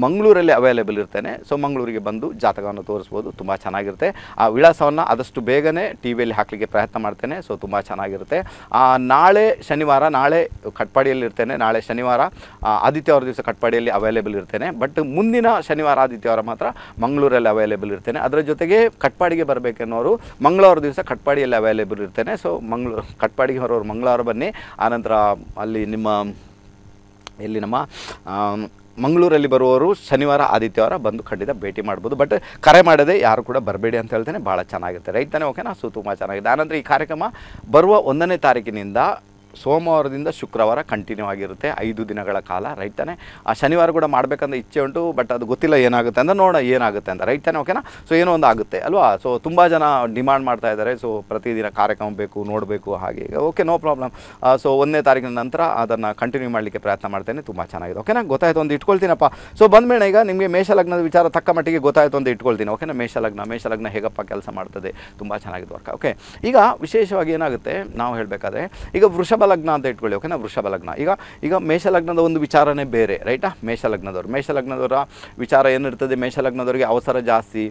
ಮಂಗಳೂರಲ್ಲಿ ಅವೈಲೇಬಲ್ ಇರ್ತೇನೆ. ಸೊ ಮಂಗಳೂರಿಗೆ ಬಂದು ಜಾತಕವನ್ನು ತೋರಿಸ್ಬೋದು ತುಂಬ ಚೆನ್ನಾಗಿರುತ್ತೆ. ಆ ವಿಳಾಸವನ್ನು ಆದಷ್ಟು ಬೇಗನೆ ಟಿ ವಿಯಲ್ಲಿ ಹಾಕಲಿಕ್ಕೆ ಪ್ರಯತ್ನ ಮಾಡ್ತೇನೆ. ಸೊ ತುಂಬ ಚೆನ್ನಾಗಿರುತ್ತೆ. ಆ, ನಾಳೆ ಶನಿವಾರ ನಾಳೆ ಕಟ್ಪಾಡಿಯಲ್ಲಿ ಇರ್ತೇನೆ. ನಾಳೆ ಶನಿವಾರ ಆ, ಆದಿತ್ಯವಾರ ದಿವಸ ಕಟ್ಪಾಡಿಯಲ್ಲಿ ಅವೈಲೇಬಲ್ ಇರ್ತೇನೆ. ಬಟ್ ಮುಂದಿನ ಶನಿವಾರ ಆದಿತ್ಯವಾರ ಮಾತ್ರ ಮಂಗಳೂರಲ್ಲಿ ಅವೈಲೇಬಲ್ ಇರ್ತೇನೆ. ಅದರ ಜೊತೆಗೆ ಕಟ್ಪಾಡಿಗೆ ಬರಬೇಕೆನ್ನೋರು ಮಂಗಳವಾರ ದಿವಸ ಕಟ್ಪಾಡಿಯಲ್ಲಿ ಅವೈಲೇಬಲ್ ಇರ್ತೇನೆ. ಸೊ ಮಂಗಳೂರು ಕಟ್ಪಾಡಿಗೆ ಹೊರವರು ಮಂಗಳವಾರ ಬನ್ನಿ. ಆನಂತರ ಅಲ್ಲಿ ನಿಮ್ಮ ಇಲ್ಲಿ ನಮ್ಮ ಮಂಗಳೂರಲ್ಲಿ ಬರುವವರು ಶನಿವಾರ, ಆದಿತ್ಯವಾರ ಬಂದು ಖಂಡಿತ ಭೇಟಿ ಮಾಡ್ಬೋದು. ಬಟ್ ಕರೆ ಮಾಡದೆ ಯಾರು ಕೂಡ ಬರಬೇಡಿ ಅಂತ ಹೇಳ್ತೇನೆ, ಭಾಳ ಚೆನ್ನಾಗಿರುತ್ತೆ. ರೈತನೇ ತಾನೇ? ಓಕೆನಾ ಸೊ ತುಂಬ ಚೆನ್ನಾಗಿದೆ. ಆನಂತರ ಈ ಕಾರ್ಯಕ್ರಮ ಬರುವ ಒಂದನೇ ತಾರೀಕಿನಿಂದ ಸೋಮವಾರದಿಂದ ಶುಕ್ರವಾರ ಕಂಟಿನ್ಯೂ ಆಗಿರುತ್ತೆ ಐದು ದಿನಗಳ ಕಾಲ ರೈಟ್ ತಾನೆ ಆ ಶನಿವಾರ ಕೂಡ ಮಾಡಬೇಕಂತ ಇಚ್ಛೆ ಉಂಟು, ಬಟ್ ಅದು ಗೊತ್ತಿಲ್ಲ ಏನಾಗುತ್ತೆ ಅಂತ ನೋಡೋಣ, ಏನಾಗುತ್ತೆ ಅಂತ. ರೈತಾನೆ ತಾನೆ ಓಕೆನಾ ಸೊ ಏನೋ ಒಂದು ಆಗುತ್ತೆ, ಅಲ್ವಾ? ಸೊ ತುಂಬ ಜನ ಡಿಮ್ಯಾಂಡ್ ಮಾಡ್ತಾ ಇದ್ದಾರೆ. ಸೊ ಪ್ರತಿದಿನ ಕಾರ್ಯಕ್ರಮ ಬೇಕು, ನೋಡಬೇಕು, ಹಾಗೆ ಈಗ ಓಕೆ ನೋ ಪ್ರಾಬ್ಲಮ್ ಸೊ ಒಂದನೇ ತಾರೀಕಿನ ನಂತರ ಅದನ್ನು ಕಂಟಿನ್ಯೂ ಮಾಡಲಿಕ್ಕೆ ಪ್ರಯತ್ನ ಮಾಡ್ತೇನೆ. ತುಂಬ ಚೆನ್ನಾಗಿದೆ ಓಕೆನಾ ಗೊತ್ತಾಯ್ತು ಒಂದು ಇಟ್ಕೊಳ್ತೀನಪ್ಪ. ಸೊ ಬಂದ್ಮೇಲೆ ಈಗ ನಿಮಗೆ ಮೇಷಲಗ್ನದ ವಿಚಾರ ತಕ್ಕ ಮಟ್ಟಿಗೆ ಗೊತ್ತಾಯ್ತು ಅಂತ ಇಟ್ಕೊಳ್ತೀನಿ ಓಕೆನಾ ಮೇಷಲಗ್ನ ಮೇಷಲಗ್ನ ಹೇಗಪ್ಪ ಕೆಲಸ ಮಾಡ್ತದೆ? ತುಂಬ ಚೆನ್ನಾಗಿದೆ ವರ್ಕ ಓಕೆ ಈಗ ವಿಶೇಷವಾಗಿ ಏನಾಗುತ್ತೆ, ನಾವು ಹೇಳಬೇಕಾದ್ರೆ, ಈಗ ವೃಷಭ ಲಗ್ನ ಅಂತ ಇಟ್ಕೊಳ್ಳಿ ಓಕೆನಾ ವೃಷಭ ಲಗ್ನ ಈಗ ಈಗ ಮೇಷಲಗ್ನದ ಒಂದು ವಿಚಾರನೇ ಬೇರೆ ರೈಟಾ ಮೇಷಲಗ್ನದವ್ರು. ಮೇಷಲಗ್ನದವರ ವಿಚಾರ ಏನಿರ್ತದೆ? ಮೇಷಲಗ್ನದವರಿಗೆ ಅವಸರ ಜಾಸ್ತಿ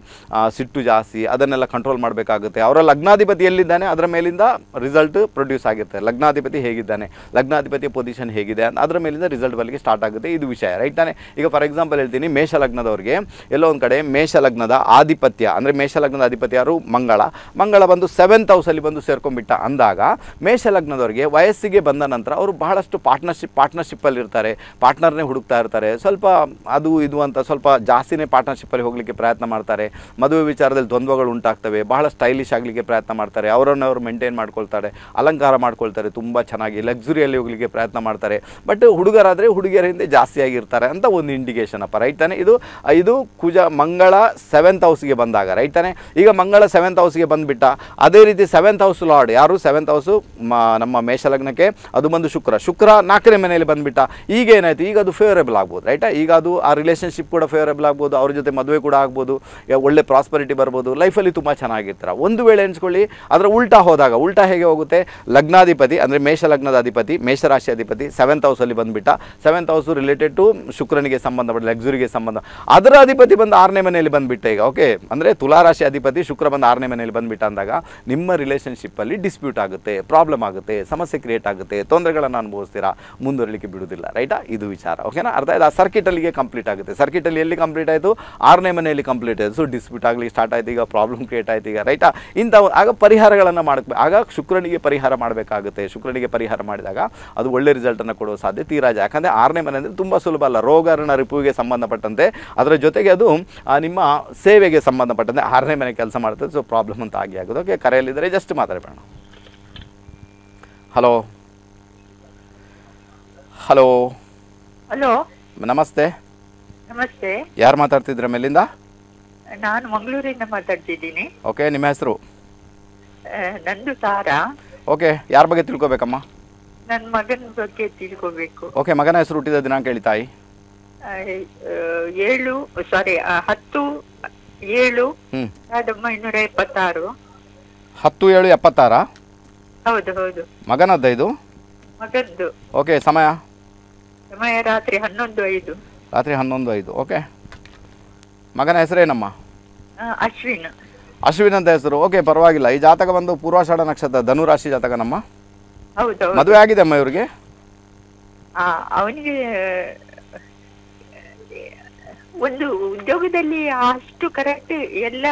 ಸಿಟ್ಟು ಜಾಸ್ತಿ, ಅದನ್ನೆಲ್ಲ ಕಂಟ್ರೋಲ್ ಮಾಡಬೇಕಾಗುತ್ತೆ. ಅವರ ಲಗ್ನಾಧಿಪತಿ ಎಲ್ಲಿದ್ದಾನೆ ಅದರ ಮೇಲಿಂದ ರಿಸಲ್ಟ್ ಪ್ರೊಡ್ಯೂಸ್ ಆಗಿರುತ್ತೆ ಲಗ್ನಾಧಿಪತಿ ಹೇಗಿದ್ದಾನೆ? ಲಗ್ನಾಧಿಪತಿಯ ಪೊಸಿಷನ್ ಹೇಗಿದೆ? ಅಂತ ಅದರ ಮೇಲಿಂದ ರಿಸಲ್ಟ್ ಬರಲಿಕ್ಕೆ ಸ್ಟಾರ್ಟ್ ಆಗುತ್ತೆ. ಇದು ವಿಷಯ ರೈಟ್ ಈಗ ಫಾರ್ ಎಕ್ಸಾಂಪಲ್ ಹೇಳ್ತೀನಿ, ಮೇಷಲಗ್ನದವ್ರಿಗೆ ಎಲ್ಲೋ ಒಂದು ಕಡೆ ಮೇಷಲಗ್ನದ ಆಧಿಪತ್ಯ, ಅಂದರೆ ಮೇಷಲಗ್ನದ ಅಧಿಪತಿ ಯಾರು? ಮಂಗಳ. ಮಂಗಳ ಬಂದು ಸೆವೆಂತ್ ಹೌಸಲ್ಲಿ ಬಂದು ಸೇರ್ಕೊಂಡ್ಬಿಟ್ಟ ಅಂದಾಗ, ಮೇಷಲಗ್ನದವ್ರಿಗೆ ವಯಸ್ಸಿಗೆ ಬಂದ ನಂತರ ಅವರು ಬಹಳಷ್ಟು ಪಾರ್ಟ್ನರ್ಶಿಪ್ ಪಾರ್ಟ್ನರ್ಶಿಪ್ಪಲ್ಲಿ ಇರ್ತಾರೆ ಪಾರ್ಟ್ನರ್ನೇ ಹುಡುಕ್ತಾ ಇರ್ತಾರೆ. ಸ್ವಲ್ಪ ಅದು ಇದು ಅಂತ ಸ್ವಲ್ಪ ಜಾಸ್ತಿನೇ ಪಾರ್ಟ್ನರ್ಶಿಪ್ಪಲ್ಲಿ ಹೋಗಲಿಕ್ಕೆ ಪ್ರಯತ್ನ ಮಾಡ್ತಾರೆ. ಮದುವೆ ವಿಚಾರದಲ್ಲಿ ದ್ವಂದ್ವಗಳು ಉಂಟಾಗ್ತವೆ, ಬಹಳ ಸ್ಟೈಲಿಶ್ ಆಗಲಿಕ್ಕೆ ಪ್ರಯತ್ನ ಮಾಡ್ತಾರೆ, ಅವರನ್ನು ಅವರು ಮೇಂಟೈನ್ ಮಾಡ್ಕೊಳ್ತಾರೆ, ಅಲಂಕಾರ ಮಾಡ್ಕೊಳ್ತಾರೆ, ತುಂಬ ಚೆನ್ನಾಗಿ ಲಕ್ಸುರಿಯಲ್ಲಿ ಹೋಗಲಿಕ್ಕೆ ಪ್ರಯತ್ನ ಮಾಡ್ತಾರೆ. ಬಟ್ ಹುಡುಗರಾದರೆ ಹುಡುಗಿಯರ ಹಿಂದೆ ಜಾಸ್ತಿ ಆಗಿರ್ತಾರೆ ಅಂತ ಒಂದು ಇಂಡಿಕೇಶನ್ ಅಪ್ಪ ರೈಟ್ ತಾನೆ? ಇದು ಇದು ಕುಜ ಮಂಗಳ ಸೆವೆಂತ್ ಹೌಸ್ಗೆ ಬಂದಾಗ ರೈಟ್ ತಾನೆ? ಈಗ ಮಂಗಳ ಸೆವೆಂತ್ ಹೌಸ್ಗೆ ಬಂದುಬಿಟ್ಟ, ಅದೇ ರೀತಿ ಸೆವೆಂತ್ ಹೌಸ್ ಲಾರ್ಡ್ ಯಾರು? ಸೆವೆಂತ್ ಹೌಸು ನಮ್ಮ ಮೇಷಲಗ್ನಕ್ಕೆ ಅದು ಬಂದು ಶುಕ್ರ. ಶುಕ್ರ ನಾಲ್ಕನೇ ಮನೆಯಲ್ಲಿ ಬಂದುಬಿಟ್ಟ. ಈಗ ಏನಾಯ್ತು? ಈಗ ಅದು ಫೇವರೇಬಲ್ ಆಗ್ಬೋದು ರೈಟಾ ಈಗ ಅದು ಆ ರಿಲೇಷನ್ಶಿಪ್ ಕೂಡ ಫೇವರೇಬಲ್ ಆಗ್ಬೋದು, ಅವ್ರ ಜೊತೆ ಮದುವೆ ಕೂಡ ಆಗ್ಬೋದು ಒಳ್ಳೆ ಪ್ರಾಸ್ಪರಿಟಿ ಬರ್ಬೋದು ಲೈಫಲ್ಲಿ ತುಂಬ ಚೆನ್ನಾಗಿರ್ತಾರೆ. ಒಂದು ವೇಳೆ ಎಣಿಸ್ಕೊಳ್ಳಿ, ಅದರ ಉಲ್ಟಾ ಹೋದಾಗ, ಉಲ್ಟಾ ಹೇಗೆ ಹೋಗುತ್ತೆ? ಲಗ್ನಾಧಿಪತಿ, ಅಂದರೆ ಮೇಷ ಲಗ್ನದ ಅಧಿಪತಿ ಮೇಷರಾಶಿ ಅಧಿಪತಿ ಸೆವೆಂತ್ ಹೌಸಲ್ಲಿ ಬಂದುಬಿಟ್ಟ. ಸೆವೆಂತ್ ಹೌಸು ರಿಲೇಟೆಡ್ ಟು ಶುಕ್ರನಿಗೆ ಸಂಬಂಧಪಟ್ಟ ಲಗ್ಸುರಿಗೆ ಸಂಬಂಧ. ಅದರ ಅಧಿಪತಿ ಬಂದು ಆರನೇ ಮನೆಯಲ್ಲಿ ಬಂದುಬಿಟ್ಟ ಈಗ ಓಕೆ ಅಂದರೆ ತುಲಾರಾಶಿ ಅಧಿಪತಿ ಶುಕ್ರ ಬಂದು ಆರನೇ ಮನೆಯಲ್ಲಿ ಬಂದುಬಿಟ್ಟ ಅಂದಾಗ, ನಿಮ್ಮ ರಿಲೇಷನ್ಶಿಪ್ಪಲ್ಲಿ ಡಿಸ್ಪ್ಯೂಟ್ ಆಗುತ್ತೆ ಪ್ರಾಬ್ಲಮ್ ಆಗುತ್ತೆ, ಸಮಸ್ಯೆ ಕ್ರಿಯೇಟ್ ಆಗುತ್ತೆ, ತೊಂದರೆಗಳನ್ನು ಅನುಭವಿಸ್ತೀರಾ, ಮುಂದುವರಲಿಕ್ಕೆ ಬಿಡುವುದಿಲ್ಲ, ರೈಟಾ? ಇದು ವಿಚಾರ ಓಕೆನಾ ಅರ್ಥ ಆಯ್ತು? ಆ ಸರ್ಕಿಟಲ್ಲಿಗೆ ಕಂಪ್ಲೀಟ್ ಆಗುತ್ತೆ. ಸರ್ಕಿಟಲ್ಲಿ ಎಲ್ಲಿ ಕಂಪ್ಲೀಟ್ ಆಯಿತು? ಆರನೇ ಮನೆಯಲ್ಲಿ ಕಂಪ್ಲೀಟ್ ಆಯಿತು. ಡಿಸ್ಪ್ಯೂಟ್ ಆಗಲಿ ಸ್ಟಾರ್ಟ್ ಆಯ್ತು, ಈಗ ಪ್ರಾಬ್ಲಮ್ ಕ್ರಿಯೇಟ್ ಆಯ್ತು, ಈಗ, ರೈಟಾ? ಇಂಥ ಆಗ ಪರಿಹಾರಗಳನ್ನು ಮಾಡಬೇಕು ಆಗ ಶುಕ್ರನಿಗೆ ಪರಿಹಾರ ಮಾಡಬೇಕಾಗುತ್ತೆ. ಶುಕ್ರನಿಗೆ ಪರಿಹಾರ ಮಾಡಿದಾಗ ಅದು ಒಳ್ಳೆ ರಿಸಲ್ಟನ್ನು ಕೊಡುವ ಸಾಧ್ಯತೆ ತೀರಾಜ ಯಾಕಂದರೆ ಆರನೇ ಮನೆ ಅಂದರೆ ತುಂಬ ಸುಲಭ ಅಲ್ಲ. ರೋಗರಣ ರಿಪುವಿಗೆ ಸಂಬಂಧಪಟ್ಟಂತೆ ಅದರ ಜೊತೆಗೆ ಅದು ನಿಮ್ಮ ಸೇವೆಗೆ ಸಂಬಂಧಪಟ್ಟಂತೆ ಆರನೇ ಮನೆ ಕೆಲಸ ಮಾಡುತ್ತೆ ಸೊ ಪ್ರಾಬ್ಲಮ್ ಅಂತ ಆಗಿ ಆಗೋದು ಓಕೆ ಕರೆಯಲ್ಲಿದ್ದರೆ ಜಸ್ಟ್ ಮಾತಾಡಬೇಡ ಹಲೋ. ಹಲೋ. ಹಲೋ. ನಮಸ್ತೆ. ನಮಸ್ತೆ. ಯಾರು ಮಾತಾಡ್ತಿದ್ರ ಮೇಲಿಂದ? ನಾನು ಮಂಗಳೂರಿಂದ ಮಾತಾಡ್ತಿದ್ದೀನಿ. ಓಕೆ ನಿಮ್ಮ ಹೆಸರು? ನಂದು ತಾರಾ ಓಕೆ ಯಾರ ಬಗ್ಗೆ ತಿಳ್ಕೊಬೇಕಮ್ಮ? ನನ್ನ ಮಗನ ಬಗ್ಗೆ ತಿಳ್ಕೋಬೇಕು. ಓಕೆ ಮಗನ ಹೆಸರು ಹುಟ್ಟಿದ ದಿನಾಂಕ ಹೇಳಿ ತಾಯಿ. ಏಳು ಸಾರಿ ಹತ್ತು ಏಳು ಹ್ಞೂ ಸಾವಿರದ ಒಂಬೈನೂರ ಎಪ್ಪತ್ತಾರು. ಹತ್ತು ಏಳು ಎಪ್ಪತ್ತಾರ? ಹೌದು ಹೌದು. ಮಗನದ್ದ ಇದು? ಮಗದ್ದು. ಓಕೆ ಸಮಯ? ಸಮಯ ರಾತ್ರಿ ಹನ್ನೊಂದು ಐದು. ರಾತ್ರಿ ಹನ್ನೊಂದು ಐದು ಓಕೆ. ಮಗನ ಹೆಸರೇನಮ್ಮ ಅಶ್ವಿನ್ ಅಶ್ವಿನ್. ಅಂತ ಹೆಸರು ಓಕೆ ಪರವಾಗಿಲ್ಲ. ಈ ಜಾತಕ ಬಂದು ಪೂರ್ವಾಷಾಢ ನಕ್ಷತ್ರ ಧನುರಾಶಿ ಜಾತಕ ನಮ್ಮ ಹೌದು. ಮದುವೆ ಆಗಿದೆ ಅಮ್ಮ ಇವರಿಗೆ? ಆ, ಅವನಿಗೆ ಒಂದು ಉದ್ಯೋಗದಲ್ಲಿ ಅಷ್ಟು ಕರೆಕ್ಟ್ ಎಲ್ಲ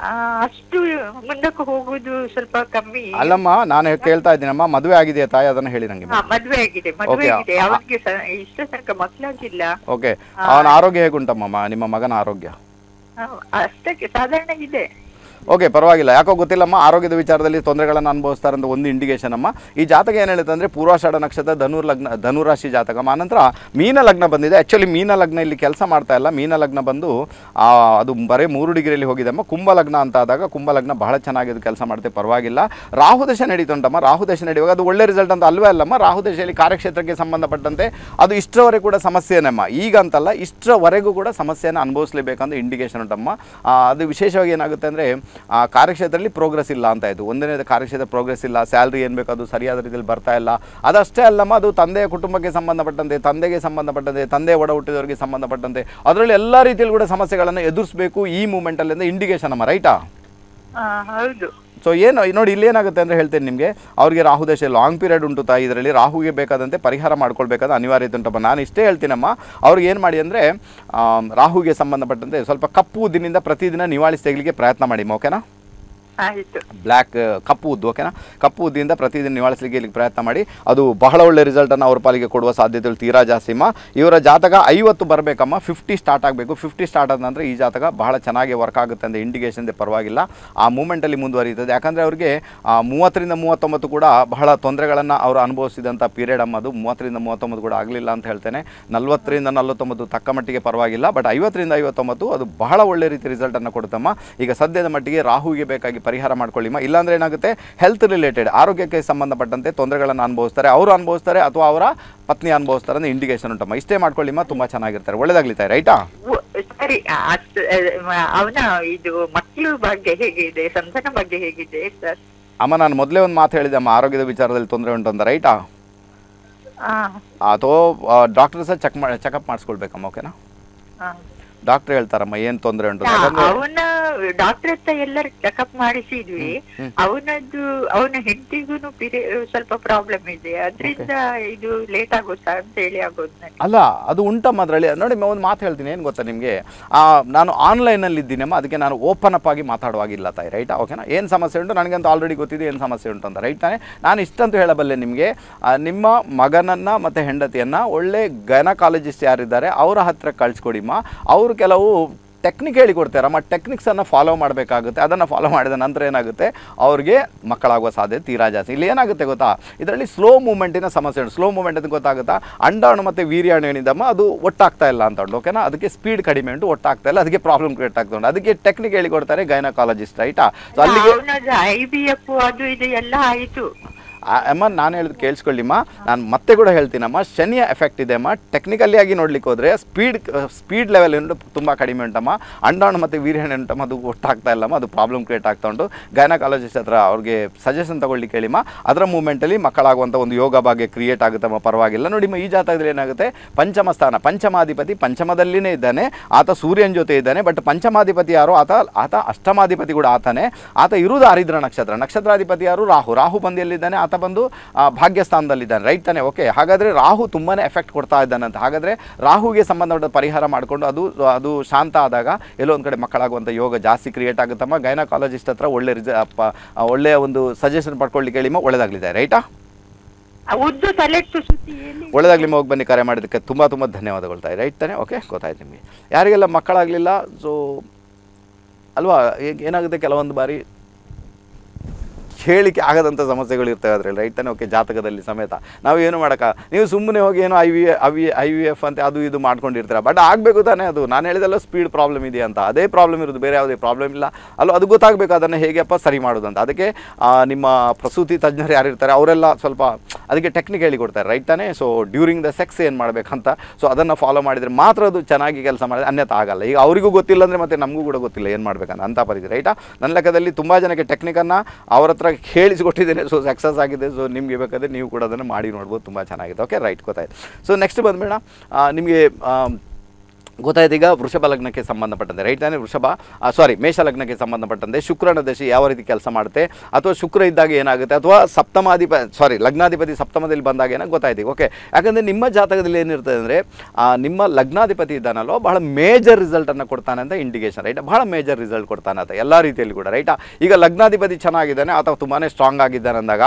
ಅಷ್ಟು ಮುಂದಕ್ಕೆ ಹೋಗುದು ಸ್ವಲ್ಪ ಕಮ್ಮಿ. ಅಲ್ಲಮ್ಮ ನಾನು ಕೇಳ್ತಾ ಇದ್ದೀನಮ್ಮ ಮದುವೆ ಆಗಿದೆ ತಾಯಿ? ಅದನ್ನ ಹೇಳಿ ನಂಗೆ. ಮದುವೆ ಆಗಿದೆ ಮದುವೆ ಆಗಿದೆ. ಅವನಿಗೆ ಇಷ್ಟ ತನಕ ಮಕ್ಕಳಾಗಿಲ್ಲ. ಓಕೆ ಅವನ ಆರೋಗ್ಯ ಹೇಗುಂಟಮ್ಮ ನಿಮ್ಮ ಮಗನ ಆರೋಗ್ಯ? ಅಷ್ಟಕ್ಕೆ ಸಾಧಾರಣ ಇದೆ. ಓಕೆ, ಪರವಾಗಿಲ್ಲ. ಯಾಕೋ ಗೊತ್ತಿಲ್ಲಮ್ಮ, ಆರೋಗ್ಯದ ವಿಚಾರದಲ್ಲಿ ತೊಂದರೆಗಳನ್ನು ಅನುಭವಿಸ್ತಾರೆ ಅಂತ ಒಂದು ಇಂಡಿಕೇಶನ್ ಅಮ್ಮ. ಈ ಜಾತಕ ಏನು ಹೇಳುತ್ತೆ ಅಂದರೆ, ಪೂರ್ವಾಷಾಢ ನಕ್ಷತ್ರ ಧನುರ್ ಲಗ್ನ, ಧನುರಾಶಿ ಜಾತಕ ಆನಂತರ ಮೀನ ಲಗ್ನ ಬಂದಿದೆ. ಆ್ಯಕ್ಚುಲಿ ಮೀನ ಲಗ್ನ ಇಲ್ಲಿ ಕೆಲಸ ಮಾಡ್ತಾ ಇಲ್ಲ. ಮೀನ ಲಗ್ನ ಬಂದು ಅದು ಬರೀ ಮೂರು ಡಿಗ್ರಿಯಲ್ಲಿ ಹೋಗಿದೆ ಅಮ್ಮ ಕುಂಭ ಲಗ್ನ ಅಂತ ಆದಾಗ ಕುಂಭ ಲಗ್ನ ಬಹಳ ಚೆನ್ನಾಗಿ ಕೆಲಸ ಮಾಡುತ್ತೆ, ಪರವಾಗಿಲ್ಲ. ರಾಹು ದಶ ನಡೀತುಂಟಮ್ಮ. ರಾಹು ದಶ ನಡೆಯುವಾಗ ಅದು ಒಳ್ಳೆ ರಿಸಲ್ಟ್ ಅಂತ ಅಲ್ವೇ ಅಲ್ಲಮ್ಮ. ರಾಹು ದಶೆಯಲ್ಲಿ ಕಾರ್ಯಕ್ಷೇತ್ರಕ್ಕೆ ಸಂಬಂಧಪಟ್ಟಂತೆ ಅದು ಇಷ್ಟರವರೆಗೆ ಕೂಡ ಸಮಸ್ಯೆನಮ್ಮ. ಈಗ ಅಂತಲ್ಲ, ಇಷ್ಟರವರೆಗೂ ಕೂಡ ಸಮಸ್ಯೆಯನ್ನು ಅನುಭವಿಸಲೇಬೇಕಂತ ಇಂಡಿಕೇಶನ್ ಉಂಟಮ್ಮ. ಅದು ವಿಶೇಷವಾಗಿ ಏನಾಗುತ್ತೆ ಅಂದರೆ ಆ ಕಾರ್ಯಕ್ಷೇತ್ರದಲ್ಲಿ ಪ್ರೋಗ್ರೆಸ್ ಇಲ್ಲ ಅಂತ ಆಯಿತು. ಒಂದನೇ ಕಾರ್ಯಕ್ಷೇತ್ರ ಪ್ರೋಗ್ರೆಸ್ ಇಲ್ಲ ಸ್ಯಾಲ್ರಿ ಏನು ಬೇಕು ಅದು ಸರಿಯಾದ ರೀತಿಯಲ್ಲಿ ಬರ್ತಾ ಇಲ್ಲ. ಅದಷ್ಟೇ ಅಲ್ಲಮ್ಮ, ಅದು ತಂದೆಯ ಕುಟುಂಬಕ್ಕೆ ಸಂಬಂಧಪಟ್ಟಂತೆ, ತಂದೆಗೆ ಸಂಬಂಧಪಟ್ಟಂತೆ ತಂದೆ ಒಡ ಹುಟ್ಟಿದವರಿಗೆ ಸಂಬಂಧಪಟ್ಟಂತೆ, ಅದರಲ್ಲಿ ಎಲ್ಲ ರೀತಿಯಲ್ಲಿ ಕೂಡ ಸಮಸ್ಯೆಗಳನ್ನು ಎದುರಿಸಬೇಕು ಈ ಮೂಮೆಂಟಲ್ಲಿಂದ ಇಂಡಿಕೇಶನ್ ಅಮ್ಮ ರೈಟಾ ಹೌದು. ಸೊ ಏನು, ನೋಡಿ, ಇಲ್ಲಿ ಏನಾಗುತ್ತೆ ಅಂದರೆ ಹೇಳ್ತೇನೆ ನಿಮಗೆ. ಅವರಿಗೆ ರಾಹು ದಶೆ ಲಾಂಗ್ ಪೀರಿಯಡ್ ಉಂಟು ತಾಯಿ, ಇದರಲ್ಲಿ ರಾಹುಗೆ ಬೇಕಾದಂತೆ ಪರಿಹಾರ ಮಾಡ್ಕೊಳ್ಬೇಕಾದ ಅನಿವಾರ್ಯತೆ ಉಂಟಪ್ಪ ನಾನು ಇಷ್ಟೇ ಹೇಳ್ತೀನಮ್ಮ. ಅವ್ರಿಗೆ ಏನು ಮಾಡಿ ಅಂದರೆ ರಾಹುಗೆ ಸಂಬಂಧಪಟ್ಟಂತೆ ಸ್ವಲ್ಪ ಕಪ್ಪು ದಿನದಿಂದ ಪ್ರತಿದಿನ ನಿವಾಳಿಸಿ ತೆಗಲಿಕ್ಕೆ ಪ್ರಯತ್ನ ಮಾಡಿ ಓಕೆನಾ ಬ್ಲ್ಯಾಕ್ ಕಪ್ಪು ಉದ್ದು ಓಕೆನಾ ಕಪ್ಪು ಉದ್ದಿಯಿಂದ ಪ್ರತಿದಿನ ನಿವಾಳಿಸಲಿಕ್ಕೆ ಇಲ್ಲಿ ಪ್ರಯತ್ನ ಮಾಡಿ. ಅದು ಬಹಳ ಒಳ್ಳೆ ರಿಸಲ್ಟನ್ನು ಅವ್ರ ಪಾಲಿಗೆ ಕೊಡುವ ಸಾಧ್ಯತೆಗಳು ತೀರಾ ಜಾಸ್ತಿಮ್ಮ ಇವರ ಜಾತಕ ಐವತ್ತು ಬರಬೇಕಮ್ಮ. ಫಿಫ್ಟಿ ಸ್ಟಾರ್ಟ್ ಆಗಬೇಕು. ಫಿಫ್ಟಿ ಸ್ಟಾರ್ಟ್ ಆದ ಈ ಜಾತಕ ಬಹಳ ಚೆನ್ನಾಗಿ ವರ್ಕ್ ಆಗುತ್ತೆ ಅಂತ ಇಂಡಿಕೇಶನ್ ಪರವಾಗಿಲ್ಲ. ಆ ಮೂಮೆಂಟಲ್ಲಿ ಮುಂದುವರಿಯುತ್ತದೆ. ಯಾಕಂದರೆ ಅವರಿಗೆ ಮೂವತ್ತರಿಂದ ಮೂವತ್ತೊಂಬತ್ತು ಕೂಡ ಬಹಳ ತೊಂದರೆಗಳನ್ನು ಅವರು ಅನುಭವಿಸಿದಂಥ ಪೀರಿಯಡ್ ಅಮ್ಮ ಅದು. ಮೂವತ್ತರಿಂದ ಮೂವತ್ತೊಂಬತ್ತು ಕೂಡ ಆಗಲಿಲ್ಲ ಅಂತ ಹೇಳ್ತೇನೆ. ನಲವತ್ತರಿಂದ ನಲವತ್ತೊಂಬತ್ತು ತಕ್ಕ ಮಟ್ಟಿಗೆ ಪರವಾಗಿಲ್ಲ. ಬಟ್ ಐವತ್ತರಿಂದ ಐವತ್ತೊಂಬತ್ತು ಅದು ಬಹಳ ಒಳ್ಳೆ ರೀತಿ ರಿಸಲ್ಟನ್ನು ಕೊಡುತ್ತಮ್ಮ. ಈಗ ಸದ್ಯದ ಮಟ್ಟಿಗೆ ರಾಹುಗೆ ಬೇಕಾಗಿ ಪರಿಹಾರ ಮಾಡ್ಕೊಳ್ಳಿಮ್ಮ ಇಲ್ಲಾಂದ್ರೆ ಏನಾಗುತ್ತೆ? ಹೆಲ್ತ್ ರಿಲೇಟೆಡ್ ಆರೋಗ್ಯಕ್ಕೆ ಸಂಬಂಧಪಟ್ಟಂತೆ ತೊಂದರೆಗಳನ್ನು ಅನುಭವಿಸ್ತಾರೆ. ಅವರು ಅನುಭವಿಸ್ತಾರೆ ಅಥವಾ ಅವರ ಪತ್ನಿ ಅನುಭವಿಸ್ತಾರೆ ಅಂದ್ರೆ ಇಂಡಿಕೇಶನ್ ಉಂಟಮ್ಮ ಇಷ್ಟೇ ಮಾಡ್ಕೊಳ್ಳಿಮ್ಮ ತುಂಬಾ ಚೆನ್ನಾಗಿರ್ತಾರೆ. ಒಳ್ಳೇದಾಗ್ಲಿತಾರೆ ರೈಟಾ? ಸರಿ ಅವನ ಇದು ಮಕ್ಕಳು ಬಗ್ಗೆ ಹೇಗಿದೆ ಸಂತಾನ ಬಗ್ಗೆ ಹೇಗಿದೆ ಸರ್? ಅಮ್ಮ ನಾನು ಮೊದಲೇ ಒಂದು ಮಾತು ಹೇಳಿದೆ ಅಮ್ಮ ಆರೋಗ್ಯದ ವಿಚಾರದಲ್ಲಿ ತೊಂದರೆ ಉಂಟು ಅಂತ ರೈಟಾ? ಅಥವಾ ಡಾಕ್ಟರ್ ಸಹ ಚೆಕ್ ಮಾಡಿ ಚೆಕಪ್ ಮಾಡಿಸ್ಕೊಳ್ಬೇಕಮ್ಮ ಓಕೆನಾ. ಡಾಕ್ಟರ್ ಹೇಳ್ತಾರಮ್ಮ ಏನ್ ತೊಂದರೆ ಉಂಟು ಅವನ ಡಾಕ್ಟರ್ ಹತ್ರ ಎಲ್ಲ ಚೆಕಪ್ ಮಾಡಿಸಿದ್ವಿ. ಅವನದ್ದು ಅವನ ಹೆಂಡತಿಗೂ ಸ್ವಲ್ಪ ಪ್ರಾಬ್ಲಮ್ ಇದೆ. ಅದರಿಂದ ಇದು ಲೇಟ್ ಆಗುತ್ತಾ ಅಂತ ಹೇಳಿ ಆಗೋದು ಅಲ್ಲ ಅದು ಉಂಟಮ್ಮ ಅದರಲ್ಲಿ. ನೋಡಿ ಒಂದು ಮಾತು ಹೇಳ್ತೀನಿ. ಏನು ಗೊತ್ತಾ ನಿಮಗೆ? ನಾನು ಆನ್ಲೈನಲ್ಲಿ ಇದ್ದೀನಮ್ಮ ಅದಕ್ಕೆ ನಾನು ಓಪನ್ ಅಪ್ ಆಗಿ ಮಾತಾಡುವಾಗಿಲ್ಲ ತಾಯಿ ರೈಟ್ ಓಕೆನಾ ಏನು ಸಮಸ್ಯೆ ಉಂಟು? ನನಗಂತೂ ಆಲ್ರೆಡಿ ಗೊತ್ತಿದೆ ಏನು ಸಮಸ್ಯೆ ಉಂಟು ಅಂತ ರೈಟ್ ತಾನೆ? ನಾನು ಇಷ್ಟಂತೂ ಹೇಳಬಲ್ಲೆ ನಿಮಗೆ ನಿಮ್ಮ ಮಗನನ್ನು ಮತ್ತು ಹೆಂಡತಿಯನ್ನು ಒಳ್ಳೆ ಗೈನಕಾಲಜಿಸ್ಟ್ ಯಾರಿದ್ದಾರೆ ಅವರ ಹತ್ರ ಕಳಿಸ್ಕೊಡಿಮ್ಮ. ಅವರು ಕೆಲವು ಟೆಕ್ನಿಕ್ ಹೇಳಿಕೊಡ್ತಾರಮ್ಮ ಟೆಕ್ನಿಕ್ಸನ್ನು ಫಾಲೋ ಮಾಡಬೇಕಾಗುತ್ತೆ ಅದನ್ನು ಫಾಲೋ ಮಾಡಿದ ನಂತರ ಏನಾಗುತ್ತೆ ಅವ್ರಿಗೆ ಮಕ್ಕಳಾಗುವ ಸಾಧ್ಯತೆ ತೀರಾ ಜಾಸ್ತಿ ಇಲ್ಲಿ ಏನಾಗುತ್ತೆ ಗೊತ್ತಾ ಇದರಲ್ಲಿ ಸ್ಲೋ ಮೂಮೆಂಟಿನ ಸಮಸ್ಯೆ ಉಂಟು ಸ್ಲೋ ಮೂಮೆಂಟ್ ಅಂತ ಗೊತ್ತಾಗುತ್ತಾ ಅಂಡಾಣು ಮತ್ತು ವೀರ್ಯಾಣು ಏನಿದಮ್ಮ ಅದು ಒಟ್ಟಾಗ್ತಾ ಇಲ್ಲ ಅಂತ ಓಕೆನಾ ಅದಕ್ಕೆ ಸ್ಪೀಡ್ ಕಡಿಮೆ ಉಂಟು ಒಟ್ಟಾಗ್ತಾ ಇಲ್ಲ ಅದಕ್ಕೆ ಪ್ರಾಬ್ಲಮ್ ಕ್ರಿಯೇಟ್ ಆಗ್ತಾ ಉಂಟು ಅದಕ್ಕೆ ಟೆಕ್ನಿಕ್ ಹೇಳಿಕೊಡ್ತಾರೆ ಗೈನಕಾಲಜಿಸ್ಟ್ ರೈಟಾ ಸೊ ಅಲ್ಲಿಗೆ ಅಮ್ಮ, ನಾನು ಹೇಳಿದ್ ಕೇಳಿಸ್ಕೊಳ್ಳಿಮ್ಮ. ನಾನು ಮತ್ತೆ ಕೂಡ ಹೇಳ್ತೀನಮ್ಮ. ಶನಿಯ ಎಫೆಕ್ಟ್ ಇದೆ ಅಮ್ಮ. ಟೆಕ್ನಿಕಲಿ ಆಗಿ ನೋಡ್ಲಿಕ್ಕೆ ಹೋದ್ರೆ ಸ್ಪೀಡ್ ಸ್ಪೀಡ್ ಲೆವೆಲ್ ಏನು ತುಂಬ ಕಡಿಮೆ ಉಂಟಮ್ಮ. ಅಂಡಾಣು ಮತ್ತು ವೀರ್ಯಣೆ ಉಂಟಮ್ಮ. ಅದು ಒಟ್ಟಾಗ್ತಾ ಇಲ್ಲಮ್ಮ. ಅದು ಪ್ರಾಬ್ಲಮ್ ಕ್ರಿಯೇಟ್ ಆಗ್ತಾ ಉಂಟು. ಗೈನಕಾಲಜಿಸ್ಟ್ ಹತ್ರ ಅವ್ರಿಗೆ ಸಜೆಷನ್ ತಗೊಳ್ಳಿಕ್ಕೆ ಹೇಳಿಮ್ಮ ಅದರ ಮೂಮೆಂಟಲ್ಲಿ ಮಕ್ಕಳಾಗುವಂಥ ಒಂದು ಯೋಗ ಭಾಗ್ಯ ಕ್ರಿಯೇಟ್ ಆಗುತ್ತಮ್ಮ. ಪರವಾಗಿಲ್ಲ. ನೋಡಿಮ್ಮ, ಈ ಜಾತಕದಲ್ಲಿ ಏನಾಗುತ್ತೆ? ಪಂಚಮ ಸ್ಥಾನ. ಪಂಚಮಾಧಿಪತಿ ಪಂಚಮದಲ್ಲಿನೇ ಇದ್ದಾನೆ. ಆತ ಸೂರ್ಯನ ಜೊತೆ ಇದ್ದಾನೆ. ಬಟ್ ಪಂಚಮಾಧಿಪತಿ ಯಾರು? ಆತ ಆತ ಅಷ್ಟಮಾಧಿಪತಿ ಕೂಡ ಆತನೇ. ಆತ ಇರುವುದು ಆರಿದ್ರ ನಕ್ಷತ್ರ. ನಕ್ಷತ್ರಾಧಿಪತಿ ಯಾರು? ರಾಹು. ರಾಹು ಬಂದು ಎಲ್ಲಿದ್ದಾನೆ ಆತ ಬಂದು ಆ, ಭಾಗ್ಯಸ್ಥಾನದಲ್ಲಿದ್ದಾನೆ. ರೈಟ್ ತಾನೆ? ಓಕೆ ಹಾಗಾದರೆ ರಾಹು ತುಂಬಾ ಎಫೆಕ್ಟ್ ಕೊಡ್ತಾ ಇದ್ದಾನಂತ ಹಾಗಾದರೆ ರಾಹುಗೆ ಸಂಬಂಧಪಟ್ಟ ಪರಿಹಾರ ಮಾಡಿಕೊಂಡು ಅದು ಅದು ಶಾಂತ ಆದಾಗ ಎಲ್ಲೋ ಒಂದು ಕಡೆ ಮಕ್ಕಳಾಗುವಂಥ ಯೋಗ ಜಾಸ್ತಿ ಕ್ರಿಯೇಟ್ ಆಗುತ್ತಮ್ಮ. ಗೈನಕಾಲಜಿಸ್ಟ್ ಹತ್ರ ಒಳ್ಳೆ ರಿಸ ಒಳ್ಳೆಯ ಒಂದು ಸಜೆಷನ್ ಪಡ್ಕೊಳ್ಳಿಕ್ಕೆ ಹೇಳಿಮ್ಮ ಒಳ್ಳೆದಾಗಲಿದೆ. ರೈಟಾ ಒಳ್ಳೆದಾಗಲಿ ಹೋಗಿ ಬನ್ನಿ ಕರೆ ಮಾಡಿದ್ದಕ್ಕೆ ತುಂಬ ತುಂಬ ಧನ್ಯವಾದಗಳು ತಾಯಿ. ರೈಟ್ ತಾನೆ? ಓಕೆ ಗೊತ್ತಾಯ್ತು ನಿಮಗೆ. ಯಾರಿಗೆಲ್ಲ ಮಕ್ಕಳಾಗಲಿಲ್ಲ ಸೊ ಅಲ್ವಾ? ಏನಾಗುತ್ತೆ ಕೆಲವೊಂದು ಬಾರಿ? ಹೇಳಿಕೆ ಆಗದಂಥ ಸಮಸ್ಯೆಗಳು ಇರ್ತವೆ ಅದರಲ್ಲಿ ರೈಟ್ ತಾನೆ? ಓಕೆ ಜಾತಕದಲ್ಲಿ ಸಮೇತ. ನಾವು ಏನು ಮಾಡೋಕ್ಕ ನೀವು ಸುಮ್ಮನೆ ಹೋಗಿ ಏನು I V I V I V F ಅಂತ ಅದು ಇದು ಮಾಡ್ಕೊಂಡಿರ್ತೀರ. ಬಟ್ ಆಗಬೇಕು ತಾನೇ ಅದು. ನಾನು ಹೇಳಿದೆಲ್ಲ ಸ್ಪೀಡ್ ಪ್ರಾಬ್ಲಮ್ ಇದೆಯಾ ಅಂತ. ಅದೇ ಪ್ರಾಬ್ಲಮ್ ಇರೋದು. ಬೇರೆ ಯಾವುದೇ ಪ್ರಾಬ್ಲಮ್ ಇಲ್ಲ. ಅಲ್ಲ ಅದು ಗೊತ್ತಾಗಬೇಕು ಅದನ್ನು ಹೇಗೆಪ್ಪ ಸರಿ ಮಾಡೋದು ಅಂತ. ಅದಕ್ಕೆ ನಿಮ್ಮ ಪ್ರಸೂತಿ ತಜ್ಞರು ಯಾರಿರ್ತಾರೆ ಅವರೆಲ್ಲ ಸ್ವಲ್ಪ ಅದಕ್ಕೆ ಟೆಕ್ನಿಕ್ ಹೇಳಿಕೊಡ್ತಾರೆ ರೈಟ್ ತಾನೇ? ಸೊ ಡ್ಯೂರಿಂಗ್ ದ ಸೆಕ್ಸ್ ಏನು ಮಾಡಬೇಕಂತ. ಸೊ ಅದನ್ನು ಫಾಲೋ ಮಾಡಿದರೆ ಮಾತ್ರ ಅದು ಚೆನ್ನಾಗಿ ಕೆಲಸ ಮಾಡಿದ್ರೆ ಅನ್ಯತೆ ಆಗಲ್ಲ. ಈಗ ಅವರಿಗೂ ಗೊತ್ತಿಲ್ಲ ಅಂದರೆ ಮತ್ತೆ ನಮಗೂ ಕೂಡ ಗೊತ್ತಿಲ್ಲ ಏನು ಮಾಡಬೇಕಂತ. ಅಂತ ಪರಿಸ್ಥಿತಿ ರೈಟಾ ನನ್ನ ಲೆಕ್ಕದಲ್ಲಿ ತುಂಬ ಜನಕ್ಕೆ ಟೆಕ್ನಿಕನ್ನು ಅವ್ರ ಹತ್ರ ಹೇಳಿಸ್ಕೊಟ್ಟಿದ್ದೇನೆ ಸೊ ಸಕ್ಸಸ್ ಆಗಿದೆ. ಸೊ ನಿಮಗೆ ಬೇಕಾದರೆ ನೀವು ಕೂಡ ಅದನ್ನು ಮಾಡಿ ನೋಡ್ಬೋದು. ತುಂಬ ಚೆನ್ನಾಗಿದೆ. ಓಕೆ ರೈಟ್ ಗೊತ್ತಾಯ್ತು. ಸೊ ನೆಕ್ಸ್ಟ್ ಬಂದ್ಬೇಡ ನಿಮಗೆ ಗೊತ್ತಾಯ್ತು ಈಗ ವೃಷಭ ಲಗ್ನಕ್ಕೆ ಸಂಬಂಧಪಟ್ಟಂತೆ ರೈಟ್ ತಾನೇ ವೃಷಭ? ಸಾರಿ ಮೇಷ ಲಗ್ನಕ್ಕೆ ಸಂಬಂಧಪಟ್ಟಂತೆ ಶುಕ್ರನ ದಶೆ ಯಾವ ರೀತಿ ಕೆಲಸ ಮಾಡುತ್ತೆ? ಅಥವಾ ಶುಕ್ರ ಇದ್ದಾಗ ಏನಾಗುತ್ತೆ? ಅಥವಾ ಸಪ್ತಮಾಧಿಪ ಸಾರಿ ಲಗ್ನಾಧಿಪತಿ ಸಪ್ತಮದಲ್ಲಿ ಬಂದಾಗ ಏನೋ ಗೊತ್ತಾಯ್ತು ಓಕೆ ಯಾಕಂದರೆ ನಿಮ್ಮ ಜಾತಕದಲ್ಲಿ ಏನಿರ್ತದೆ ಅಂದರೆ ನಿಮ್ಮ ಲಗ್ನಾಧಿಪತಿ ಇದ್ದಾನಲ್ಲೋ ಬಹಳ ಮೇಜರ್ ರಿಸಲ್ಟನ್ನು ಕೊಡ್ತಾನೆ ಅಂತ ಇಂಡಿಕೇಶನ್ ರೈಟ್ ಬಹಳ ಮೇಜರ್ ರಿಸಲ್ಟ್ ಕೊಡ್ತಾನೆ ಅಂತ ಎಲ್ಲ ರೀತಿಯಲ್ಲಿ ಕೂಡ ರೈಟಾ ಈಗ ಲಗ್ನಾಧಿಪತಿ ಚೆನ್ನಾಗಿದ್ದಾನೆ, ಅಥವಾ ತುಂಬಾ ಸ್ಟ್ರಾಂಗ್ ಆಗಿದ್ದಾನೆ ಅಂದಾಗ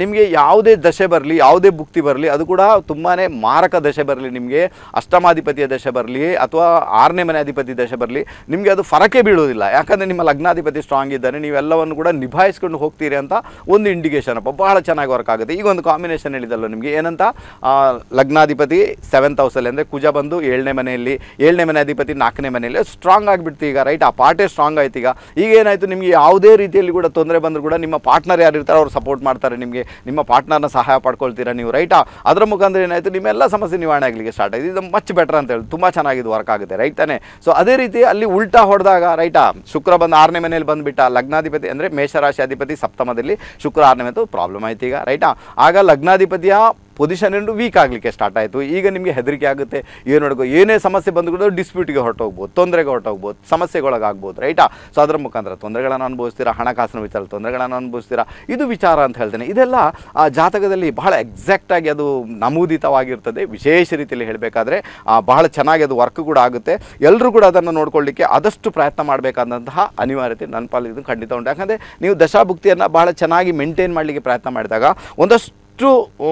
ನಿಮಗೆ ಯಾವುದೇ ದಶೆ ಬರಲಿ, ಯಾವುದೇ ಭುಕ್ತಿ ಬರಲಿ, ಅದು ಕೂಡ ತುಂಬಾ ಮಾರಕ ದಶೆ ಬರಲಿ ನಿಮಗೆ, ಅಷ್ಟಮಾಧಿಪತಿಯ ದಶೆ ಬರಲಿ ಅಥವಾ ಆರನೇ ಮನೆ ಅಧಿಪತಿ ದಶ ಬರಲಿ, ನಿಮಗೆ ಅದು ಫರಕೆ ಬೀಳೋದಿಲ್ಲ ಯಾಕಂದರೆ ನಿಮ್ಮ ಲಗ್ನಾಧಿಪತಿ ಸ್ಟ್ರಾಂಗ್ ಇದ್ದಾನೆ ನೀವೆಲ್ಲವನ್ನು ಕೂಡ ನಿಭಾಯಿಸ್ಕೊಂಡು ಹೋಗ್ತೀರಿ ಅಂತ ಒಂದು ಇಂಡಿಕೇಶನ್ ಅಪ್ಪ. ಬಹಳ ಚೆನ್ನಾಗಿ ವರ್ಕ್ ಆಗುತ್ತೆ. ಈಗ ಒಂದು ಕಾಂಬಿನೇಷನ್ ಹೇಳಿದಲ್ಲ ನಿಮಗೆ, ಏನಂತ? ಲಗ್ನಾಧಿಪತಿ ಸೆವೆಂತ್ ಹೌಸಲ್ಲಿ ಅಂದರೆ ಕುಜ ಬಂದು ಏಳನೇ ಮನೆಯಲ್ಲಿ, ಏಳನೇ ಮನೆ ಅಧಿಪತಿ ನಾಲ್ಕನೇ ಮನೆಯಲ್ಲಿ ಸ್ಟ್ರಾಂಗ್ ಆಗಿಬಿಡ್ತು ಈಗ ರೈಟ್ ಆ ಪಾರ್ಟೇ ಸ್ಟ್ರಾಂಗ್ ಆಯ್ತು ಈಗ. ಈಗ ಏನಾಯಿತು ನಿಮಗೆ ಯಾವುದೇ ರೀತಿಯಲ್ಲಿ ಕೂಡ ತೊಂದರೆ ಬಂದರೂ ಕೂಡ ನಿಮ್ಮ ಪಾರ್ಟ್ನರ್ ಯಾರು ಇರ್ತಾರೆ ಅವ್ರು ಸಪೋರ್ಟ್ ಮಾಡ್ತಾರೆ ನಿಮಗೆ. ನಿಮ್ಮ ಪಾರ್ಟ್ನರ್ನ ಸಹಾಯ ಪಡ್ಕೊಳ್ತೀರಾ ನೀವು ರೈಟಾ ಅದರ ಮುಖಾಂತರ ಏನಾಯಿತು, ನಿಮ್ಮೆಲ್ಲ ಸಮಸ್ಯೆ ನಿವಾರಣೆ ಆಗಲಿಕ್ಕೆ ಸ್ಟಾರ್ಟ್ ಆಗಿದೆ. ಇದು ಮಚ್ ಬೆಟರ್ ಅಂತ ಹೇಳಿ ತುಂಬ ಚೆನ್ನಾಗಿದ್ದು ವರ್ಕ್ ಆಗುತ್ತೆ ರೈಟ್ ತಾನೆ? ಸೊ ಅದೇ ರೀತಿ ಅಲ್ಲಿ ಉಲ್ಟಾ ಹೊಡೆದಾಗ ರೈಟಾ ಶುಕ್ರ ಬಂದು ಆರನೇ ಮನೆಯಲ್ಲಿ ಬಂದುಬಿಟ್ಟ ಲಗ್ನಾಧಿಪತಿ ಅಂದರೆ ಮೇಷರಾಶಿ ಅಧಿಪತಿ ಸಪ್ತಮದಲ್ಲಿ ಶುಕ್ರ ಆರನೇ ಮನೆ ಪ್ರಾಬ್ಲಮ್ ಆಯ್ತು ಈಗ ರೈಟಾ ಆಗ ಲಗ್ನಾಧಿಪತಿಯ ಪೊಸಿಷನ್ ಏನು ವೀಕ್ ಆಗಲಿಕ್ಕೆ ಸ್ಟಾರ್ಟ್ ಆಯಿತು. ಈಗ ನಿಮಗೆ ಹೆದರಿಕೆ ಆಗುತ್ತೆ. ಏನು ಏನೇ ಸಮಸ್ಯೆ ಬಂದು ಕೂಡ ಡಿಸ್ಪ್ಯೂಟಿಗೆ ಹೊರಟೋಗ್ಬೋದು ತೊಂದರೆಗೆ ಹೊರಟೋಗ್ಬೋದು ಸಮಸ್ಯೆಗೊಳಗಾಗ್ಬೋದು ರೈಟಾ ಸೊ ಅದರ ಮುಖಾಂತರ ತೊಂದರೆಗಳನ್ನು ಅನುಭವಿಸ್ತೀರಾ ಹಣಕಾಸಿನ ವಿಚಾರ ತೊಂದರೆಗಳನ್ನು ಅನುಭವಿಸ್ತೀರಾ? ಇದು ವಿಚಾರ ಅಂತ ಹೇಳ್ತೇನೆ. ಇದೆಲ್ಲ ಆ ಜಾತಕದಲ್ಲಿ ಬಹಳ ಎಕ್ಸಾಕ್ಟಾಗಿ ಅದು ನಮೂದಿತವಾಗಿರ್ತದೆ. ವಿಶೇಷ ರೀತಿಯಲ್ಲಿ ಹೇಳಬೇಕಾದ್ರೆ ಬಹಳ ಚೆನ್ನಾಗಿ ಅದು ವರ್ಕ್ ಕೂಡ ಆಗುತ್ತೆ. ಎಲ್ಲರೂ ಕೂಡ ಅದನ್ನು ನೋಡ್ಕೊಳ್ಳಿಕ್ಕೆ ಆದಷ್ಟು ಪ್ರಯತ್ನ ಮಾಡಬೇಕಾದಂತಹ ಅನಿವಾರ್ಯತೆ ನನ್ನ ಪಾಲಿಗೆ ಇದು ಖಂಡಿತ ಉಂಟು. ಯಾಕಂದರೆ ನೀವು ದಶಾಭುಕ್ತಿಯನ್ನು ಬಹಳ ಚೆನ್ನಾಗಿ ಮೇಂಟೈನ್ ಮಾಡಲಿಕ್ಕೆ ಪ್ರಯತ್ನ ಮಾಡಿದಾಗ ಒಂದಷ್ಟು ಆ,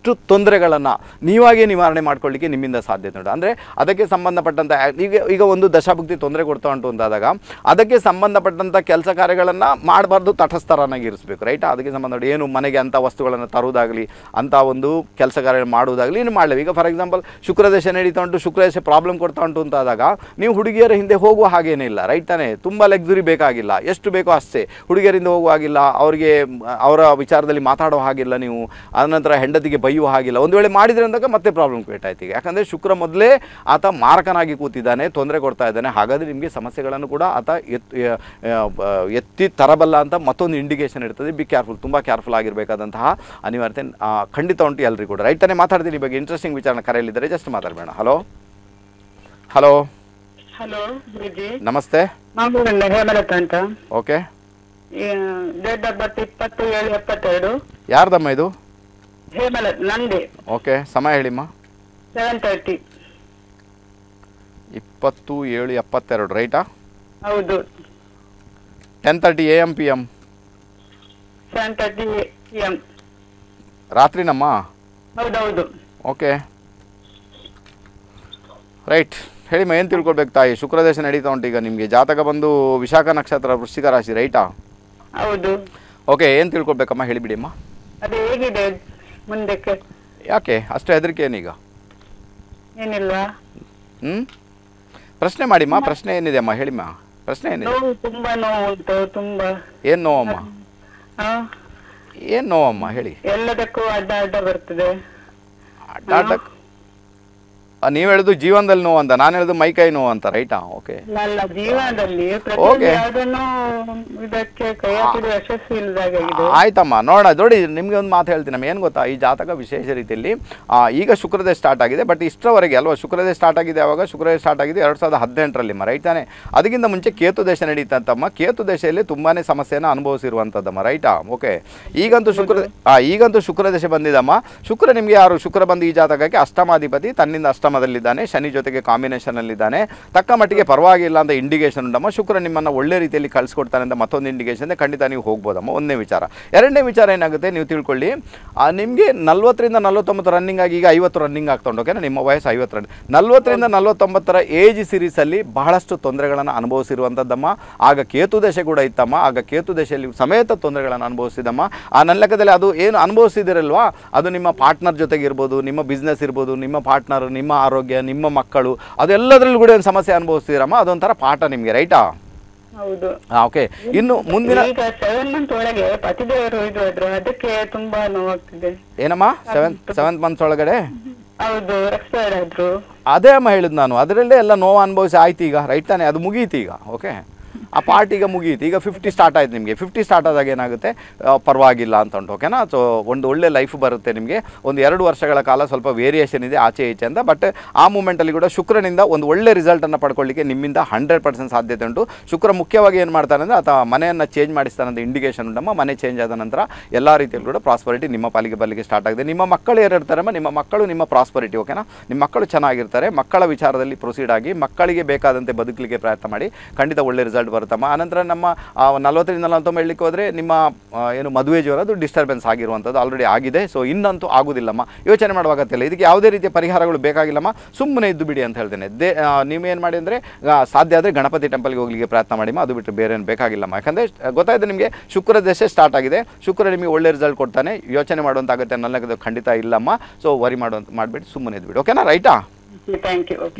ಒಂದಷ್ಟು ತೊಂದರೆಗಳನ್ನು ನೀವಾಗೇ ನಿವಾರಣೆ ಮಾಡ್ಕೊಳ್ಳಿಕ್ಕೆ ನಿಮ್ಮಿಂದ ಸಾಧ್ಯತೆ ಉಂಟು ಅಂದರೆ ಅದಕ್ಕೆ ಸಂಬಂಧಪಟ್ಟಂಥ ಈಗ ಈಗ ಒಂದು ದಶಾಭಕ್ತಿ ತೊಂದರೆ ಕೊಡ್ತಾ ಉಂಟು ಅಂತಾದಾಗ, ಅದಕ್ಕೆ ಸಂಬಂಧಪಟ್ಟಂಥ ಕೆಲಸ ಕಾರ್ಯಗಳನ್ನು ಮಾಡಬಾರ್ದು, ತಟಸ್ಥರನ್ನಾಗಿ ಇರಿಸಬೇಕು, ರೈಟ್? ಅದಕ್ಕೆ ಸಂಬಂಧ ಏನು ಮನೆಗೆ ಅಂಥ ವಸ್ತುಗಳನ್ನು ತರುವುದಾಗಲಿ, ಅಂಥ ಒಂದು ಕೆಲಸ ಕಾರ್ಯ ಮಾಡುವುದಾಗಲಿ ಇನ್ನು ಮಾಡಲೇವು? ಈಗ ಫಾರ್ ಎಕ್ಸಾಂಪಲ್ ಶುಕ್ರದೇಶ ನಡೀತಾ ಉಂಟು ಶುಕ್ರದೇಶ ಪ್ರಾಬ್ಲಮ್ ಕೊಡ್ತಾ ಉಂಟು ಅಂತಾದಾಗ, ನೀವು ಹುಡುಗಿಯರ ಹಿಂದೆ ಹೋಗುವ ಹಾಗೇನೇ ಇಲ್ಲ, ರೈಟ್ ತಾನೇ? ತುಂಬ ಲೆಕ್ಸುರಿ ಬೇಕಾಗಿಲ್ಲ, ಎಷ್ಟು ಬೇಕೋ ಅಷ್ಟೇ. ಹುಡುಗಿಯರಿಂದ ಹೋಗುವ ಹಾಗಿಲ್ಲ, ಅವರಿಗೆ, ಅವರ ವಿಚಾರದಲ್ಲಿ ಮಾತಾಡೋ ಹಾಗಿಲ್ಲ ನೀವು, ಆನಂತರ ಹೆಂಡತಿಗೆ ಬೈಯುವ ಹಾಗಿಲ್ಲ. ಒಂದು ವೇಳೆ ಮಾಡಿದ್ರೆ ಅಂದಾಗ ಮತ್ತೆ ಪ್ರಾಬ್ಲಮ್ ಕ್ರಿಯೇಟ್ ಆಯ್ತು ಈಗ. ಯಾಕಂದರೆ ಶುಕ್ರ ಮೊದಲೇ ಆತ ಮಾರಕನಾಗಿ ಕೂತಿದ್ದಾನೆ ತೊಂದರೆ ಕೊಡ್ತಾ ಇದ್ದಾನೆ. ಹಾಗಾದರೆ ನಿಮಗೆ ಸಮಸ್ಯೆಗಳನ್ನು ಕೂಡ ಆತ ಎತ್ ಎತ್ತಿ ತರಬಲ್ಲ ಅಂತ ಮತ್ತೊಂದು ಇಂಡಿಕೇಶನ್ ಇರ್ತದೆ. ಬಿ ಕೇರ್ಫುಲ್ ತುಂಬ ಕೇರ್ಫುಲ್ ಆಗಿರಬೇಕಾದಂತಹ ಅನಿವಾರ್ಯತೆ. ಖಂಡಿತ ಉಂಟು ಎಲ್ಲರಿಗೂ ಕೂಡ. ರೈಟ್ ತಾನೇ ಮಾತಾಡ್ತೀನಿ ಬಗ್ಗೆ. ಇಂಟ್ರೆಸ್ಟಿಂಗ್ ವಿಚಾರ ಕರೆಯಲ್ಲಿದ್ದಾರೆ. ಜಸ್ಟ್ ಮಾತಾಡಬೇಡ. ಹಲೋ ಹಲೋ ಹಲೋ ನಮಸ್ತೆ. ಮಂಗಳೂರಿಂದ ಹೇಮಲತಾ ಅಂತ. ಓಕೆ ಡೇಟ್ ಆಫ್ ಬರ್ತ್ ಇಪ್ಪತ್ತು ಏಳು ಎಪ್ಪತ್ತೆರಡು. ಯಾರ್ದಮ್ಮ ಇದು? ಹೇಮಲತ್ ನಂದಿ. ಓಕೆ ಸಮಯ ಹೇಳಿಮ್ಮ ಸೆವೆನ್ ತರ್ಟಿ ಇಪ್ಪತ್ತು ಏಳು ಎಪ್ಪತ್ತೆರಡು ರೈಟಾ? ಹೌದು. Ten thirty A M P M seven thirty M ರಾತ್ರಿನಮ್ಮ? ಹೌದೌದು. ಓಕೆ. ರೈಟ್. ಹೇಳಿಮ್ಮ ಏನು ತಿಳ್ಕೊಳ್ಬೇಕು ತಾಯಿ? ಶುಕ್ರದೇಶ ನಡೀತಾ ಉಂಟು ಈಗ ನಿಮಗೆ. ಜಾತಕ ಬಂದು ವಿಶಾಖ ನಕ್ಷತ್ರ ವೃಶ್ಚಿಕ ರಾಶಿ ರೈಟಾ? ಹೌದು. ಓಕೆ ಏನು ತಿಳ್ಕೊಳ್ಬೇಕಮ್ಮ? ಹೇಳಿಬಿಡಿ ಅಮ್ಮ. ಅದು ಹೇಗಿದೆ? ಮುಂದಕ್ಕೆ. ಯಾಕೆ? ಅಷ್ಟು ಹೆದರಿಕೆ ಏನೀಗ? ಏನಿಲ್ಲ ಹ್ಮ್? ಪ್ರಶ್ನೆ ಮಾಡಿಮ್ಮ ಪ್ರಶ್ನೆ ಏನಿದೆ ಅಮ್ಮ? ಹೇಳಿಮ್ಮ. ಪ್ರಶ್ನೆ ಏನಿದೆ? ನೋವು ತುಂಬಾ ನೋವು ಉಂಟು ತುಂಬಾ. ಏನ್ ನೋವಮ್ಮ ಹಾ ಏನು ನೋವಮ್ಮ ಹೇಳಿ. ಎಲ್ಲದಕ್ಕೂ ಅಡ್ಡ ಅಡ್ಡ ಬರ್ತದೆ. ಅಡ್ಡ ಅಡ್ಡ ನೀವು ಹೇಳುದು ಜೀವನದಲ್ಲಿ ನೋವು ಅಂತ ನಾನು ಮೈ ಕೈ ನೋವು ಅಂತ ರೈಟಾ ಓಕೆ ಜೀವನದಲ್ಲಿ ಇದಕ್ಕೆ ಕೈ ಇಲ್ಲದಾಗಿದೆ ಆಯ್ತಮ್ಮ ನೋಡೋಣ. ನೋಡಿ ನಿಮಗೆ ಒಂದು ಮಾತು ಹೇಳ್ತೀನಿ ನಮ್ಗೆ. ಏನು ಗೊತ್ತಾ? ಈ ಜಾತಕ ವಿಶೇಷ ರೀತಿಯಲ್ಲಿ ಈಗ ಶುಕ್ರದೇ ಸ್ಟಾರ್ಟ್ ಆಗಿದೆ ಬಟ್ ಇಷ್ಟರವರೆಗೆ ಅಲ್ವಾ? ಶುಕ್ರದೇ ಸ್ಟಾರ್ಟ್ ಆಗಿದೆ ಯಾವಾಗ? ಶುಕ್ರದೇ ಸ್ಟಾರ್ಟ್ ಆಗಿದೆ ಎರಡು ಸಾವಿರದ ಹದಿನೆಂಟರಲ್ಲಿ ರೈಟ್ ತಾನೆ? ಅದಕ್ಕಿಂತ ಮುಂಚೆ ಕೇತು ದೇಶ ನಡೀತಂತಮ್ಮ. ಕೇತು ದೇಶದಲ್ಲಿ ತುಂಬಾ ಸಮಸ್ಯೆಯನ್ನು ಅನುಭವಿಸಿರುವಂಥದ್ದಮ್ಮ ರೈಟಾ ಓಕೆ ಈಗಂತೂ ಶುಕ್ರ ಈಗಂತೂ ಶುಕ್ರ ದೇಶ ಬಂದಿದಮ್ಮ. ಶುಕ್ರ ನಿಮಗೆ ಯಾರು? ಶುಕ್ರ ಬಂದು ಈ ಜಾತಕಕ್ಕೆ ಅಷ್ಟಮಾಧಿಪತಿ ತನ್ನಿಂದ ಅಷ್ಟಮದಲ್ಲಿದ್ದಾನೆ ಶನಿ ಜೊತೆಗೆ ಕಾಂಬಿನೇಷನಲ್ಲಿದ್ದಾನೆ ತಕ್ಕ ಮಟ್ಟಿಗೆ ಪರವಾಗಿಲ್ಲ ಅಂತ ಇಂಡಿಕೇಶನ್ ಉಂಟಮ್ಮ ಶುಕ್ರ ನಿಮ್ಮನ್ನು ಒಳ್ಳೆ ರೀತಿಯಲ್ಲಿ ಕಳಿಸ್ಕೊಡ್ತಾನೆ ಅಂತ ಮತ್ತೊಂದು ಇಂಡಿಕೇಶನ್ ಖಂಡಿತ ನೀವು ಹೋಗ್ಬೋದಮ್ಮ. ಒಂದನೇ ವಿಚಾರ. ಎರಡನೇ ವಿಚಾರ ಏನಾಗುತ್ತೆ ನೀವು ತಿಳ್ಕೊಳ್ಳಿ. ನಿಮಗೆ ನಲ್ವತ್ತರಿಂದ ನಲ್ವತ್ತೊಂಬತ್ತು ರನ್ನಿಂಗ್ ಆಗಿ ಈಗ ಐವತ್ತು ರನ್ನಿಂಗ್ ಆಗ್ತೊಂಡು ಓಕೆನಾ? ನಿಮ್ಮ ವಯಸ್ಸು ಐವತ್ತು ರನ್ ನಲ್ವತ್ತರಿಂದ ನಲ್ವತ್ತೊಂಬತ್ತರ ಏಜ್ ಸೀರೀಸಲ್ಲಿ ಬಹಳಷ್ಟು ತೊಂದರೆಗಳನ್ನು ಅನುಭವಿಸಿರುವಂಥದ್ದಮ್ಮ ಆಗ ಕೇತು ದಶೆ ಕೂಡ ಇತ್ತಮ್ಮ. ಆಗ ಕೇತು ದಶೆಯಲ್ಲಿ ಸಮೇತ ತೊಂದರೆಗಳನ್ನು ಅನುಭವಿಸಿದಮ್ಮ ಆ, ನನ್ನ ಲೆಕ್ಕದಲ್ಲಿ ಅದು ಏನು ಅನುಭವಿಸಿದಿರಲ್ವಾ? ಅದು ನಿಮ್ಮ ಪಾರ್ಟ್ನರ್ ಜೊತೆಗಿರ್ಬೋದು, ನಿಮ್ಮ ಬಿಸ್ನೆಸ್ ಇರ್ಬೋದು, ನಿಮ್ಮ ಪಾರ್ಟ್ನರ್ ನಿಮ್ಮ ಆರೋಗ್ಯ ನಿಮ್ಮ ಮಕ್ಕಳು ಅದೆಲ್ಲದರಲ್ಲೂ ಕೂಡ ಏನು ಸಮಸ್ಯೆ ಅನುಭವಿಸ್ತೀರಮ್ಮ ಅದೊಂಥರ ಪಾಠ ನಿಮಗೆ ರೈಟಾ? ಹೌದು. ಓಕೆ ಇನ್ನು ಮುಂದಿನ ಈಗ ಸೆವೆನ್ ಮಂತ್ ಒಳಗೆ ಪತಿದೇವರು ಇದು ಆದ್ರು ಅದಕ್ಕೆ ತುಂಬಾ ನೋವಾಗ್ತಿದೆ. ಏನಮ್ಮ? ಸೆವೆಂತ್ ಸೆವೆಂತ್ ಮಂತ್ಸ್ ಒಳಗಡೆ? ಹೌದು ಎಕ್ಸ್ಪೈರ್ ಆದ್ರು. ಅದೇ ಅಮ್ಮ ಹೇಳಿದ್ ನಾನು. ಅದರಲ್ಲೇ ಎಲ್ಲ ನೋವು ಅನುಭವಿಸಿ ಆಯ್ತು ಈಗ ರೈಟ್ ತಾನೇ? ಅದು ಮುಗೀತು ಈಗ ಓಕೆ ಆ ಪಾರ್ಟ್ ಈಗ ಈಗ ಫಿಫ್ಟಿ ಸ್ಟಾರ್ಟ್ ಆಯ್ತು ನಿಮಗೆ. ಫಿಫ್ಟಿ ಸ್ಟಾರ್ಟ್ ಆದಾಗ ಏನಾಗುತ್ತೆ? ಪರವಾಗಿಲ್ಲ ಅಂತ ಉಂಟು ಓಕೆನಾ ಸೊ ಒಂದು ಒಳ್ಳೆ ಲೈಫ್ ಬರುತ್ತೆ ನಿಮಗೆ. ಒಂದು ಎರಡು ವರ್ಷಗಳ ಕಾಲ ಸ್ವಲ್ಪ ವೇರಿಯೇಷನ್ ಇದೆ, ಆಚೆ ಈಚೆ ಅಂತ. ಬಟ್ ಆ ಮೂಮೆಂಟಲ್ಲಿ ಕೂಡ ಶುಕ್ರನಿಂದ ಒಂದು ಒಳ್ಳೆ ರಿಸಲ್ಟನ್ನು ಪಡ್ಕೊಳ್ಳಿಕ್ಕೆ ನಿಮ್ಮಿಂದ ಹಂಡ್ರೆಡ್ ಪರ್ಸೆಂಟ್ ಸಾಧ್ಯತೆ ಉಂಟು. ಶುಕ್ರ ಮುಖ್ಯವಾಗಿ ಏನು ಮಾಡ್ತಾನೆ ಅಂದರೆ ಅಥವಾ ಮನೆಯನ್ನು ಚೇಂಜ್ ಮಾಡಿಸ್ತಾನೆ ಅಂತ ಇಂಡಿಕೇಶನ್ ಉಂಟಮ್ಮ ಮನೆ ಚೇಂಜ್ ಆದ ನಂತರ ಎಲ್ಲ ರೀತಿಯಲ್ಲಿ ಕೂಡ ಪ್ರಾಸ್ಪರಿಟಿ ನಿಮ್ಮ ಪಾಲಿಗೆ ಬರಲಿಕ್ಕೆ ಸ್ಟಾರ್ಟ್ ಆಗಿದೆ. ನಿಮ್ಮ ಮಕ್ಕಳು ಯಾರು ಇರ್ತಾರಮ್ಮ ನಿಮ್ಮ ಮಕ್ಕಳು ನಿಮ್ಮ ಪ್ರಾಸ್ಪರಿಟಿ ಓಕೆನಾ ನಿಮ್ಮ ಮಕ್ಕಳು ಚೆನ್ನಾಗಿರ್ತಾರೆ. ಮಕ್ಕಳ ವಿಚಾರದಲ್ಲಿ ಪ್ರೊಸೀಡ್ ಆಗಿ ಮಕ್ಕಳಿಗೆ ಬೇಕಾದಂತೆ ಬದುಕಲಿಕ್ಕೆ ಪ್ರಯತ್ನ ಮಾಡಿ. ಖಂಡಿತ ಒಳ್ಳೆ ರಿಸಲ್ಟ್ ಬರುತ್ತಮ್ಮ ಆನಂತರ ನಮ್ಮ ನಲವತ್ತರಿಂದ ನಲವತ್ತೊಂಬತ್ತು ಹೇಳಲಿಕ್ಕೆ ಹೋದರೆ ನಿಮ್ಮ ಏನು ಮದುವೆ ಜೀವನ ಅದು ಡಿಸ್ಟರ್ಬೆನ್ಸ್ ಆಗಿರುವಂಥದ್ದು ಆಲ್ರೆಡಿ ಆಗಿದೆ. ಸೊ ಇನ್ನಂತೂ ಆಗೋದಿಲ್ಲಮ್ಮ. ಯೋಚನೆ ಮಾಡುವಾಗತ್ತಿಲ್ಲ ಇದಕ್ಕೆ ಯಾವುದೇ ರೀತಿಯ ಪರಿಹಾರಗಳು ಬೇಕಾಗಿಲ್ಲಮ್ಮ. ಸುಮ್ಮನೆ ಇದ್ದು ಬಿಡಿ ಅಂತ ಹೇಳ್ತೇನೆ. ದೇ ನೀವೇನು ಮಾಡಿ ಅಂದರೆ ಸಾಧ್ಯ ಆದರೆ ಗಣಪತಿ ಟೆಂಪಲ್ಗೆ ಹೋಗ್ಲಿಕ್ಕೆ ಪ್ರಯತ್ನ ಮಾಡಿಮ್ಮ ಅದು ಬಿಟ್ಟು ಬೇರೆ ಏನು ಬೇಕಾಗಿಲ್ಲಮ್ಮ. ಯಾಕಂದರೆ, ಗೊತ್ತಾಯಿತು ನಿಮಗೆ, ಶುಕ್ರ ದಶೆ ಸ್ಟಾರ್ಟ್ ಆಗಿದೆ. ಶುಕ್ರ ನಿಮಗೆ ಒಳ್ಳೆ ರಿಸಲ್ಟ್ ಕೊಡ್ತಾನೆ. ಯೋಚನೆ ಮಾಡುವಂಥ ಆಗುತ್ತೆ ನನ್ನದು ಖಂಡಿತ ಇಲ್ಲಮ್ಮ. ಸೊ ವರಿ ಮಾಡುವಂಥ ಮಾಡಿಬಿಟ್ಟು ಸುಮ್ಮನೆ ಇದ್ಬಿಡಿ ಓಕೆನಾ ರೈಟಾ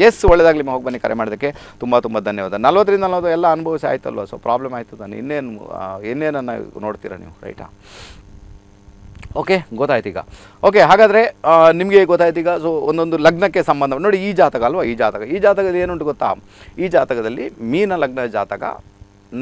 ಎಸ್ ಒಳ್ಳೆದಾಗಲಿ ಹೋಗಿ ಬನ್ನಿ ಕರೆ ಮಾಡೋದಕ್ಕೆ. ತುಂಬ ತುಂಬ ಧನ್ಯವಾದ. ನಲ್ವತ್ತರಿಂದ ನಲ್ವತ್ತು ಎಲ್ಲ ಅನುಭವಿಸಿ ಆಯ್ತಲ್ವ? ಸೊ ಪ್ರಾಬ್ಲಮ್ ಆಯ್ತು ತಾನೆ. ಇನ್ನೇನು ಇನ್ನೇನನ್ನು ನೋಡ್ತೀರಾ ನೀವು? ರೈಟಾ ಓಕೆ ಗೊತ್ತಾಯ್ತು ಈಗ ಓಕೆ ಹಾಗಾದರೆ ನಿಮಗೆ ಗೊತ್ತಾಯ್ತು ಈಗ ಸೊ ಒಂದೊಂದು ಲಗ್ನಕ್ಕೆ ಸಂಬಂಧ ನೋಡಿ, ಈ ಜಾತಕ ಅಲ್ವಾ? ಈ ಜಾತಕ. ಈ ಜಾತಕದಲ್ಲಿ ಏನುಂಟು ಗೊತ್ತಾ? ಈ ಜಾತಕದಲ್ಲಿ ಮೀನ ಲಗ್ನ ಜಾತಕ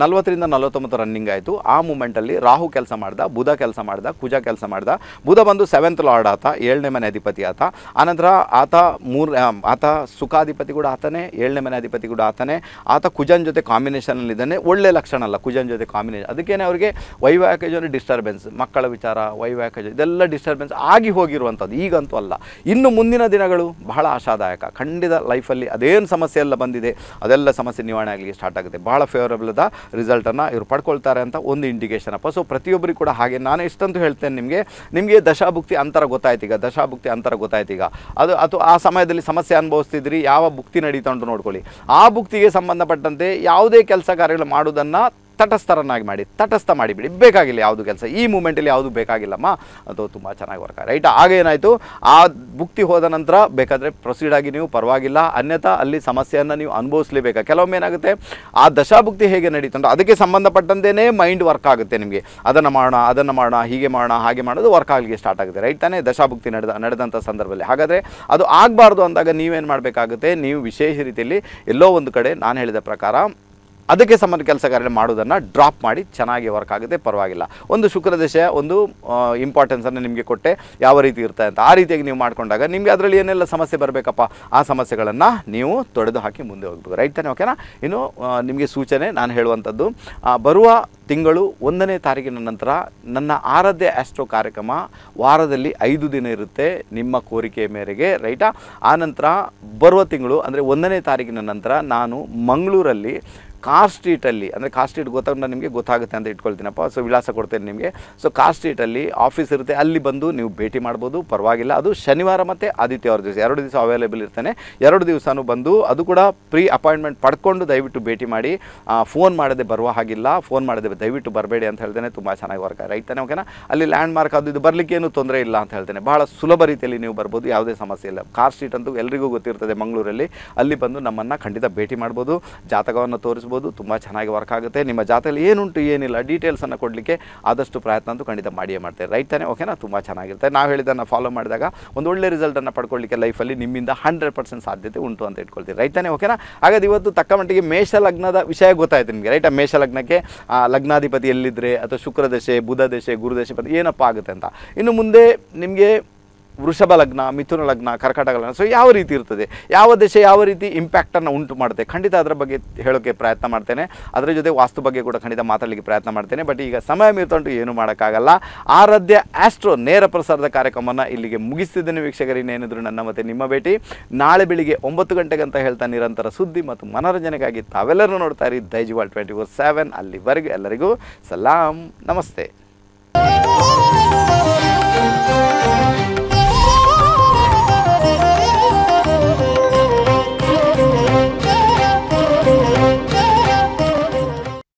ನಲ್ವತ್ತರಿಂದ ನಲವತ್ತೊಂಬತ್ತು ರನ್ನಿಂಗ್ ಆಯಿತು. ಆ ಮೂಮೆಂಟಲ್ಲಿ ರಾಹು ಕೆಲಸ ಮಾಡ್ದ, ಬುಧ ಕೆಲಸ ಮಾಡ್ದ, ಕುಜ ಕೆಲಸ ಮಾಡ್ದ. ಬುಧ ಬಂದು ಸೆವೆಂತ್ ಲಾರ್ಡ್ ಆತ, ಏಳನೇ ಮನೆ ಅಧಿಪತಿ ಆತ. ಆನಂತರ ಆತ ಮೂರ್ ಆತ ಸುಖಾಧಿಪತಿ ಕೂಡ ಆತನೇ, ಏಳನೇ ಮನೆ ಅಧಿಪತಿ ಕೂಡ ಆತನೇ. ಆತ ಕುಜನ್ ಜೊತೆ ಕಾಂಬಿನೇಷನಲ್ಲಿದ್ದಾನೆ ಒಳ್ಳೆ ಲಕ್ಷಣ ಅಲ್ಲ, ಕುಜನ್ ಜೊತೆ ಕಾಂಬಿನೇಷನ್ ಅದಕ್ಕೇನೆ ಅವರಿಗೆ ವೈವಾಹಿಕ ಜೊತೆ ಡಿಸ್ಟರ್ಬೆನ್ಸ್ ಮಕ್ಕಳ ವಿಚಾರ, ವೈವಾಹಿಕ ಜೊತೆ ಇದೆಲ್ಲ ಡಿಸ್ಟರ್ಬೆನ್ಸ್ ಆಗಿ ಹೋಗಿರುವಂಥದ್ದು. ಈಗಂತೂ ಅಲ್ಲ. ಇನ್ನು ಮುಂದಿನ ದಿನಗಳು ಬಹಳ ಆಶಾದಾಯಕ. ಖಂಡಿತ ಲೈಫಲ್ಲಿ ಅದೇನು ಸಮಸ್ಯೆ ಎಲ್ಲ ಬಂದಿದೆ, ಅದೆಲ್ಲ ಸಮಸ್ಯೆ ನಿವಾರಣೆ ಆಗಲಿಕ್ಕೆ ಸ್ಟಾರ್ಟ್ ಆಗುತ್ತೆ. ಭಾಳ ಫೇವರಬಲ್ ಅದ. ರಿಸಲ್ಟನ್ನು ಇವರು ಪಡ್ಕೊಳ್ತಾರೆ ಅಂತ ಒಂದು ಇಂಡಿಕೇಶನ್ ಅಪ್ಪ. ಸೊ ಪ್ರತಿಯೊಬ್ಬರಿಗೂ ಕೂಡ ಹಾಗೆ. ನಾನು ಇಷ್ಟಂತೂ ಹೇಳ್ತೇನೆ ನಿಮಗೆ. ನಿಮಗೆ ದಶಾಭುಕ್ತಿ ಅಂತರ ಗೊತ್ತಾಯ್ತು ಈಗ. ದಶಾಭುಕ್ತಿ ಅಂತರ ಗೊತ್ತಾಯ್ತು ಈಗ. ಅದು ಅದು ಆ ಸಮಯದಲ್ಲಿ ಸಮಸ್ಯೆ ಅನುಭವಿಸ್ತಿದ್ರಿ, ಯಾವ ಭುಕ್ತಿ ನಡೀತಾ ಉಂಟು ನೋಡ್ಕೊಳ್ಳಿ. ಆ ಭುಕ್ತಿಗೆ ಸಂಬಂಧಪಟ್ಟಂತೆ ಯಾವುದೇ ಕೆಲಸ ಕಾರ್ಯಗಳು ಮಾಡೋದನ್ನು ತಟಸ್ಥರನ್ನಾಗಿ ಮಾಡಿ, ತಟಸ್ಥ ಮಾಡಿಬಿಡಿ. ಬೇಕಾಗಿಲ್ಲ ಯಾವುದು ಕೆಲಸ. ಈ ಮೂಮೆಂಟಲ್ಲಿ ಯಾವುದು ಬೇಕಾಗಿಲ್ಲಮ್ಮ. ಅದು ತುಂಬ ಚೆನ್ನಾಗಿ ವರ್ಕ್ ರೈಟ್, ಆಗ ಏನಾಯಿತು? ಆ ಭುಕ್ತಿ ಹೋದ ನಂತರ ಬೇಕಾದರೆ ಪ್ರೊಸೀಡ್ ಆಗಿ ನೀವು ಪರವಾಗಿಲ್ಲ. ಅನ್ಯಥಾ ಅಲ್ಲಿ ಸಮಸ್ಯೆಯನ್ನು ನೀವು ಅನುಭವಿಸಲೇಬೇಕು. ಕೆಲವೊಮ್ಮೆ ಏನಾಗುತ್ತೆ? ಆ ದಶಾಭುಕ್ತಿ ಹೇಗೆ ನಡೀತುಂಟು ಅದಕ್ಕೆ ಸಂಬಂಧಪಟ್ಟಂತೆಯೇ ಮೈಂಡ್ ವರ್ಕ್ ಆಗುತ್ತೆ ನಿಮಗೆ. ಅದನ್ನು ಮಾಡೋಣ ಅದನ್ನು ಮಾಡೋಣ, ಹೀಗೆ ಮಾಡೋಣ, ಹಾಗೆ ಮಾಡೋದು ವರ್ಕ್ ಆಗಲಿಕ್ಕೆ ಸ್ಟಾರ್ಟ್ ಆಗುತ್ತೆ. ರೈಟ್ ತಾನೇ? ದಶಾಭುಕ್ತಿ ನಡೆದ ನಡೆದಂಥ ಸಂದರ್ಭದಲ್ಲಿ. ಹಾಗಾದರೆ ಅದು ಆಗಬಾರ್ದು ಅಂದಾಗ ನೀವೇನು ಮಾಡಬೇಕಾಗುತ್ತೆ? ನೀವು ವಿಶೇಷ ರೀತಿಯಲ್ಲಿ ಎಲ್ಲೋ ಒಂದು ಕಡೆ ನಾನು ಹೇಳಿದ ಪ್ರಕಾರ ಅದಕ್ಕೆ ಸಂಬಂಧ ಕೆಲಸ ಕಾರ್ಯ ಮಾಡೋದನ್ನು ಡ್ರಾಪ್ ಮಾಡಿ ಚೆನ್ನಾಗಿ ವರ್ಕ್ ಆಗುತ್ತೆ, ಪರವಾಗಿಲ್ಲ. ಒಂದು ಶುಕ್ರ ದಶೆ, ಒಂದು ಇಂಪಾರ್ಟೆನ್ಸನ್ನು ನಿಮಗೆ ಕೊಟ್ಟೆ, ಯಾವ ರೀತಿ ಇರುತ್ತೆ ಅಂತ ಆ ರೀತಿಯಾಗಿ ನೀವು ಮಾಡಿಕೊಂಡಾಗ ನಿಮಗೆ ಅದರಲ್ಲಿ ಏನೆಲ್ಲ ಸಮಸ್ಯೆ ಬರಬೇಕಪ್ಪ, ಆ ಸಮಸ್ಯೆಗಳನ್ನು ನೀವು ತೊಡೆದು ಹಾಕಿ ಮುಂದೆ ಹೋಗ್ಬೇಕು. ರೈಟ್ ತಾನೆ ಓಕೆನಾ ಇನ್ನು ನಿಮಗೆ ಸೂಚನೆ, ನಾನು ಹೇಳುವಂಥದ್ದು ಬರುವ ತಿಂಗಳು ಒಂದನೇ ತಾರೀಕಿನ ನಂತರ ನನ್ನ ಆರಾಧ್ಯ ಆಸ್ಟ್ರೋ ಕಾರ್ಯಕ್ರಮ ವಾರದಲ್ಲಿ ಐದು ದಿನ ಇರುತ್ತೆ ನಿಮ್ಮ ಕೋರಿಕೆಯ ಮೇರೆಗೆ ರೈಟಾ ಆ ನಂತರ ಬರುವ ತಿಂಗಳು ಅಂದರೆ ಒಂದನೇ ತಾರೀಕಿನ ನಂತರ ನಾನು ಮಂಗಳೂರಲ್ಲಿ ಕಾರ್ ಸ್ಟ್ರೀಟಲ್ಲಿ ಅಂದರೆ ಕಾರ್ ಸ್ಟ್ರೀಟ್ ಗೊತ್ತಾಗ ನಿಮಗೆ ಗೊತ್ತಾಗುತ್ತೆ ಅಂತ ಇಟ್ಕೊಳ್ತೀನಪ್ಪ. ಸೊ ವಿಳಾಸ ಕೊಡ್ತೇನೆ ನಿಮಗೆ. ಸೊ ಕಾರ್ ಸ್ಟ್ರೀಟಲ್ಲಿ ಆಫೀಸ್ ಇರುತ್ತೆ, ಅಲ್ಲಿ ಬಂದು ನೀವು ಭೇಟಿ ಮಾಡ್ಬೋದು, ಪರವಾಗಿಲ್ಲ. ಅದು ಶನಿವಾರ ಮತ್ತು ಆದಿತ್ಯವಾರ ದಿವಸ, ಎರಡು ದಿವಸ ಅವೈಲೇಬಲ್ ಇರ್ತಾನೆ. ಎರಡು ದಿವಸನೂ ಬಂದು ಅದು ಕೂಡ ಪ್ರೀ ಅಪಾಯಿಂಟ್ಮೆಂಟ್ ಪಡ್ಕೊಂಡು ದಯವಿಟ್ಟು ಭೇಟಿ ಮಾಡಿ. ಫೋನ್ ಮಾಡದೆ ಬರುವ ಹಾಗಿಲ್ಲ. ಫೋನ್ ಮಾಡದೆ ದಯವಿಟ್ಟು ಬರಬೇಡಿ ಅಂತ ಹೇಳ್ತೇನೆ. ತುಂಬ ಚೆನ್ನಾಗಿ ವರ್ಕ್ ರೈತಾನೆ ತಾನೆ ಓಕೆನಾ ಅಲ್ಲಿ ಲ್ಯಾಂಡ್ ಮಾರ್ಕ್ ಅದು ಇದು ಬರಲಿಕ್ಕೆ ಏನು ತೊಂದರೆ ಇಲ್ಲ ಅಂತ ಹೇಳ್ತೇನೆ. ಬಹಳ ಸುಲಭ ರೀತಿಯಲ್ಲಿ ನೀವು ಬರ್ಬೋದು, ಯಾವುದೇ ಸಮಸ್ಯೆ ಇಲ್ಲ. ಕಾರ್ ಸ್ಟ್ರೀಟ್ ಅಂತೂ ಎಲ್ಲರಿಗೂ ಗೊತ್ತಿರ್ತದೆ ಮಂಗಳೂರಲ್ಲಿ. ಅಲ್ಲಿ ಬಂದು ನಮ್ಮನ್ನು ಖಂಡಿತ ಭೇಟಿ ಮಾಡ್ಬೋದು. ಜಾತಕವನ್ನು ತೋರಿಸ್ಬೋದು. ತುಂಬ ಚೆನ್ನಾಗಿ ವರ್ಕ್ ಆಗುತ್ತೆ. ನಿಮ್ಮ ಜಾತಕದಲ್ಲಿ ಏನುಂಟು ಏನಿಲ್ಲ ಡೀಟೇಲ್ಸನ್ನು ಕೊಡಲಿಕ್ಕೆ ಆದಷ್ಟು ಪ್ರಯತ್ನ ಅಂತೂ ಖಂಡಿತ ಮಾಡಿಯೇ ಮಾಡ್ತೇವೆ. ರೈಟ್ ತಾನೇ? ಓಕೆನಾ ತುಂಬ ಚೆನ್ನಾಗಿರುತ್ತೆ. ನಾವು ಹೇಳಿದ್ದನ್ನು ಫಾಲೋ ಮಾಡಿದಾಗ ಒಂದು ಒಳ್ಳೆ ರಿಸಲ್ಟನ್ನು ಪಡ್ಕೊಳ್ಳಿಕ್ಕೆ ಲೈಫಲ್ಲಿ ನಿಮ್ಮಿಂದ ಹಂಡ್ರೆಡ್ ಪರ್ಸೆಂಟ್ ಸಾಧ್ಯತೆ ಉಂಟು ಅಂತ ಇಟ್ಕೊಳ್ತೀವಿ. ರೈಟ್ ತಾನೇ? ಓಕೆನಾ ಹಾಗಾದ್ರೆ ಇವತ್ತು ತಕ್ಕ ಮಟ್ಟಿಗೆ ಮೇಷ ಲಗ್ನದ ವಿಷಯ ಗೊತ್ತಾಯ್ತು ನಿಮಗೆ. ರೈಟ್ ಮೇಷ ಲಗ್ನಕ್ಕೆ ಲಗ್ನಾಧಿಪತಿ ಎಲ್ಲಿದ್ದರೆ ಅಥವಾ ಶುಕ್ರ ದಶೆ, ಬುಧ ದಶೆ, ಗುರು ದಶೆ ಬಂದು ಏನಪ್ಪ ಆಗುತ್ತೆ ಅಂತ. ಇನ್ನು ಮುಂದೆ ನಿಮಗೆ ವೃಷಭ ಲಗ್ನ, ಮಿಥುನ ಲಗ್ನ, ಕರ್ಕಾಟಕ ಲಗ್ನ ಸೊ ಯಾವ ರೀತಿ ಇರ್ತದೆ? ಯಾವ ದೇಶ ಯಾವ ರೀತಿ ಇಂಪ್ಯಾಕ್ಟನ್ನು ಉಂಟು ಮಾಡುತ್ತೆ? ಖಂಡಿತ ಅದರ ಬಗ್ಗೆ ಹೇಳೋಕ್ಕೆ ಪ್ರಯತ್ನ ಮಾಡ್ತೇನೆ. ಅದರ ಜೊತೆ ವಾಸ್ತು ಬಗ್ಗೆ ಕೂಡ ಖಂಡಿತ ಮಾತಾಡಲಿಕ್ಕೆ ಪ್ರಯತ್ನ ಮಾಡ್ತೇನೆ. ಬಟ್ ಈಗ ಸಮಯ ಮೀರ್ತೊಂಡು ಏನು ಮಾಡೋಕ್ಕಾಗಲ್ಲ. ಆರಾಧ್ಯ ಆಸ್ಟ್ರೋ ನೇರ ಪ್ರಸಾರದ ಕಾರ್ಯಕ್ರಮವನ್ನು ಇಲ್ಲಿಗೆ ಮುಗಿಸ್ತಿದ್ದೇನೆ ವೀಕ್ಷಕರು. ಇನ್ನೇನಿದ್ರು ನನ್ನ ಮತ್ತೆ ನಿಮ್ಮ ಭೇಟಿ. ನಾಳೆ ಬೆಳಿಗ್ಗೆ ಒಂಬತ್ತು ಗಂಟೆಗೆ ಅಂತ ಹೇಳ್ತಾ ನಿರಂತರ ಸುದ್ದಿ ಮತ್ತು ಮನೋರಂಜನೆಗಾಗಿ ತಾವೆಲ್ಲರೂ ನೋಡ್ತಾ ಇರಿ. ದೈಜಿವಾಲ್ ಟ್ವೆಂಟಿ ಫೋರ್ ಸೆವೆನ್ ಅಲ್ಲಿವರೆಗೂ ಎಲ್ಲರಿಗೂ ಸಲಾಂ. ನಮಸ್ತೆ.